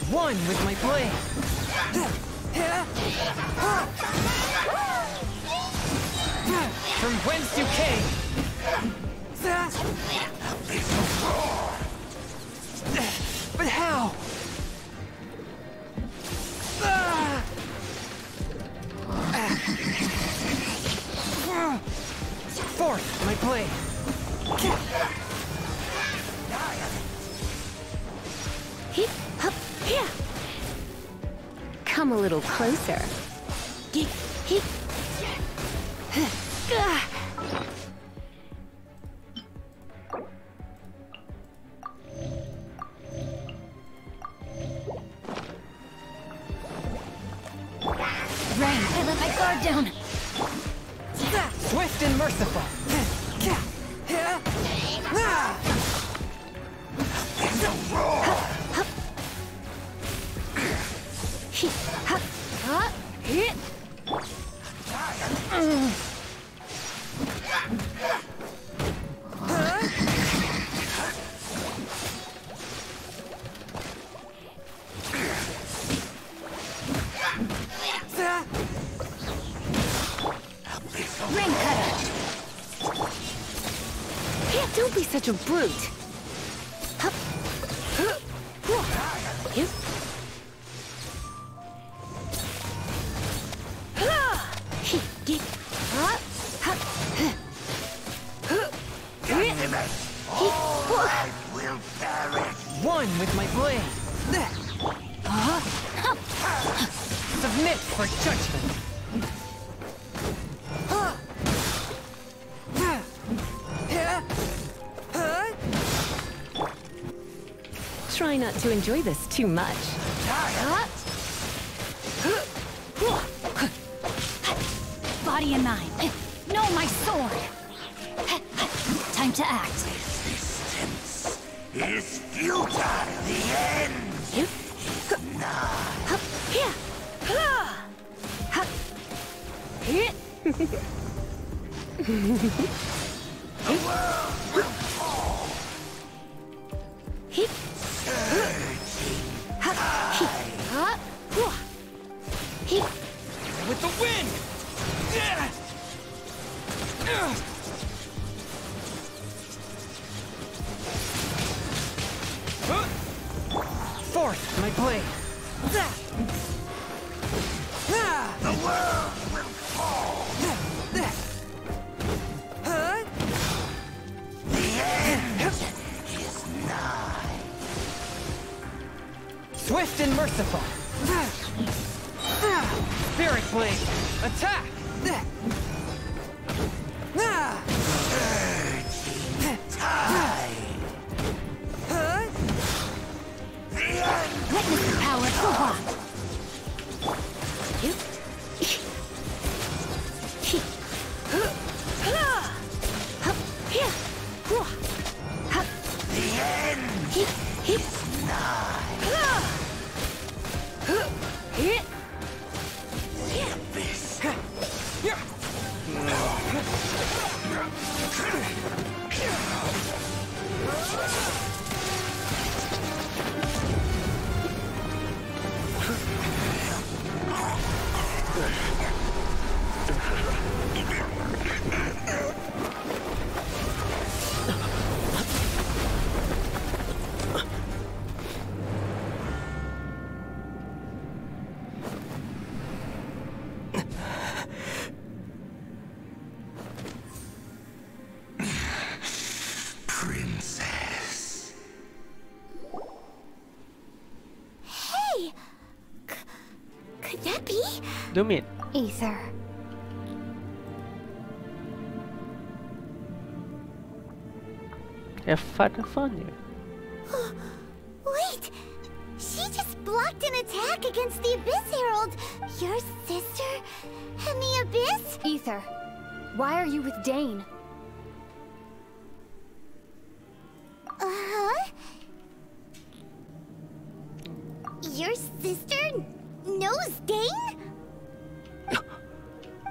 One with my blade. From whence you came. closer. such a brute. to enjoy this too much. Do me. Aether. Have fun, fun.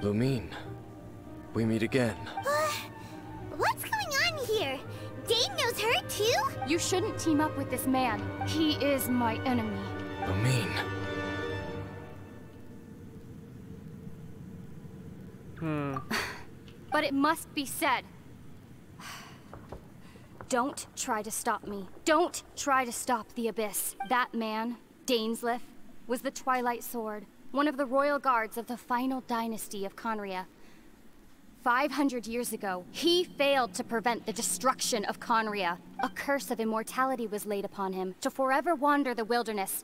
Lumine, we meet again. Uh, what's going on here? Dain knows her too? You shouldn't team up with this man. He is my enemy. Lumine. Hmm. but it must be said. Don't try to stop me. Don't try to stop the Abyss. That man, Dainsleif, was the Twilight Sword one of the royal guards of the final dynasty of Khaenri'ah. 500 years ago, he failed to prevent the destruction of Khaenri'ah. A curse of immortality was laid upon him to forever wander the wilderness,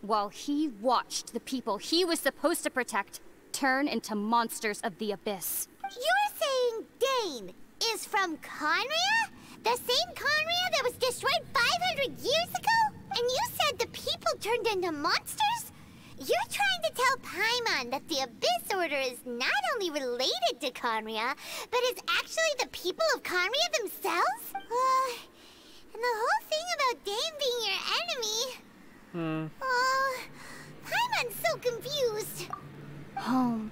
while he watched the people he was supposed to protect turn into monsters of the abyss. You're saying Dain is from Khaenri'ah? The same Khaenri'ah that was destroyed 500 years ago? And you said the people turned into monsters? You're trying to tell Paimon that the Abyss Order is not only related to Khaenri'ah, but is actually the people of Khaenri'ah themselves? Uh, and the whole thing about Dain being your enemy. Hmm. Oh, Paimon's so confused. Home.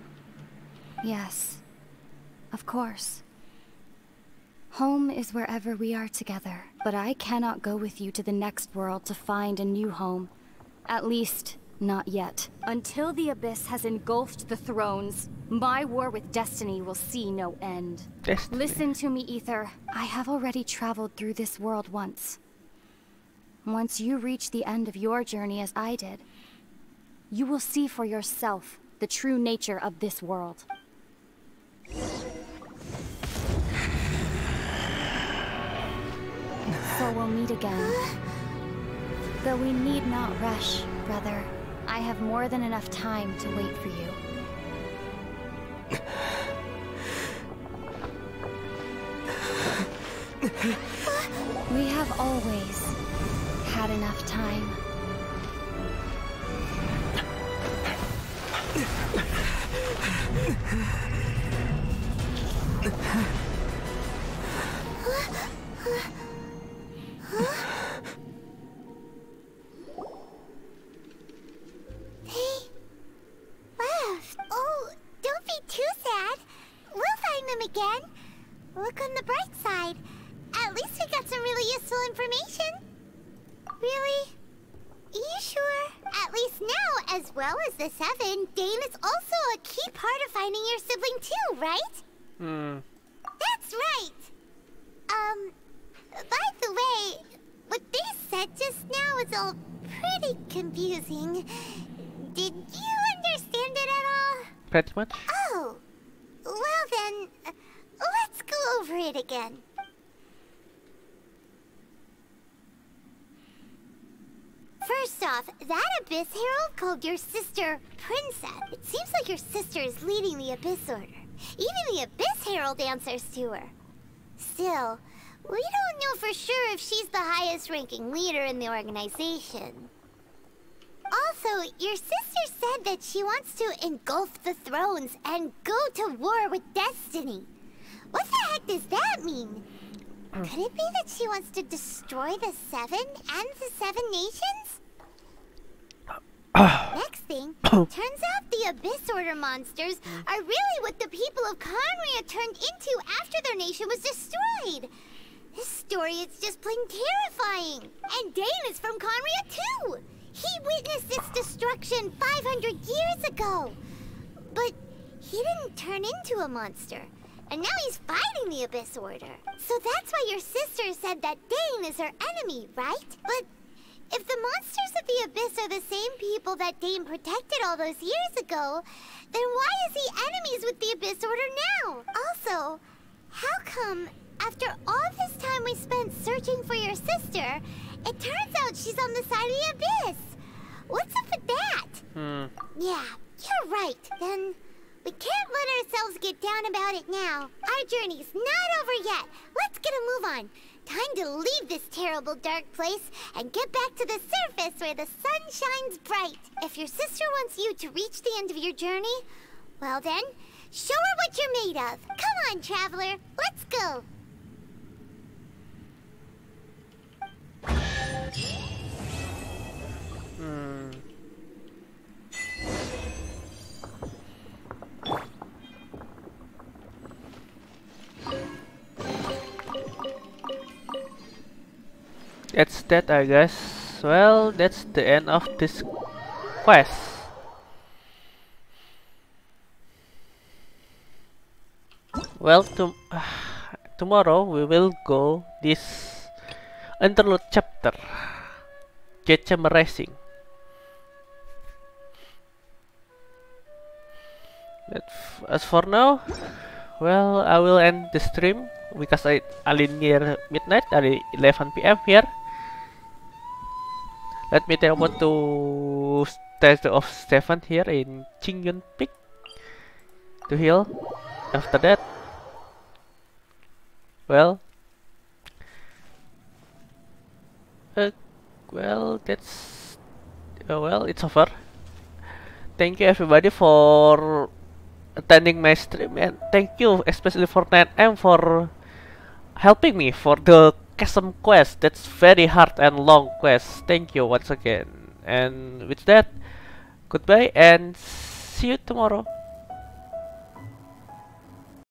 Yes. Of course. Home is wherever we are together, but I cannot go with you to the next world to find a new home. At least, not yet. Until the Abyss has engulfed the thrones, my war with Destiny will see no end. Destiny. Listen to me, Aether. I have already traveled through this world once. Once you reach the end of your journey as I did, you will see for yourself the true nature of this world. So we'll meet again. Though we need not rush, brother. I have more than enough time to wait for you. We have always had enough time. They left. Oh, don't be too sad. We'll find them again. Look on the bright side. At least we got some really useful information. Really? You sure? At least now, as well as the Seven, Dain is also a key part of finding your sibling too, right? Hmm. That's right. Um, by the way, what they said just now was all pretty confusing. Did you understand it at all? Pretty much. Oh, well then, uh, let's go over it again. First off, that Abyss Herald called your sister Princess. It seems like your sister is leading the Abyss Order. Even the Abyss Herald answers to her. Still, we don't know for sure if she's the highest ranking leader in the organization. Also, your sister said that she wants to engulf the thrones and go to war with Destiny. What the heck does that mean? Could it be that she wants to destroy the Seven and the Seven Nations? Next thing, turns out the Abyss Order monsters mm. are really what the people of Khaenri'ah turned into after their nation was destroyed. This story is just plain terrifying. And Dain is from Khaenri'ah too. He witnessed its destruction 500 years ago. But he didn't turn into a monster. And now he's fighting the Abyss Order. So that's why your sister said that Dain is her enemy, right? But if the monsters of the Abyss are the same people that Dain protected all those years ago, then why is he enemies with the Abyss Order now? Also, how come after all this time we spent searching for your sister, it turns out she's on the side of the Abyss? What's up with that? Hmm. Yeah, you're right. Then we can't let ourselves get down about it now. Our journey's not over yet. Let's get a move on. Time to leave this terrible dark place and get back to the surface where the sun shines bright. If your sister wants you to reach the end of your journey, well then, show her what you're made of. Come on, traveler. Let's go. That's that, I guess. Well, that's the end of this quest. Well, to tomorrow we will go this interlude chapter, Ketchum Racing. As for now, well, I will end the stream because I only near midnight, at 11 p.m. here. Let me teleport to statue of Stefan here in Qingyun Peak to heal. After that, well, uh, well, that's uh, well, it's over. Thank you everybody for attending my stream and thank you especially for 9M for helping me for the chasm quest. That's very hard and long quest. Thank you once again. And with that goodbye and see you tomorrow